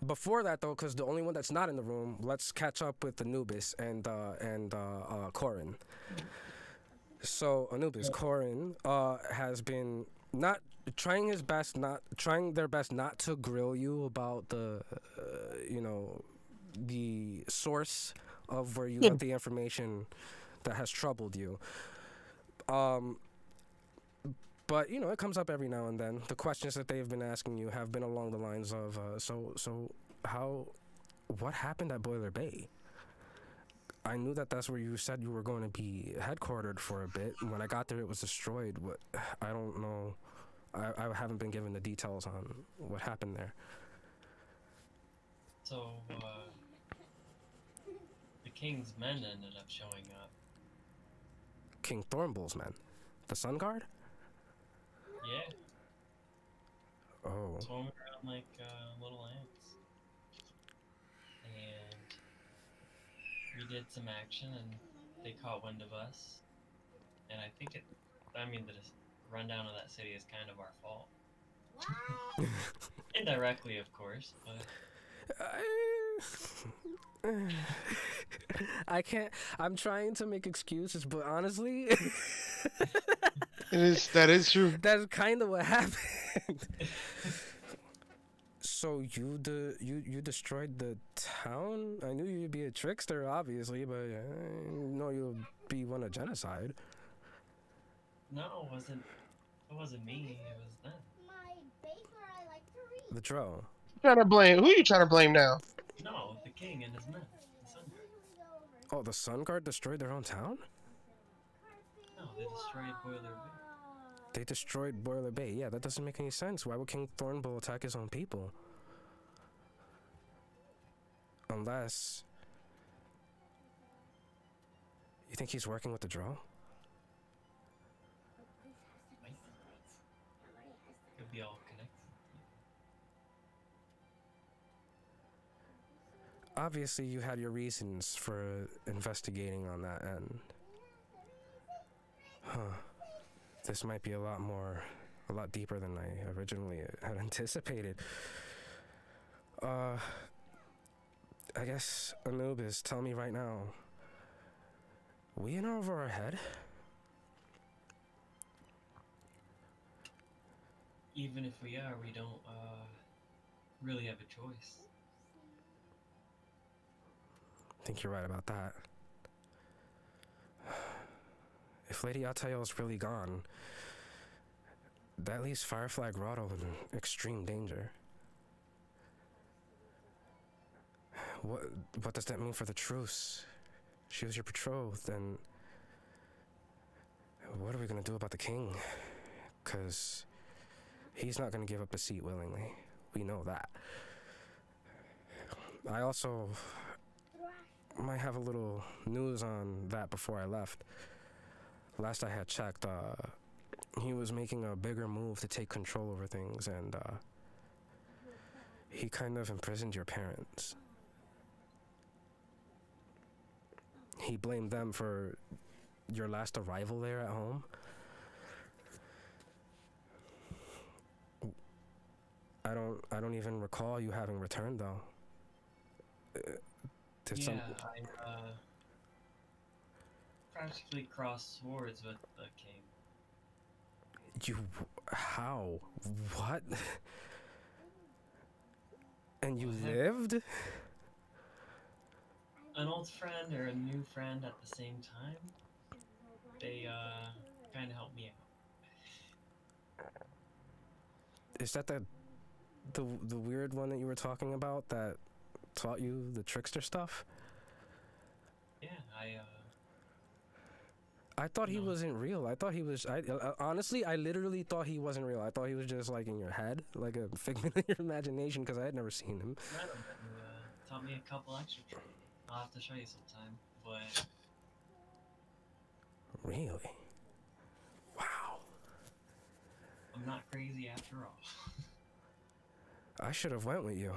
before that though, because the only one that's not in the room, let's catch up with Anubis and uh, and uh, uh, Corin. So Anubis, Corin uh, has been not trying his best, not trying their best not to grill you about the, uh, you know, the source of where you Yeah. got the information that has troubled you. Um, but you know, it comes up every now and then. The questions that they've been asking you have been along the lines of, uh, so, so, how, what happened at Boiler Bay? I knew that that's where you said you were going to be headquartered for a bit. When I got there, it was destroyed. What I don't know. I, I haven't been given the details on what happened there. So, uh, the king's men ended up showing up. King Thornbull's men, the Sun Guard. Yeah, Oh, swarming around like uh, little ants. And we did some action, and they caught wind of us. And I think it, I mean, the rundown of that city is kind of our fault. Indirectly, of course, but I can't. I'm trying to make excuses, but honestly, It is that is true. that's kind of what happened. so you de- you you destroyed the town? I knew you'd be a trickster, obviously, but I know you'd be one of genocide. no, it wasn't. It wasn't me. It was them. My paper I like to read. The Drow. Trying to blame who are you trying to blame now? No, the king and his men. The sun guard. Oh, the Sun Guard destroyed their own town? No, they destroyed Boiler Bay. They destroyed Boiler Bay. Yeah, that doesn't make any sense. Why would King Thornbull attack his own people? Unless. You think he's working with the Drow? Obviously, you had your reasons for investigating on that end. Huh. This might be a lot more, a lot deeper than I originally had anticipated. Uh, I guess Anubis, tell me right now. We in over our head? Even if we are, we don't uh, really have a choice. I think you're right about that. If Lady Atayo is really gone, that leaves Firefly Grotto in extreme danger. What what does that mean for the truce? She was your betrothed, and what are we gonna do about the king? Cause he's not gonna give up the seat willingly. We know that. I also might have a little news on that before I left. Last I had checked, uh, he was making a bigger move to take control over things, and uh, he kind of imprisoned your parents. He blamed them for your last arrival there at home. I don't. I don't even recall you having returned though. Did yeah, some, I uh, practically crossed swords with the king. You how? What? And you lived? An old friend or a new friend at the same time. They uh, kind of helped me out. Is that the the the weird one that you were talking about that taught you the trickster stuff? Yeah, I uh, I thought he No. wasn't real. I thought he was. I uh, honestly, I literally thought he wasn't real. I thought he was just like in your head, like a figment of your imagination, because I had never seen him uh, taught me a couple extra tricks. I'll have to show you sometime. But Really? Wow. I'm not crazy after all. I should have went with you.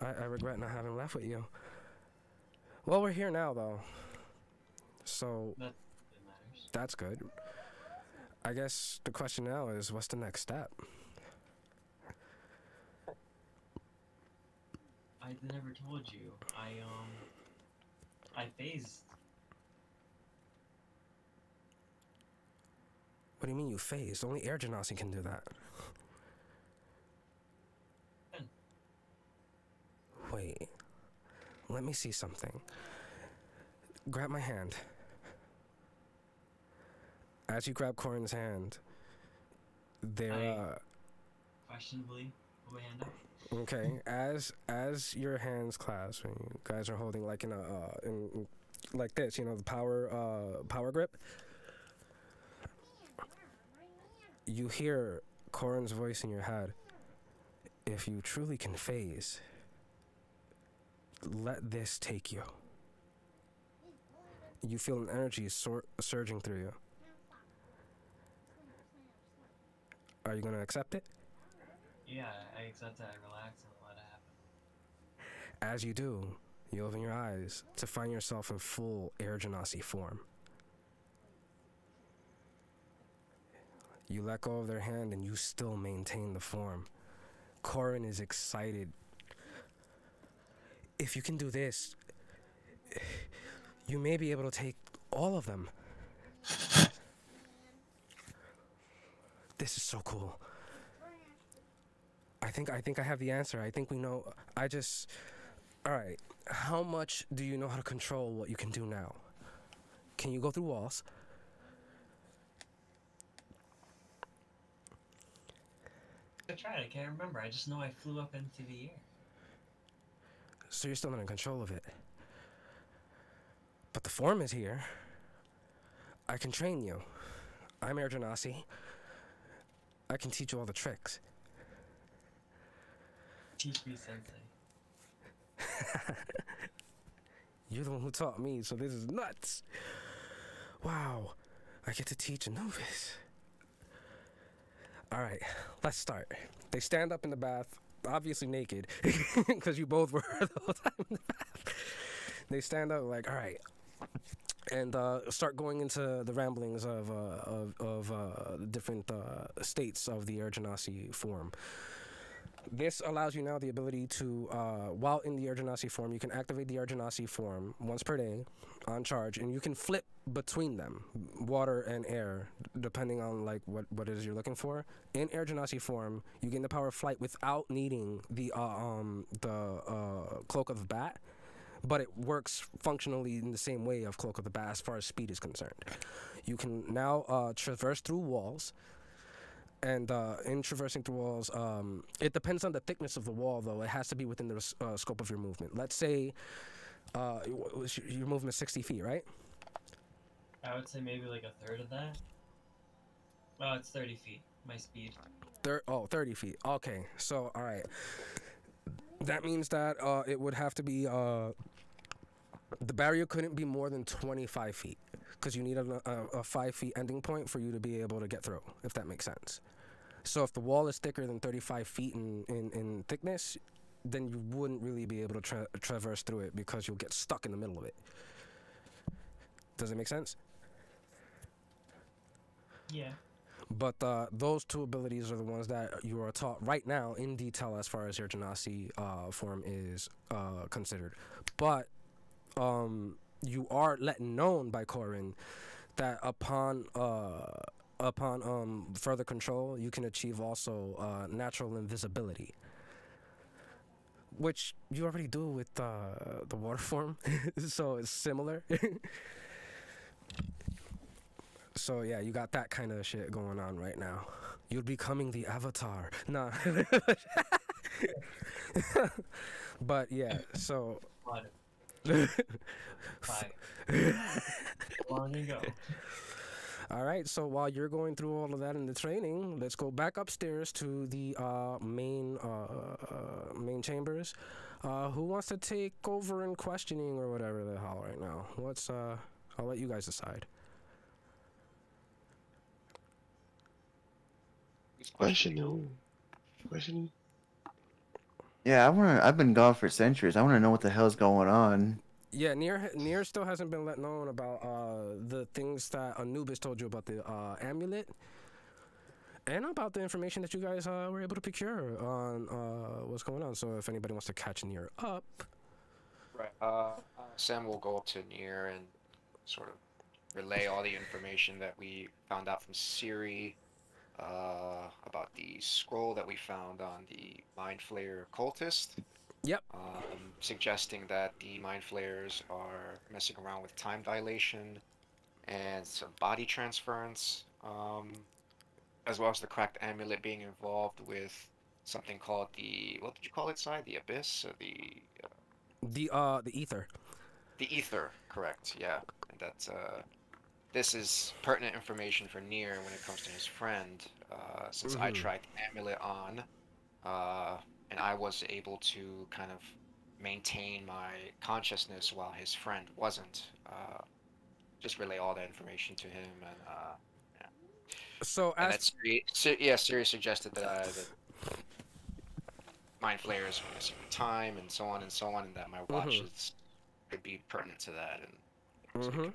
I, I regret not having left with you. Well, we're here now, though. So That that's good. I guess the question now is, what's the next step? I never told you. I um I phased. What do you mean you phased? Only Air Genasi can do that. Ben. Wait. Let me see something. Grab my hand. As you grab Corin's hand, there. I- Uh, Questionably put my hand up. okay, as as your hands clasp, and you guys are holding like in a uh, in, in like this, you know, the power uh, power grip. You hear Corin's voice in your head. If you truly can phase, let this take you. You feel an energy sur- surging through you. Are you gonna accept it? Yeah, I accept it. I relax and let it happen. As you do, you open your eyes to find yourself in full Air Genasi form. You let go of their hand and you still maintain the form. Corin is excited. If you can do this, you may be able to take all of them. This is so cool. I think I think I have the answer. I think we know. I just All right. How much do you know how to control what you can do now? Can you go through walls? I tried. I can't remember. I just know I flew up into the air. So you're still not in control of it. But the form is here. I can train you. I'm Air Genasi. I can teach you all the tricks. Teach me, sensei. You're the one who taught me, so this is nuts. Wow, I get to teach a novice. All right, let's start. They stand up in the bath, obviously naked, because you both were the whole time in the. They stand up like, all right, and uh, start going into the ramblings of uh, of, of uh, different uh, states of the Air Genasi form. This allows you now the ability to, uh, while in the Air Genasi form, you can activate the Air Genasi form once per day on charge, and you can flip between them, water and air, depending on like what, what it is you're looking for. In Air Genasi form, you gain the power of flight without needing the uh, um the uh, cloak of the bat, but it works functionally in the same way of cloak of the bat as far as speed is concerned. You can now uh, traverse through walls and uh, in traversing through walls, um, it depends on the thickness of the wall. Though it has to be within the uh, scope of your movement. Let's say uh, w- was your your movement is sixty feet, right? I would say maybe like a third of that. Well, it's 30 feet. My speed. Thir- oh, 30 feet. Okay, so all right. That means that uh, it would have to be uh, the barrier couldn't be more than 25 feet because you need a, a, a five feet ending point for you to be able to get through. If that makes sense. So if the wall is thicker than 35 feet in, in, in thickness, then you wouldn't really be able to tra- traverse through it because you'll get stuck in the middle of it. Does it make sense? Yeah. But uh, those two abilities are the ones that you are taught right now in detail as far as your Genasi uh, form is uh, considered. But um, you are let known by Corin that upon uh, upon um, further control, you can achieve also uh, natural invisibility. Which you already do with uh, the water form, so it's similar. So yeah, you got that kind of shit going on right now. You're becoming the avatar. Nah. but yeah, so But Five. Long ago. All right, so while you're going through all of that in the training, let's go back upstairs to the uh, main uh, uh, main chambers. Uh, who wants to take over in questioning or whatever the hell right now? What's uh? I'll let you guys decide. Questioning. Questioning. Yeah, I wanna. I've been gone for centuries. I wanna know what the hell's going on. Yeah, Nier Nier still hasn't been let known about uh the things that Anubis told you about the uh amulet. And about the information that you guys uh, were able to procure on uh, what's going on. So if anybody wants to catch Nier up, Right. Uh, uh, Sam will go up to Nier and sort of relay all the information that we found out from Siri about the scroll that we found on the Mind Flayer cultist. Yep. Um, suggesting that the Mind Flayers are messing around with time dilation and some body transference, um, as well as the cracked amulet being involved with something called the what did you call it, Sai? The abyss or the uh, the uh the ether. the ether, correct? Yeah, and that's uh, this is pertinent information for Nier when it comes to his friend. Uh, since I Mhm. tried the amulet on, uh, and I was able to kind of maintain my consciousness while his friend wasn't. Uh, just relay all that information to him, and uh, So and as that's Siri, Siri, yeah, Siri suggested that I that mind flayers were missing time and so on and so on, and that my watch Mhm. is could be pertinent to that. And so we Mhm.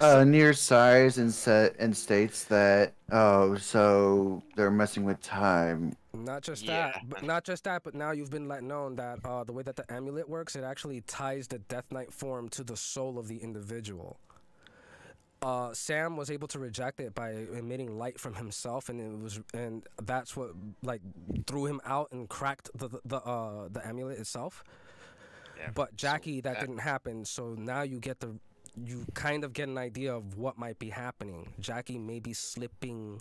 Uh, Nier size and set and states that oh, so they're messing with time. Not just Yeah. that, but not just that, but now you've been let known that uh, the way that the amulet works, it actually ties the Death Knight form to the soul of the individual. Uh, Sam was able to reject it by emitting light from himself, and it was, and that's what like threw him out and cracked the the uh, the amulet itself. yeah, But so Jackie, that didn't happen. So now you get the, you kind of get an idea of what might be happening. Jackie may be slipping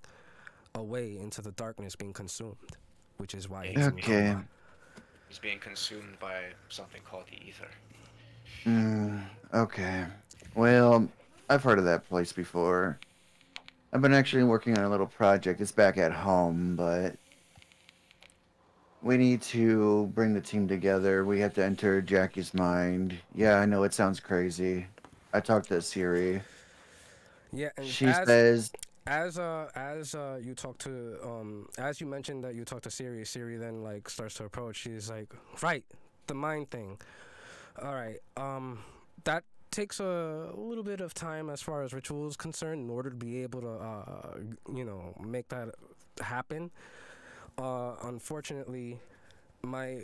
away into the darkness, being consumed, which is why. He's in Okay. coma. He's being consumed by something called the ether. Mm, okay. Well, I've heard of that place before. I've been actually working on a little project. It's back at home, but we need to bring the team together. We have to enter Jackie's mind. Yeah, I know it sounds crazy. I talked to Siri. Yeah, and She as, says, as uh as uh you talk to um as you mentioned that you talk to Siri, Siri then like starts to approach. She's like, right, the mind thing. All right, um, that takes a, little bit of time as far as ritual is concerned in order to be able to uh you know make that happen. Uh, unfortunately, my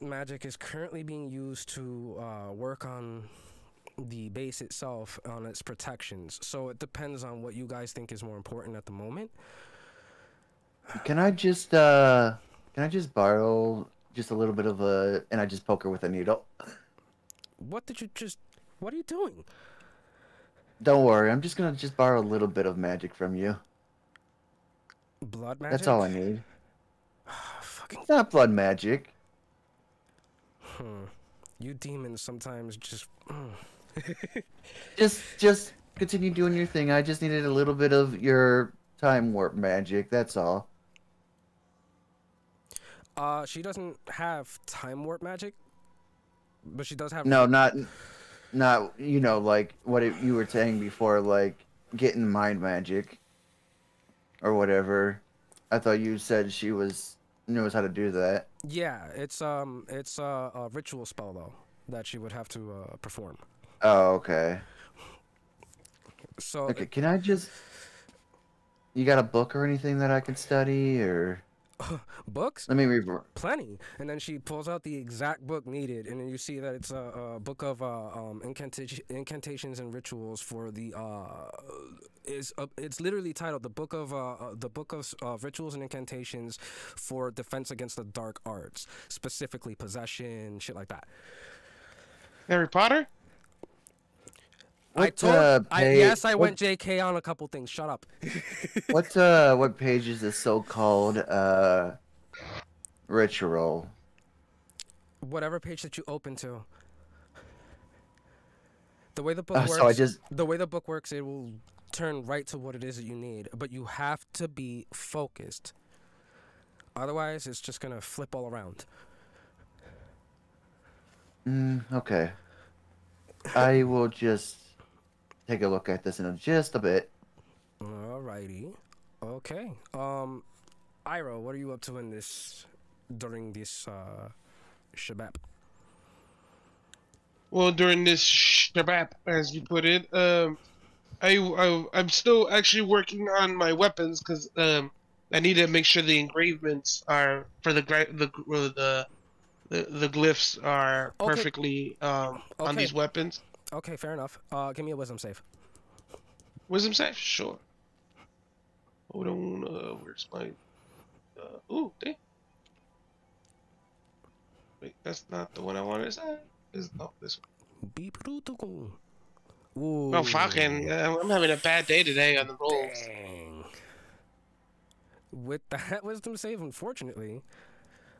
magic is currently being used to uh, work on the base itself on its protections. So it depends on what you guys think is more important at the moment. "Can I just uh, can I just borrow just a little bit of a?" And I just poke her with a needle. What did you just? What are you doing? Don't worry, I'm just gonna just borrow a little bit of magic from you. Blood magic. That's all I need. Fucking. It's not blood magic. Hmm. You demons sometimes just. mm. Just just continue doing your thing. I just needed a little bit of your time warp magic. That's all. Uh, she doesn't have time warp magic, but she does have. No, not not you know like what it, you were saying before, like getting mind magic or whatever. I thought you said she was knows how to do that. Yeah, it's um, it's uh, a ritual spell though that she would have to uh, perform. Oh, okay. So Okay, can I just? You got a book or anything that I can study, or books. let me read. plenty and then she pulls out the exact book needed and then you see that it's a, a book of uh, um, incantati- incantations and rituals for the uh, is uh, it's literally titled the book of uh, uh, the book of uh, rituals and incantations for defense against the dark arts specifically possession shit like that Harry Potter? I told uh, I, yes I what- went JK on a couple things shut up What uh what page is this so-called uh ritual? whatever page that you open to. The way the book Oh, works, so I just the way the book works, it will turn right to what it is that you need, but you have to be focused. Otherwise, it's just gonna flip all around. mm, okay. I will just take a look at this in just a bit. Alrighty. Okay. Um, Iroh, what are you up to in this during this uh shabab? Well, during this shabab, as you put it, um, I, I I'm still actually working on my weapons because um, I need to make sure the engravements are for the the the the, the glyphs are Okay. perfectly um, on Okay. these weapons. Okay, fair enough. Uh, give me a wisdom save. Wisdom save, sure. Hold on, uh, where's my? Uh, ooh, dang. Wait, that's not the one I wanted to say. Is oh this one? Doo doo. Ooh. Oh fucking! Uh, I'm having a bad day today on the rolls. Dang. With that wisdom save, unfortunately,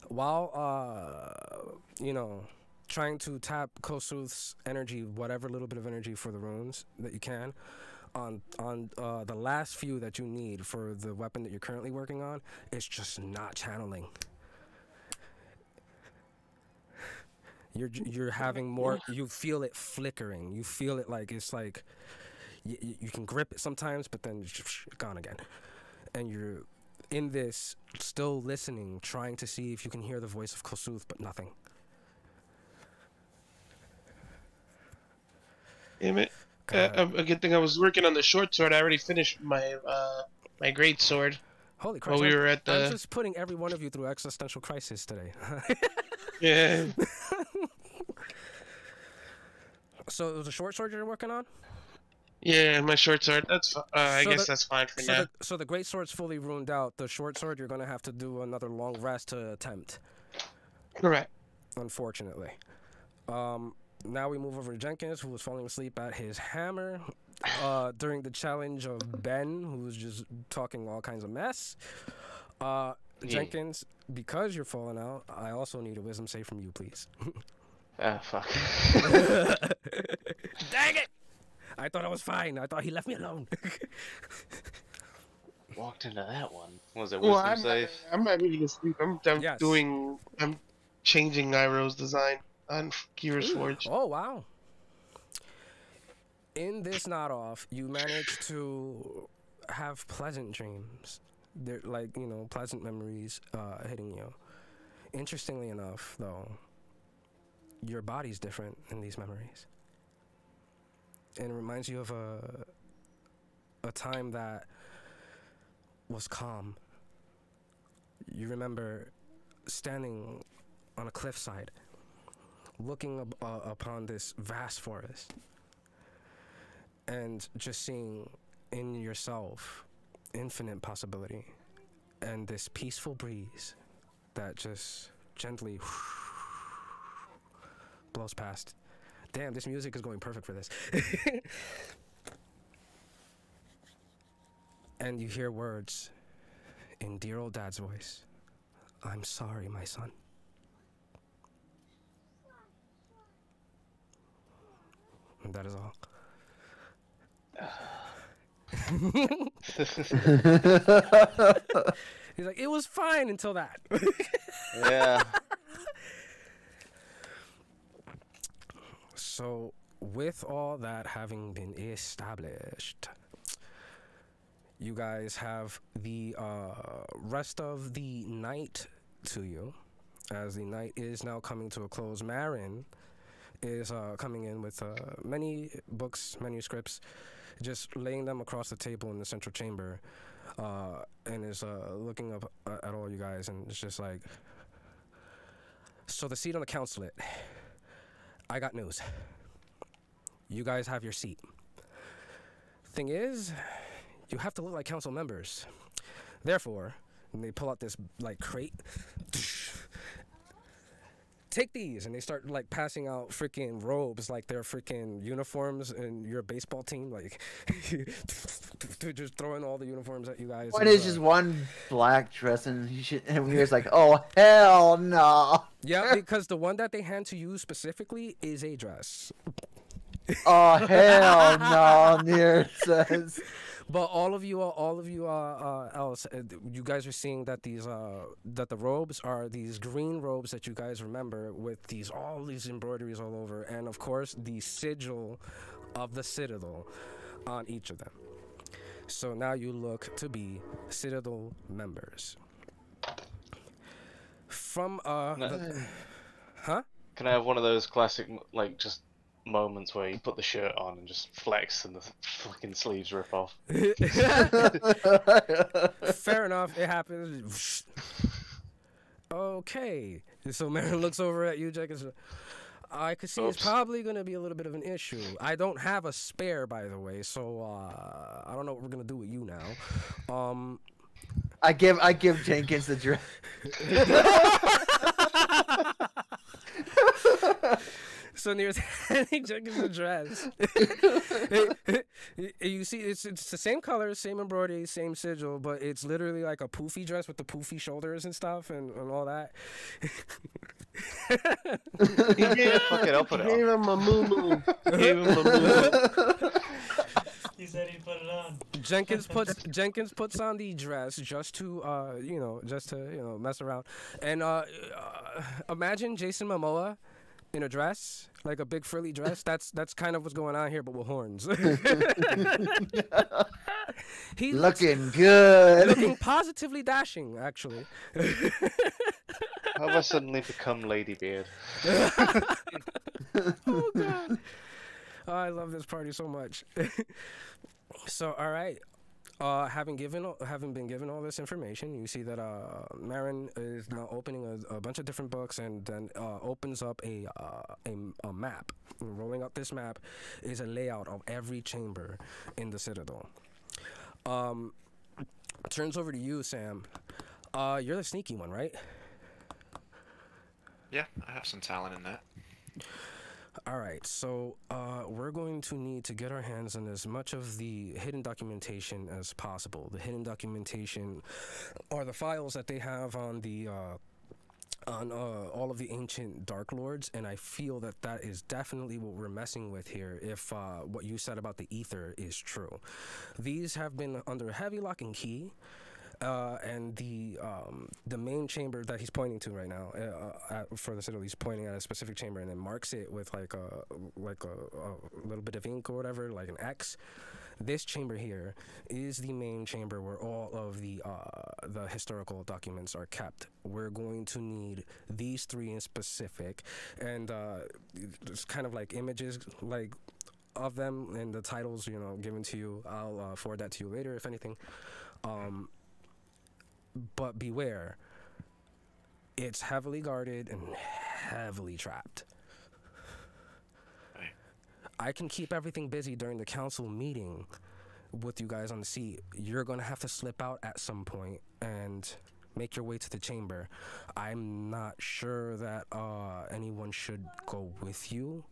while uh, you know, trying to tap Kosuth's energy, whatever little bit of energy for the runes that you can, on on uh, the last few that you need for the weapon that you're currently working on, it's just not channeling. You're you're having more. You feel it flickering. You feel it like it's like you, you can grip it sometimes, but then it's gone again. And you're in this, still listening, trying to see if you can hear the voice of Kosuth, but nothing. Damn it! Uh, a, good thing I was working on the short sword. I already finished my uh my great sword. Holy crap! while we were at the. I'm just putting every one of you through existential crisis today. Yeah. so it was a short sword you're working on. Yeah, my short sword. That's uh, I So guess the- that's fine for So now. the, so the great sword's fully ruined out. The short sword, you're gonna have to do another long rest to attempt. Correct. Unfortunately. Um, now we move over to Jenkins, who was falling asleep at his hammer uh, during the challenge of Ben, who was just talking all kinds of mess. Uh, Yeah. Jenkins, because you're falling out, I also need a wisdom save from you, please. Ah, fuck. Dang it! I thought I was fine. I thought he left me alone. Walked into that one. Was it Well, wisdom I'm not, save? I'm not really asleep. I'm, I'm Yes. doing. I'm changing Iroh's design on Kira's Forge. Oh wow! In this nod off, you manage to have pleasant dreams. They're like you know pleasant memories uh, hitting you. Interestingly enough, though, your body's different in these memories, and it reminds you of a a time that was calm. You remember standing on a cliffside looking uh, upon this vast forest and just seeing in yourself infinite possibility and this peaceful breeze that just gently blows past. Damn, this music is going perfect for this. and you hear words in dear old dad's voice I'm sorry, my son. That is all. He's like, it was fine until that. yeah. So, with all that having been established, you guys have the uh, rest of the night to you, as the night is now coming to a close. Marin is uh, coming in with uh, many books, manuscripts, just laying them across the table in the central chamber, uh, and is uh, looking up uh, at all you guys, and it's just like, so the seat on the councilate. I got news. You guys have your seat. Thing is, you have to look like council members. Therefore, they pull out this like crate. Take these, and they start like passing out freaking robes like they're freaking uniforms, and your baseball team like just throwing all the uniforms at you guys. what is uh, just one black dress and he should, and we're just like, oh hell no. Yeah, because the one that they hand to you specifically is a dress. Oh hell no, Nier says. But all of you, are, all of you, uh, uh, else, uh, you guys are seeing that these, uh, that the robes are these green robes that you guys remember with these all these embroideries all over, and of course the sigil of the citadel on each of them. So now you look to be citadel members. From uh, No. the- huh? Can I have one of those classic, like, just moments where you put the shirt on and just flex and the fucking sleeves rip off? Fair enough. It happens. okay. So Marin looks over at you, Jack, and says, I could see it's probably going to be a little bit of an issue. I don't have a spare, by the way, so uh, I don't know what we're going to do with you now. Um, I give I give Jenkins the dress. so near handing Jenkins the dress. you see, it's it's the same color, same embroidery, same sigil, but it's literally like a poofy dress with the poofy shoulders and stuff and, and all that. He gave, Fucking open he it gave him a moo moo. Gave him a moo He said he put it on. Jenkins puts Jenkins puts on the dress just to uh you know just to you know mess around and uh, uh imagine Jason Momoa in a dress like a big frilly dress that's that's kind of what's going on here but with horns. He looks Looking good. looking positively dashing actually. How have I suddenly become Ladybeard? oh god. Oh, I love this party so much. So all right uh, having given having been given all this information, you see that uh, Marin is now opening a, a bunch of different books and then uh, opens up a, uh, a a map. Rolling up this map is a layout of every chamber in the Citadel. Um, turns over to you, Sam. Uh, you're the sneaky one, right? Yeah, I have some talent in that. All right, so uh, we're going to need to get our hands on as much of the hidden documentation as possible. The hidden documentation are the files that they have on the uh, on uh, all of the ancient Dark Lords, and I feel that that is definitely what we're messing with here. If uh, what you said about the ether is true, these have been under heavy lock and key. Uh, and the um, the main chamber that he's pointing to right now uh, at, for the citadel, he's pointing at a specific chamber and then marks it with like a like a, a little bit of ink or whatever, like an X. This chamber here is the main chamber where all of the uh, the historical documents are kept. We're going to need these three in specific, and uh, it's kind of like images like of them and the titles, you know, given to you. I'll uh, forward that to you later, if anything. Um, but beware, it's heavily guarded and heavily trapped. Right. I can keep everything busy during the council meeting with you guys on the seat. You're gonna have to slip out at some point and make your way to the chamber. I'm not sure that uh, anyone should go with you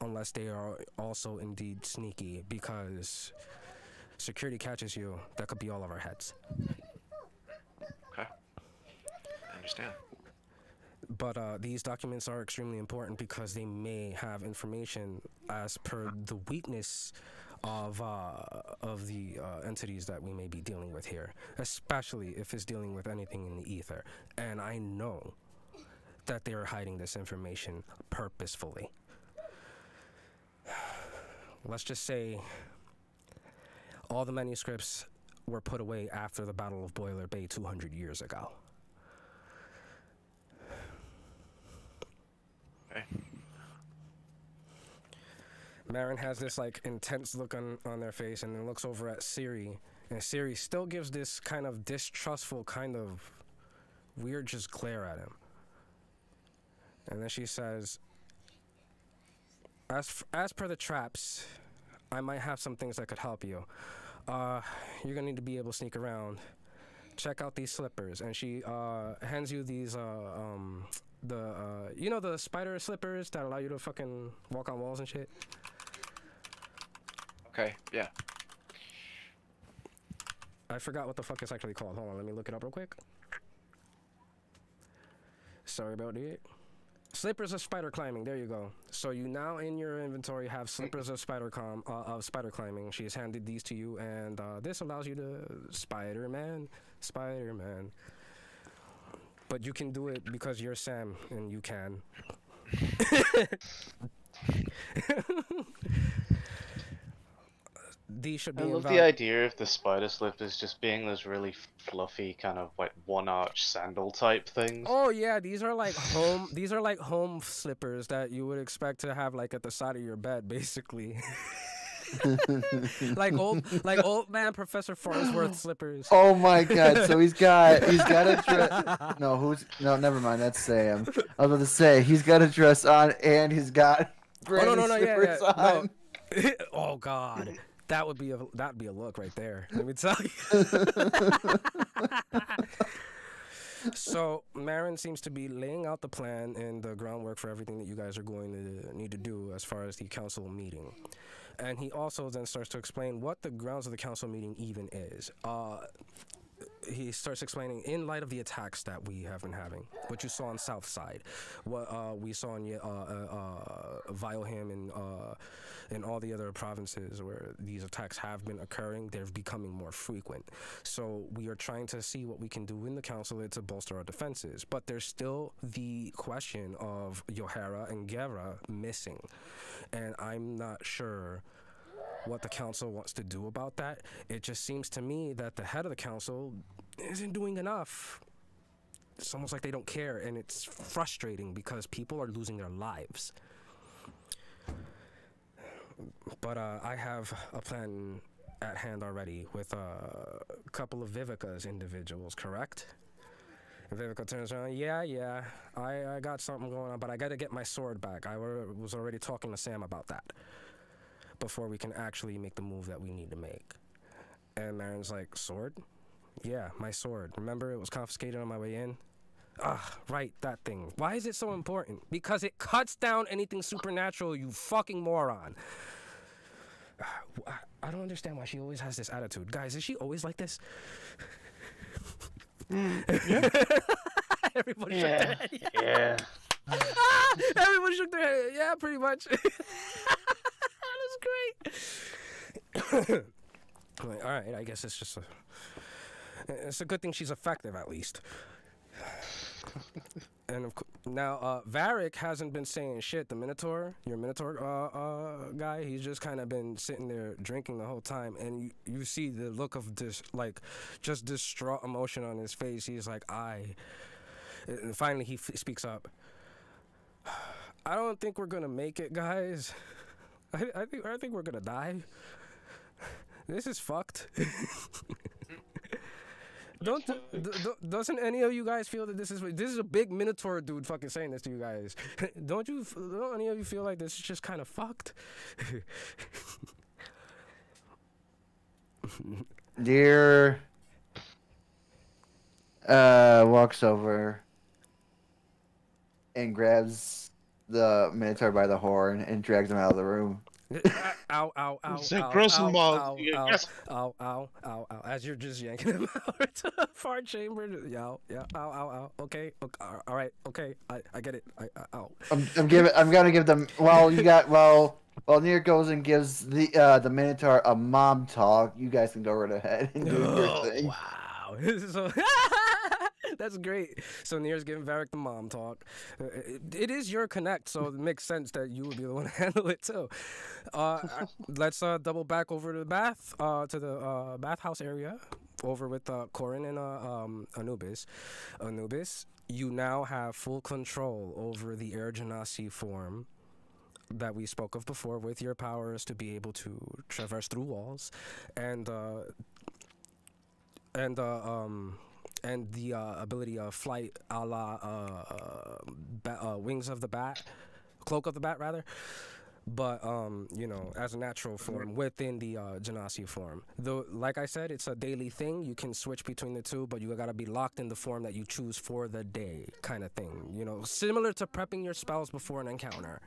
unless they are also indeed sneaky because security catches you, that could be all of our heads. Understand. But uh, these documents are extremely important because they may have information as per the weakness of uh, of the uh, entities that we may be dealing with here, especially if it's dealing with anything in the ether. And I know that they are hiding this information purposefully. Let's just say all the manuscripts were put away after the Battle of Boiler Bay 200 years ago. Okay. Marin has this like intense look on, on their face and then looks over at Siri. And Siri still gives this kind of distrustful, kind of weird just glare at him. And then she says, as, as per the traps, I might have some things that could help you. Uh, you're gonna need to be able to sneak around. Check out these slippers. And she uh, hands you these, uh, um, the, uh, you know, the spider slippers that allow you to fucking walk on walls and shit? Okay. Yeah. I forgot what the fuck it's actually called. Hold on, let me look it up real quick. Sorry about it. Slippers of spider climbing. There you go. So you now in your inventory have slippers of spider climb uh, of spider climbing. She has handed these to you, and uh, this allows you to Spider Man, Spider Man. But you can do it because you're Sam, and you can. These should be I love the idea of the spider slippers just being those really fluffy kind of like one arch sandal type things. Oh yeah, these are like home. These are like home slippers that you would expect to have like at the side of your bed, basically. like old, like old man Professor Farnsworth slippers. Oh my god! So he's got he's got a dress. No, who's no? Never mind. That's Sam. I was about to say he's got a dress on and he's got Oh no no no yeah, yeah on. no. oh god, that would be a that'd be a look right there. Let me tell you. so Marin seems to be laying out the plan and the groundwork for everything that you guys are going to need to do as far as the council meeting. And he also then starts to explain what the grounds of the council meeting even is. Uh, he starts explaining in light of the attacks that we have been having, what you saw on South Side, what uh, we saw in uh, uh, uh, and uh, in all the other provinces where these attacks have been occurring, they're becoming more frequent. So we are trying to see what we can do in the council to bolster our defenses. But there's still the question of Yohara and Guerra missing, and I'm not sure what the council wants to do about that. It just seems to me that the head of the council isn't doing enough. It's almost like they don't care, and it's frustrating because people are losing their lives. But uh, I have a plan at hand already with uh, a couple of Vivica's individuals, correct? Vivica turns around, yeah, yeah, I, I got something going on, but I gotta get my sword back. I was already talking to Sam about that before we can actually make the move that we need to make. And Marin's like, Sword? Yeah, my sword. Remember it was confiscated on my way in? Ah, right, that thing. Why is it so important? Because it cuts down anything supernatural, you fucking moron. I- I don't understand why she always has this attitude. Guys, is she always like this? Everybody shook their Yeah, head. yeah. Everyone shook their head. Yeah, pretty much. Great. Like, all right, I guess it's just a. It's a good thing she's effective, at least. and of cou- now, uh, Varric hasn't been saying shit. The Minotaur, your Minotaur uh, uh, guy, he's just kind of been sitting there drinking the whole time, and you, you see the look of this, like, just distraught emotion on his face. He's like, I. And finally, he speaks up. I don't think we're gonna make it, guys. I, I think I think we're gonna die. This is fucked. don't, d- d- doesn't any of you guys feel that this is this is a big minotaur dude fucking saying this to you guys? don't you? Don't any of you feel like this is just kind of fucked? Deer uh walks over and grabs the Minotaur by the horn and drags him out of the room. ow, ow, ow, It's like ow, gross and ow, ow, ow, yes. ow, ow, ow, ow, As you're just yanking him out to the far chamber. Yeah, yeah, ow, ow, ow. Okay, okay all right, okay. I, I get it. I, I, ow. I'm, I'm giving. I'm gonna give them. Well, you got. Well, well, Nier goes and gives the uh the Minotaur a mom talk. You guys can go right ahead and do your Oh, thing. wow. that's great. So Nier's giving Varric the mom talk. Uh, It, is your connect, so it makes sense that you would be the one to handle it too. Uh, let's uh, double back over to the bath, uh, to the uh, bathhouse area, over with uh, Corin and um, Anubis. Anubis, you now have full control over the Air Genasi form that we spoke of before with your powers to be able to traverse through walls and and uh, um and the uh, ability of flight a la uh, ba- uh, wings of the bat cloak of the bat rather. But um you know as a natural form within the uh genasi form. Though like i said it's a daily thing. You can switch between the two but you gotta be locked in the form that you choose for the day kind of thing you know. Similar to prepping your spells before an encounter.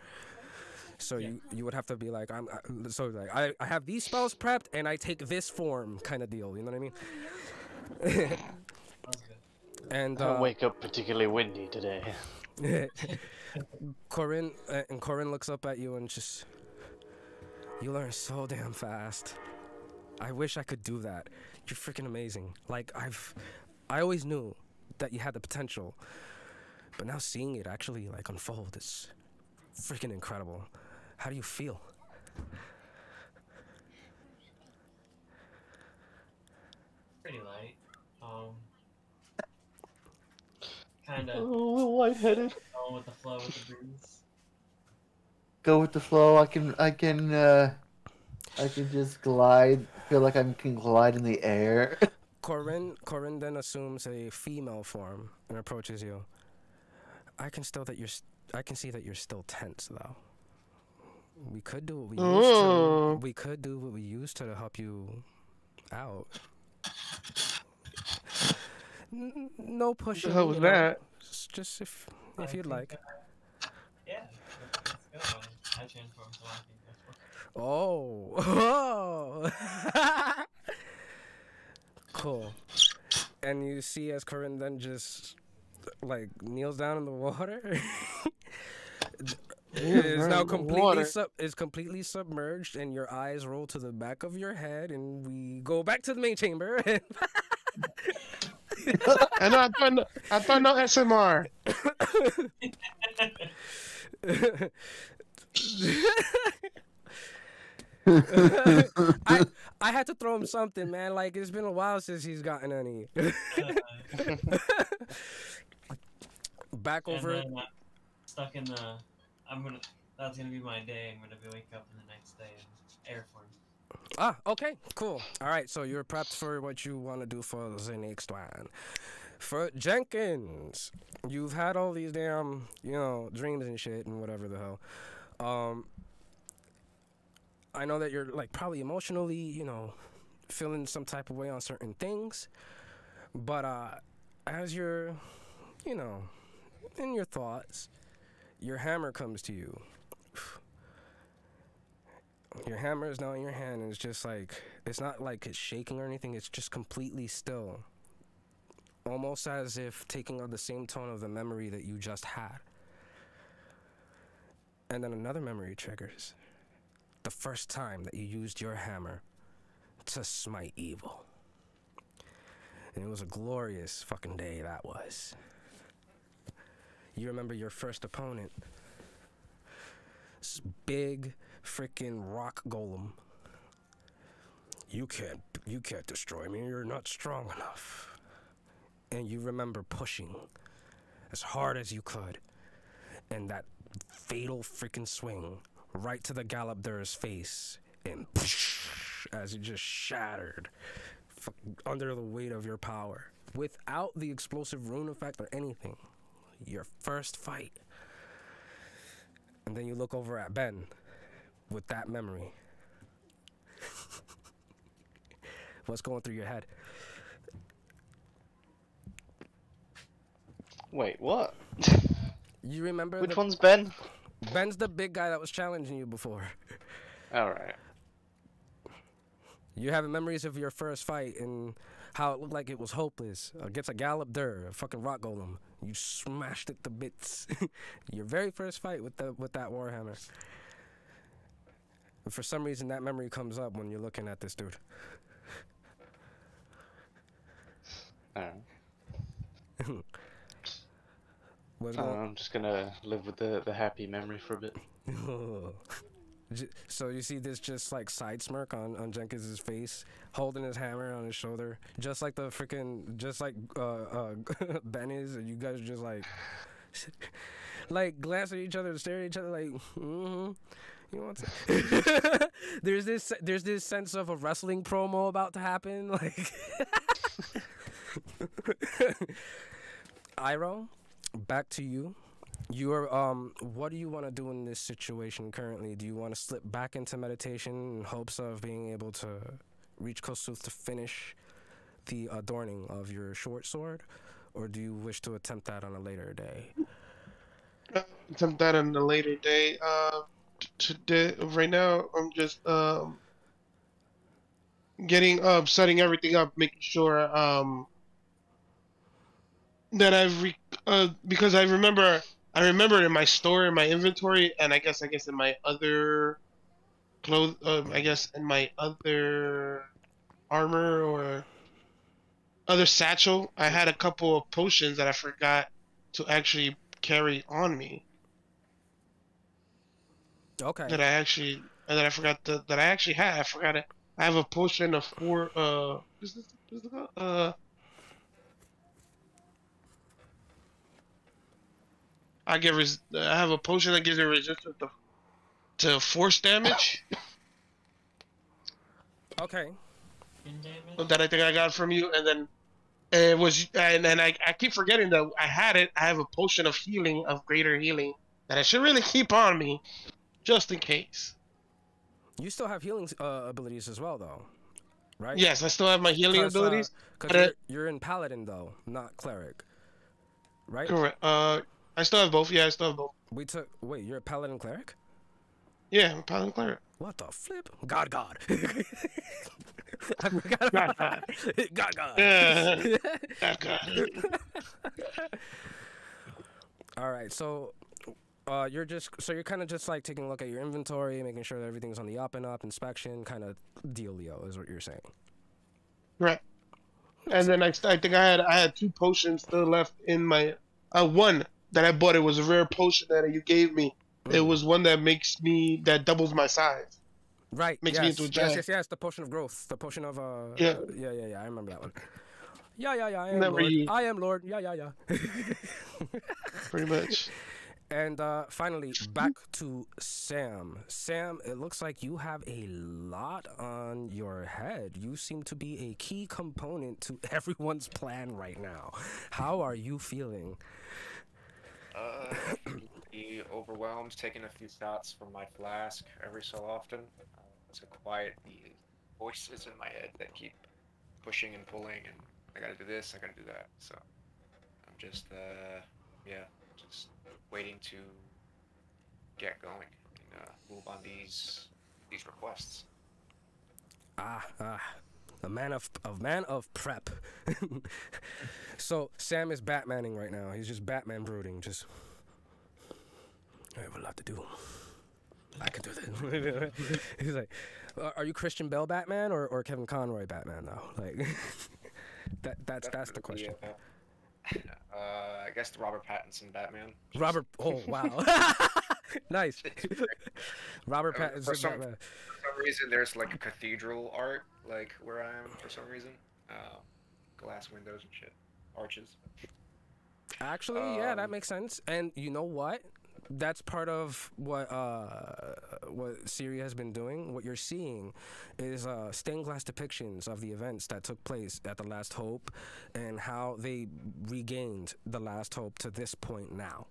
So you you would have to be like I'm I, so like I, I have these spells prepped and I take this form kind of deal. You know what I mean? And I uh, don't wake up particularly windy today. Corinne uh, and Corinne looks up at you and just you learn so damn fast. I wish I could do that. You're freaking amazing. Like I've I always knew that you had the potential. But now seeing it actually like unfold is freaking incredible. How do you feel? Pretty light. Um, kind of a little lightheaded. going with the flow with the breeze. Go with the flow. I can, I can, uh, I can just glide. Feel like I can glide in the air. Corinne Corinne then assumes a female form and approaches you. I can still that you're I can see that you're still tense though. We could do what we used Oh. to. We could do what we used to to help you out. N- n- no pushing. hell was you know, that? Just if if you'd like. yeah, let's, let's go. I, I transform, so I think that's what. Oh. oh. cool. And you see as Corinne then just like kneels down in the water. is now completely sub is completely submerged and your eyes roll to the back of your head and we go back to the main chamber I know. I thought. No, I thought no SMR. I I had to throw him something, man. Like it's been a while since he's gotten any. Back and over. then, uh, stuck in the. I'm gonna. That's gonna be my day. I'm gonna be wake up in the next day in air form. Ah, okay, cool. All right, so you're prepped for what you want to do for the next one. For Jenkins, you've had all these damn, you know, dreams and shit and whatever the hell. Um, I know that you're like probably emotionally, you know, feeling some type of way on certain things, but uh, as you're, you know, in your thoughts, your hammer comes to you. Your hammer is now in your hand, and it's just like it's not like it's shaking or anything. It's just completely still, almost as if taking on the same tone of the memory that you just had. And then another memory triggers. The first time that you used your hammer to smite evil. And it was a glorious fucking day that was. You remember your first opponent. Big freaking rock golem. You can't you can't destroy me. You're not strong enough. And you remember pushing as hard as you could. And that fatal freaking swing right to the Galapdur's face and as it just shattered under the weight of your power without the explosive rune effect or anything. Your first fight. And then you look over at Ben with that memory. What's going through your head? Wait, what? You remember Which the- one's Ben? Ben's the big guy that was challenging you before. Alright. You have memories of your first fight and how it looked like it was hopeless against a Gallop Dur, a fucking rock golem. You smashed it to bits. your very first fight with the with that warhammer. And for some reason, that memory comes up when you're looking at this dude. Alright. I'm just gonna live with the, the happy memory for a bit. J- So you see this just like side smirk on on Jenkins's face, holding his hammer on his shoulder, just like the freaking, just like uh, uh, Ben is, and you guys are just like, like glance at each other, stare at each other, like, mm-hmm. You want to? there's this, there's this sense of a wrestling promo about to happen, like. Iroh, back to you. You are um. What do you want to do in this situation currently? Do you want to slip back into meditation in hopes of being able to reach Kosuth to finish the adorning of your short sword, or do you wish to attempt that on a later day? attempt that on a later day. Uh, today, right now, I'm just um getting up, setting everything up, making sure um that I've re- uh because I remember I remember in my store, in my inventory, and I guess I guess in my other clothes, uh, I guess in my other armor or other satchel, I had a couple of potions that I forgot to actually carry on me. Okay. That I actually that I forgot to, that I actually had. I forgot it. I have a potion of four. Uh, is this, is it called? uh. I give res- I have a potion that gives me resistance to, to force damage Okay. In that I think I got from you, and then it was and then I, I keep forgetting that I had it. I have a potion of healing of greater healing that I should really keep on me, just in case. You still have healing uh, abilities as well, though, right? Yes, I still have my healing Cause, uh, abilities. 'cause but I- you're, you're in paladin though, not cleric. Right? Correct. Uh, I still have both. Yeah, I still have both. We took. Wait, you're a paladin cleric? Yeah, I'm a paladin cleric. What the flip? God, God. I forgot about God. God, God. Yeah. God, God. All right, so uh, you're just so you're kind of just like taking a look at your inventory, making sure that everything's on the up and up, inspection kind of dealio is what you're saying. Right. And then I, I think I had I had two potions still left in my uh one that I bought. It was a rare potion that you gave me. It Mm. was one that makes me that doubles my size. Right. Makes yes, me into a giant. yes, yes. yes. The potion of growth. The potion of uh. Yeah. Yeah, yeah, yeah. I remember that one. Yeah, yeah, yeah. I am Never Lord. used. I am Lord. Yeah, yeah, yeah. Pretty much. And uh, finally, back to Sam. Sam, it looks like you have a lot on your head. You seem to be a key component to everyone's plan right now. How are you feeling? Uh, be overwhelmed, taking a few shots from my flask every so often uh, to quiet the voices in my head that keep pushing and pulling, and I gotta do this, I gotta do that. So I'm just, uh, yeah, just waiting to get going and uh, move on these these requests. Ah, ah, a man of a man of prep. so Sam is Batmaning right now. He's just Batman brooding. Just I have a lot to do. I can do this. He's like, "Uh, are you Christian Bale Batman or, or Kevin Conroy Batman though? Like, that that's that's the question. Uh, I guess the Robert Pattinson Batman. Robert. Oh wow. nice. Robert Uh, for Pattinson some- Batman. For some reason, there's like a cathedral art, like where I am. For some reason, uh, glass windows and shit, arches. Actually, yeah, that Um, makes sense. And you know what? That's part of what uh, what Siri has been doing. What you're seeing is uh, stained glass depictions of the events that took place at the Last Hope, and how they regained the Last Hope to this point now.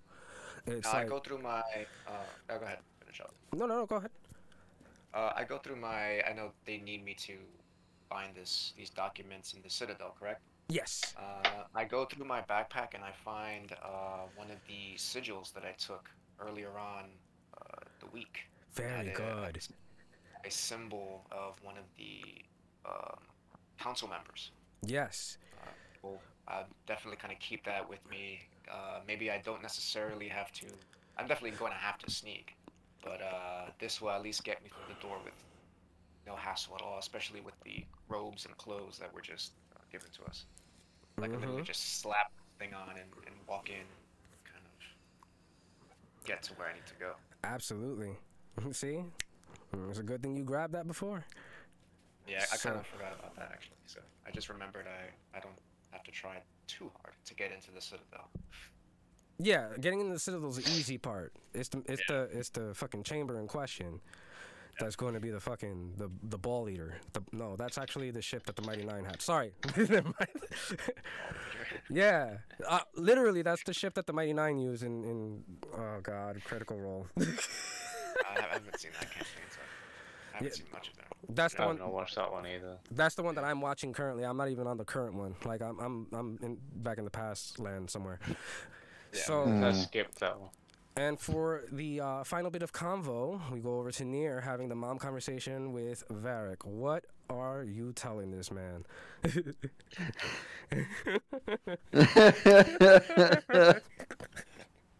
It's Now, I go through my. Uh, oh, go ahead. Finish up. no, no, no. Go ahead. Uh, I go through my. I know they need me to find this these documents in the Citadel, correct? Yes. Uh, I go through my backpack and I find uh, one of the sigils that I took earlier on uh, the week. Very had a- good. A symbol of one of the um, council members. Yes. Well, I definitely kind of keep that with me. Uh, maybe I don't necessarily have to. I'm definitely going to have to sneak, but uh, this will at least get me through the door with no hassle at all. Especially with the robes and clothes that were just uh, given to us. I can literally just slap thing on and, and walk in, kind of get to where I need to go. Absolutely. See, Mm, it's a good thing you grabbed that before. Yeah, I kind So- of forgot about that actually. So I just remembered I I don't have to try too hard to get into the Citadel. Yeah, getting into the Citadel's the easy part. It's the it's the it's the fucking chamber in question. That's going to be the fucking the the Balleater. The, no, that's actually the ship that the Mighty Nein had. Sorry. Yeah, uh, literally, that's the ship that the Mighty Nein used in in oh god, Critical Role. I haven't seen that campaign, so I haven't Yeah. seen much of that. that's the I one. haven't watched that one either. That's the one that I'm watching currently. I'm not even on the current one. Like I'm I'm I'm in, back in the past land somewhere. Yeah. So. I skipped that one. And for the uh, final bit of convo, we go over to Nier having the mom conversation with Varric. What are you telling this man?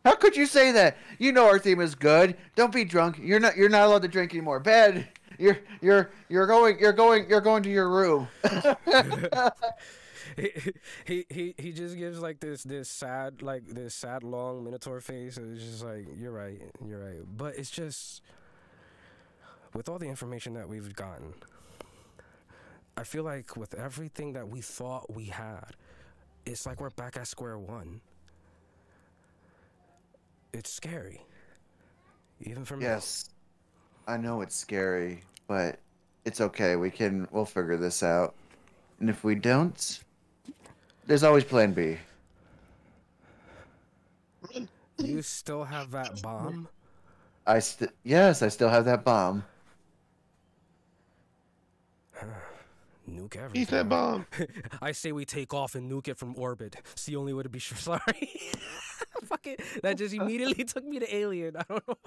How could you say that? You know our theme is good. Don't be drunk. You're not. You're not allowed to drink anymore. Bad. You're. You're. You're going. You're going. You're going to your room. he, he he just gives like this this sad like this sad long minotaur face and it's just like you're right you're right but it's just with all the information that we've gotten i feel like with everything that we thought we had it's like we're back at square one it's scary even for me yes, I know it's scary, but it's okay. We can. We'll figure this out. And if we don't, there's always Plan B. you still have that bomb I st- Yes, I still have that bomb. nuke everything Eat that bomb. I say we take off and nuke it from orbit. It's the only way to be sure. Sorry. Fuck it. That just immediately took me to Alien. I don't know.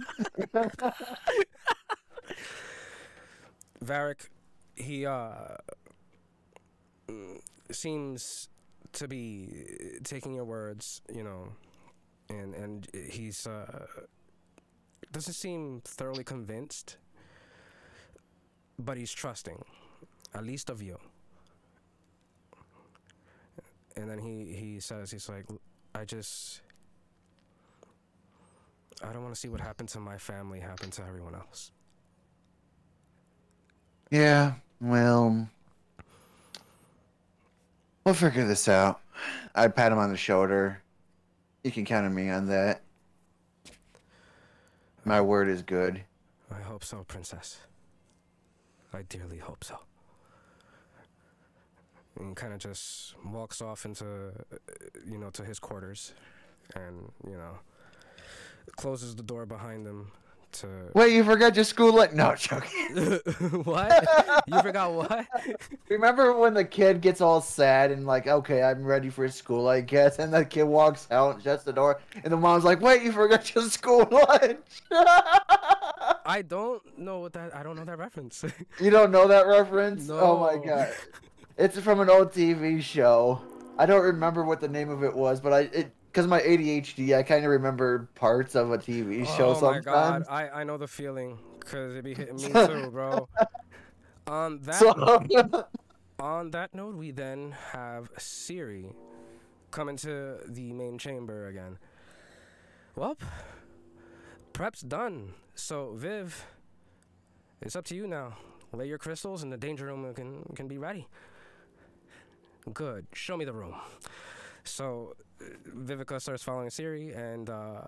Varric, he uh mm, seems to be taking your words, you know, and and he's uh doesn't seem thoroughly convinced, but he's trusting, at least of you. And then he he says he's like i just i don't want to see what happened to my family happen to everyone else. Yeah, well, we'll figure this out. I pat him on the shoulder. You can count on me on that. My word is good. i hope so princess i dearly hope so and kind of just walks off into uh, you know to his quarters and you know closes the door behind him to Wait, you forgot your school lunch? No, joking. what you forgot what Remember when the kid gets all sad and like, okay, I'm ready for school, I guess, and the kid walks out and shuts the door, and the mom's like, wait, you forgot your school lunch. i don't know what that i don't know that reference you don't know that reference? Oh my god, it's from an old TV show. I don't remember what the name of it was, but I it because my ADHD, I kind of remember parts of a TV oh, show oh my god, I, I know the feeling because it be hitting me too, bro. On that So, note, on that note, we then have Siri come into the main chamber again. Well, prep's done. So Viv, it's up to you now. Lay your crystals, and the danger room can can be ready. Good. Show me the room. So Vivica starts following Siri, and uh,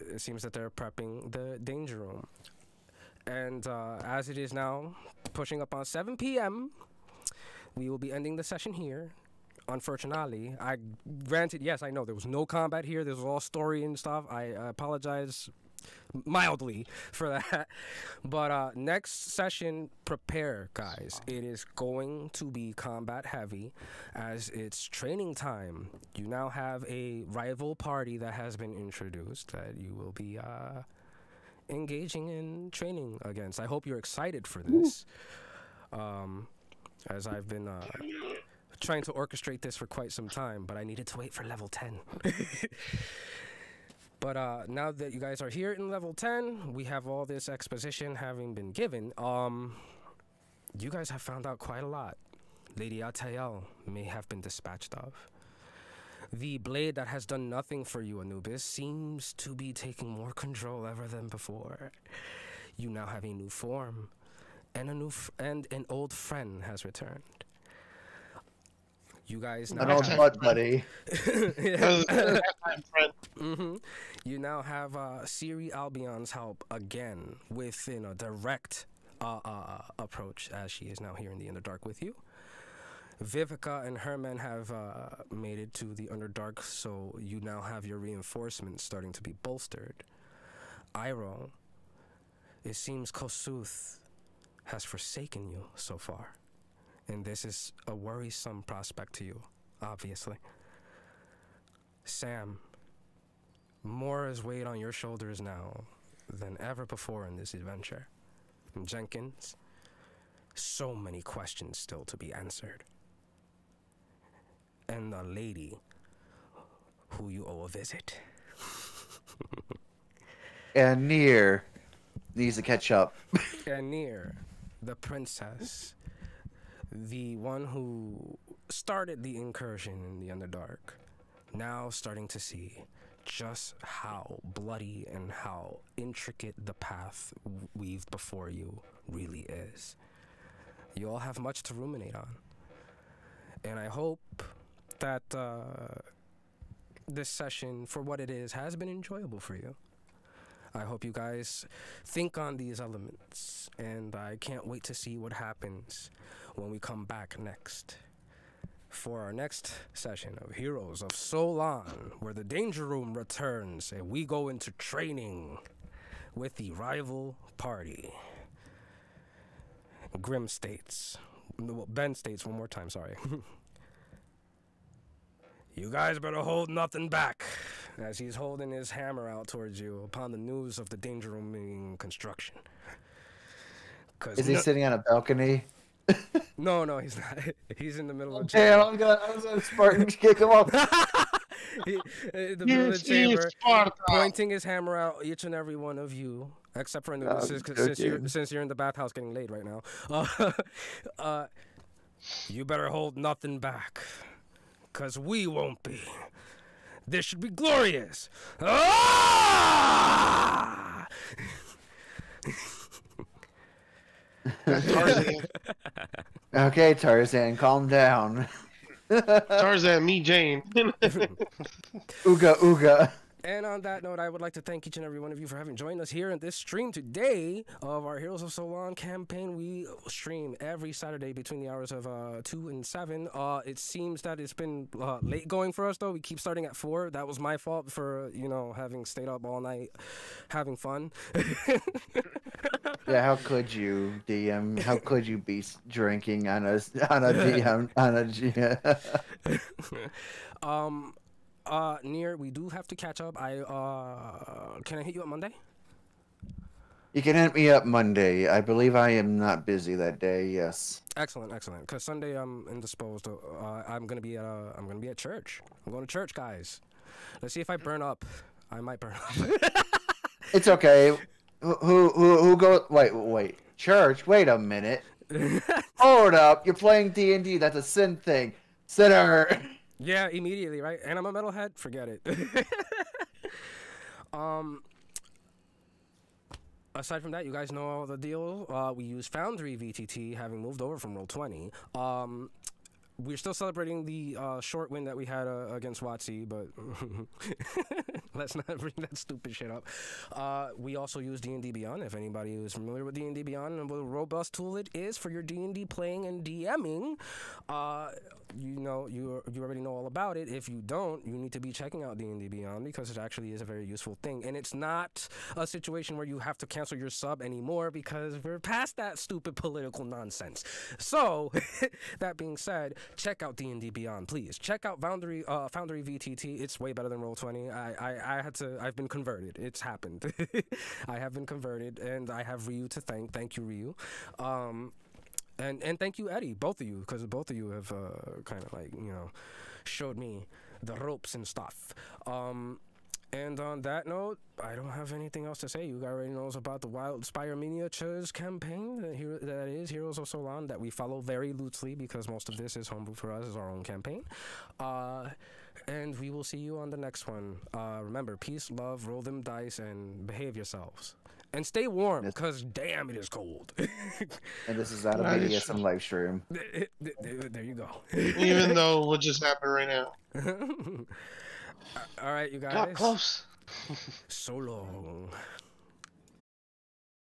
it seems that they're prepping the danger room. And uh, as it is now pushing up on 7 p.m., we will be ending the session here. Unfortunately, I granted, yes, I know there was no combat here. This was all story and stuff. I uh, apologize mildly for that. But uh, next session, prepare, guys. It is going to be combat heavy as it's training time. You now have a rival party that has been introduced that you will be uh, engaging in training against. I hope you're excited for this. Um, as I've been uh, trying to orchestrate this for quite some time, but I needed to wait for level 10. But uh, now that you guys are here in level 10, we have all this exposition having been given. Um, you guys have found out quite a lot. Lady Atael may have been dispatched of. The blade that has done nothing for you, Anubis, seems to be taking more control ever than before. You now have a new form, and a new and an old friend has returned. You guys now An old have- butt buddy. hmm You now have uh, Siri Albion's help again with you know direct uh, uh, approach as she is now here in the Underdark with you. Vivica and her men have uh, made it to the Underdark, so you now have your reinforcements starting to be bolstered. Iroh, it seems Kosuth has forsaken you so far, and this is a worrisome prospect to you, obviously. Sam, more is weighed on your shoulders now than ever before in this adventure. And Jenkins, so many questions still to be answered. And the lady who you owe a visit. and Nier needs to catch up. and Nier the princess, the one who started the incursion in the Underdark, now starting to see just how bloody and how intricate the path weaved before you really is. You all have much to ruminate on. And I hope that uh, this session, for what it is, has been enjoyable for you. I hope you guys think on these elements, and I can't wait to see what happens when we come back next. For our next session of Heroes of Sol'an, where the Danger Room returns and we go into training with the rival party. Grim states. Ben states one more time, sorry. you guys better hold nothing back as he's holding his hammer out towards you upon the news of the danger room being construction. Is he no- sitting on a balcony? No, no, he's not. He's in the middle of the Damn, chamber. I'm gonna, I was gonna Spartan kick him off. he, in the middle of the chamber, pointing his hammer out each and every one of you, except for Anubis, I'm since, since you're since you're in the bathhouse getting laid right now. Uh, uh, you better hold nothing back, cause we won't be. This should be glorious. Ah! Tarzan. Okay, Tarzan, calm down. Tarzan, me, Jane. Ooga ooga. And on that note, I would like to thank each and every one of you for having joined us here in this stream today of our Heroes of Sol'an campaign. We stream every Saturday between the hours of uh, 2 and 7. Uh, it seems that it's been uh, late going for us, though. We keep starting at 4. That was my fault for, you know, having stayed up all night having fun. Yeah, how could you, DM? How could you be drinking on a on a DM on a G? um, uh, Nier, we do have to catch up. I, uh, can I hit you up Monday? You can hit me up Monday. I believe I am not busy that day. Yes. Excellent, excellent. Because Sunday I'm indisposed. Uh, I'm gonna be at uh, I'm gonna be at church. I'm going to church, guys. Let's see if I burn up. I might burn up. It's okay. Who who who, go? Wait wait. Church. Wait a minute. Hold up. You're playing D and D. That's a sin thing. Sinner. yeah, immediately, right? And I'm a metalhead. Forget it. um. Aside from that, you guys know all the deal. Uh, we use Foundry VTT, having moved over from Roll20. Um, we're still celebrating the uh, short win that we had uh, against Watsy, but let's not bring that stupid shit up. Uh, we also use D&D Beyond. If anybody is familiar with D&D Beyond and what a robust tool it is for your D&D playing and DMing, uh, you know you you already know all about it. If you don't, you need to be checking out D&D Beyond because it actually is a very useful thing, and it's not a situation where you have to cancel your sub anymore because we're past that stupid political nonsense. So, that being said, check out D&D Beyond, please. Check out Foundry uh, Foundry VTT. It's way better than Roll20. I, I I had to. I've been converted. It's happened. I have been converted, and I have Ryu to thank. Thank you, Ryu. Um, and and thank you, Eddie, both of you, because both of you have uh, kind of like you know showed me the ropes and stuff. Um, and on that note, I don't have anything else to say. You guys already knows about the Wild Spire Miniatures campaign that, hero, that is Heroes of Sol'an that we follow very loosely because most of this is homebrew for us, is our own campaign. Uh, and we will see you on the next one. Uh, remember, peace, love, roll them dice, and behave yourselves. And stay warm, because damn, it is cold. And this is out of That is BDSM live stream. there you go. Even though what just happened right now. All right, you guys. Got close. So long.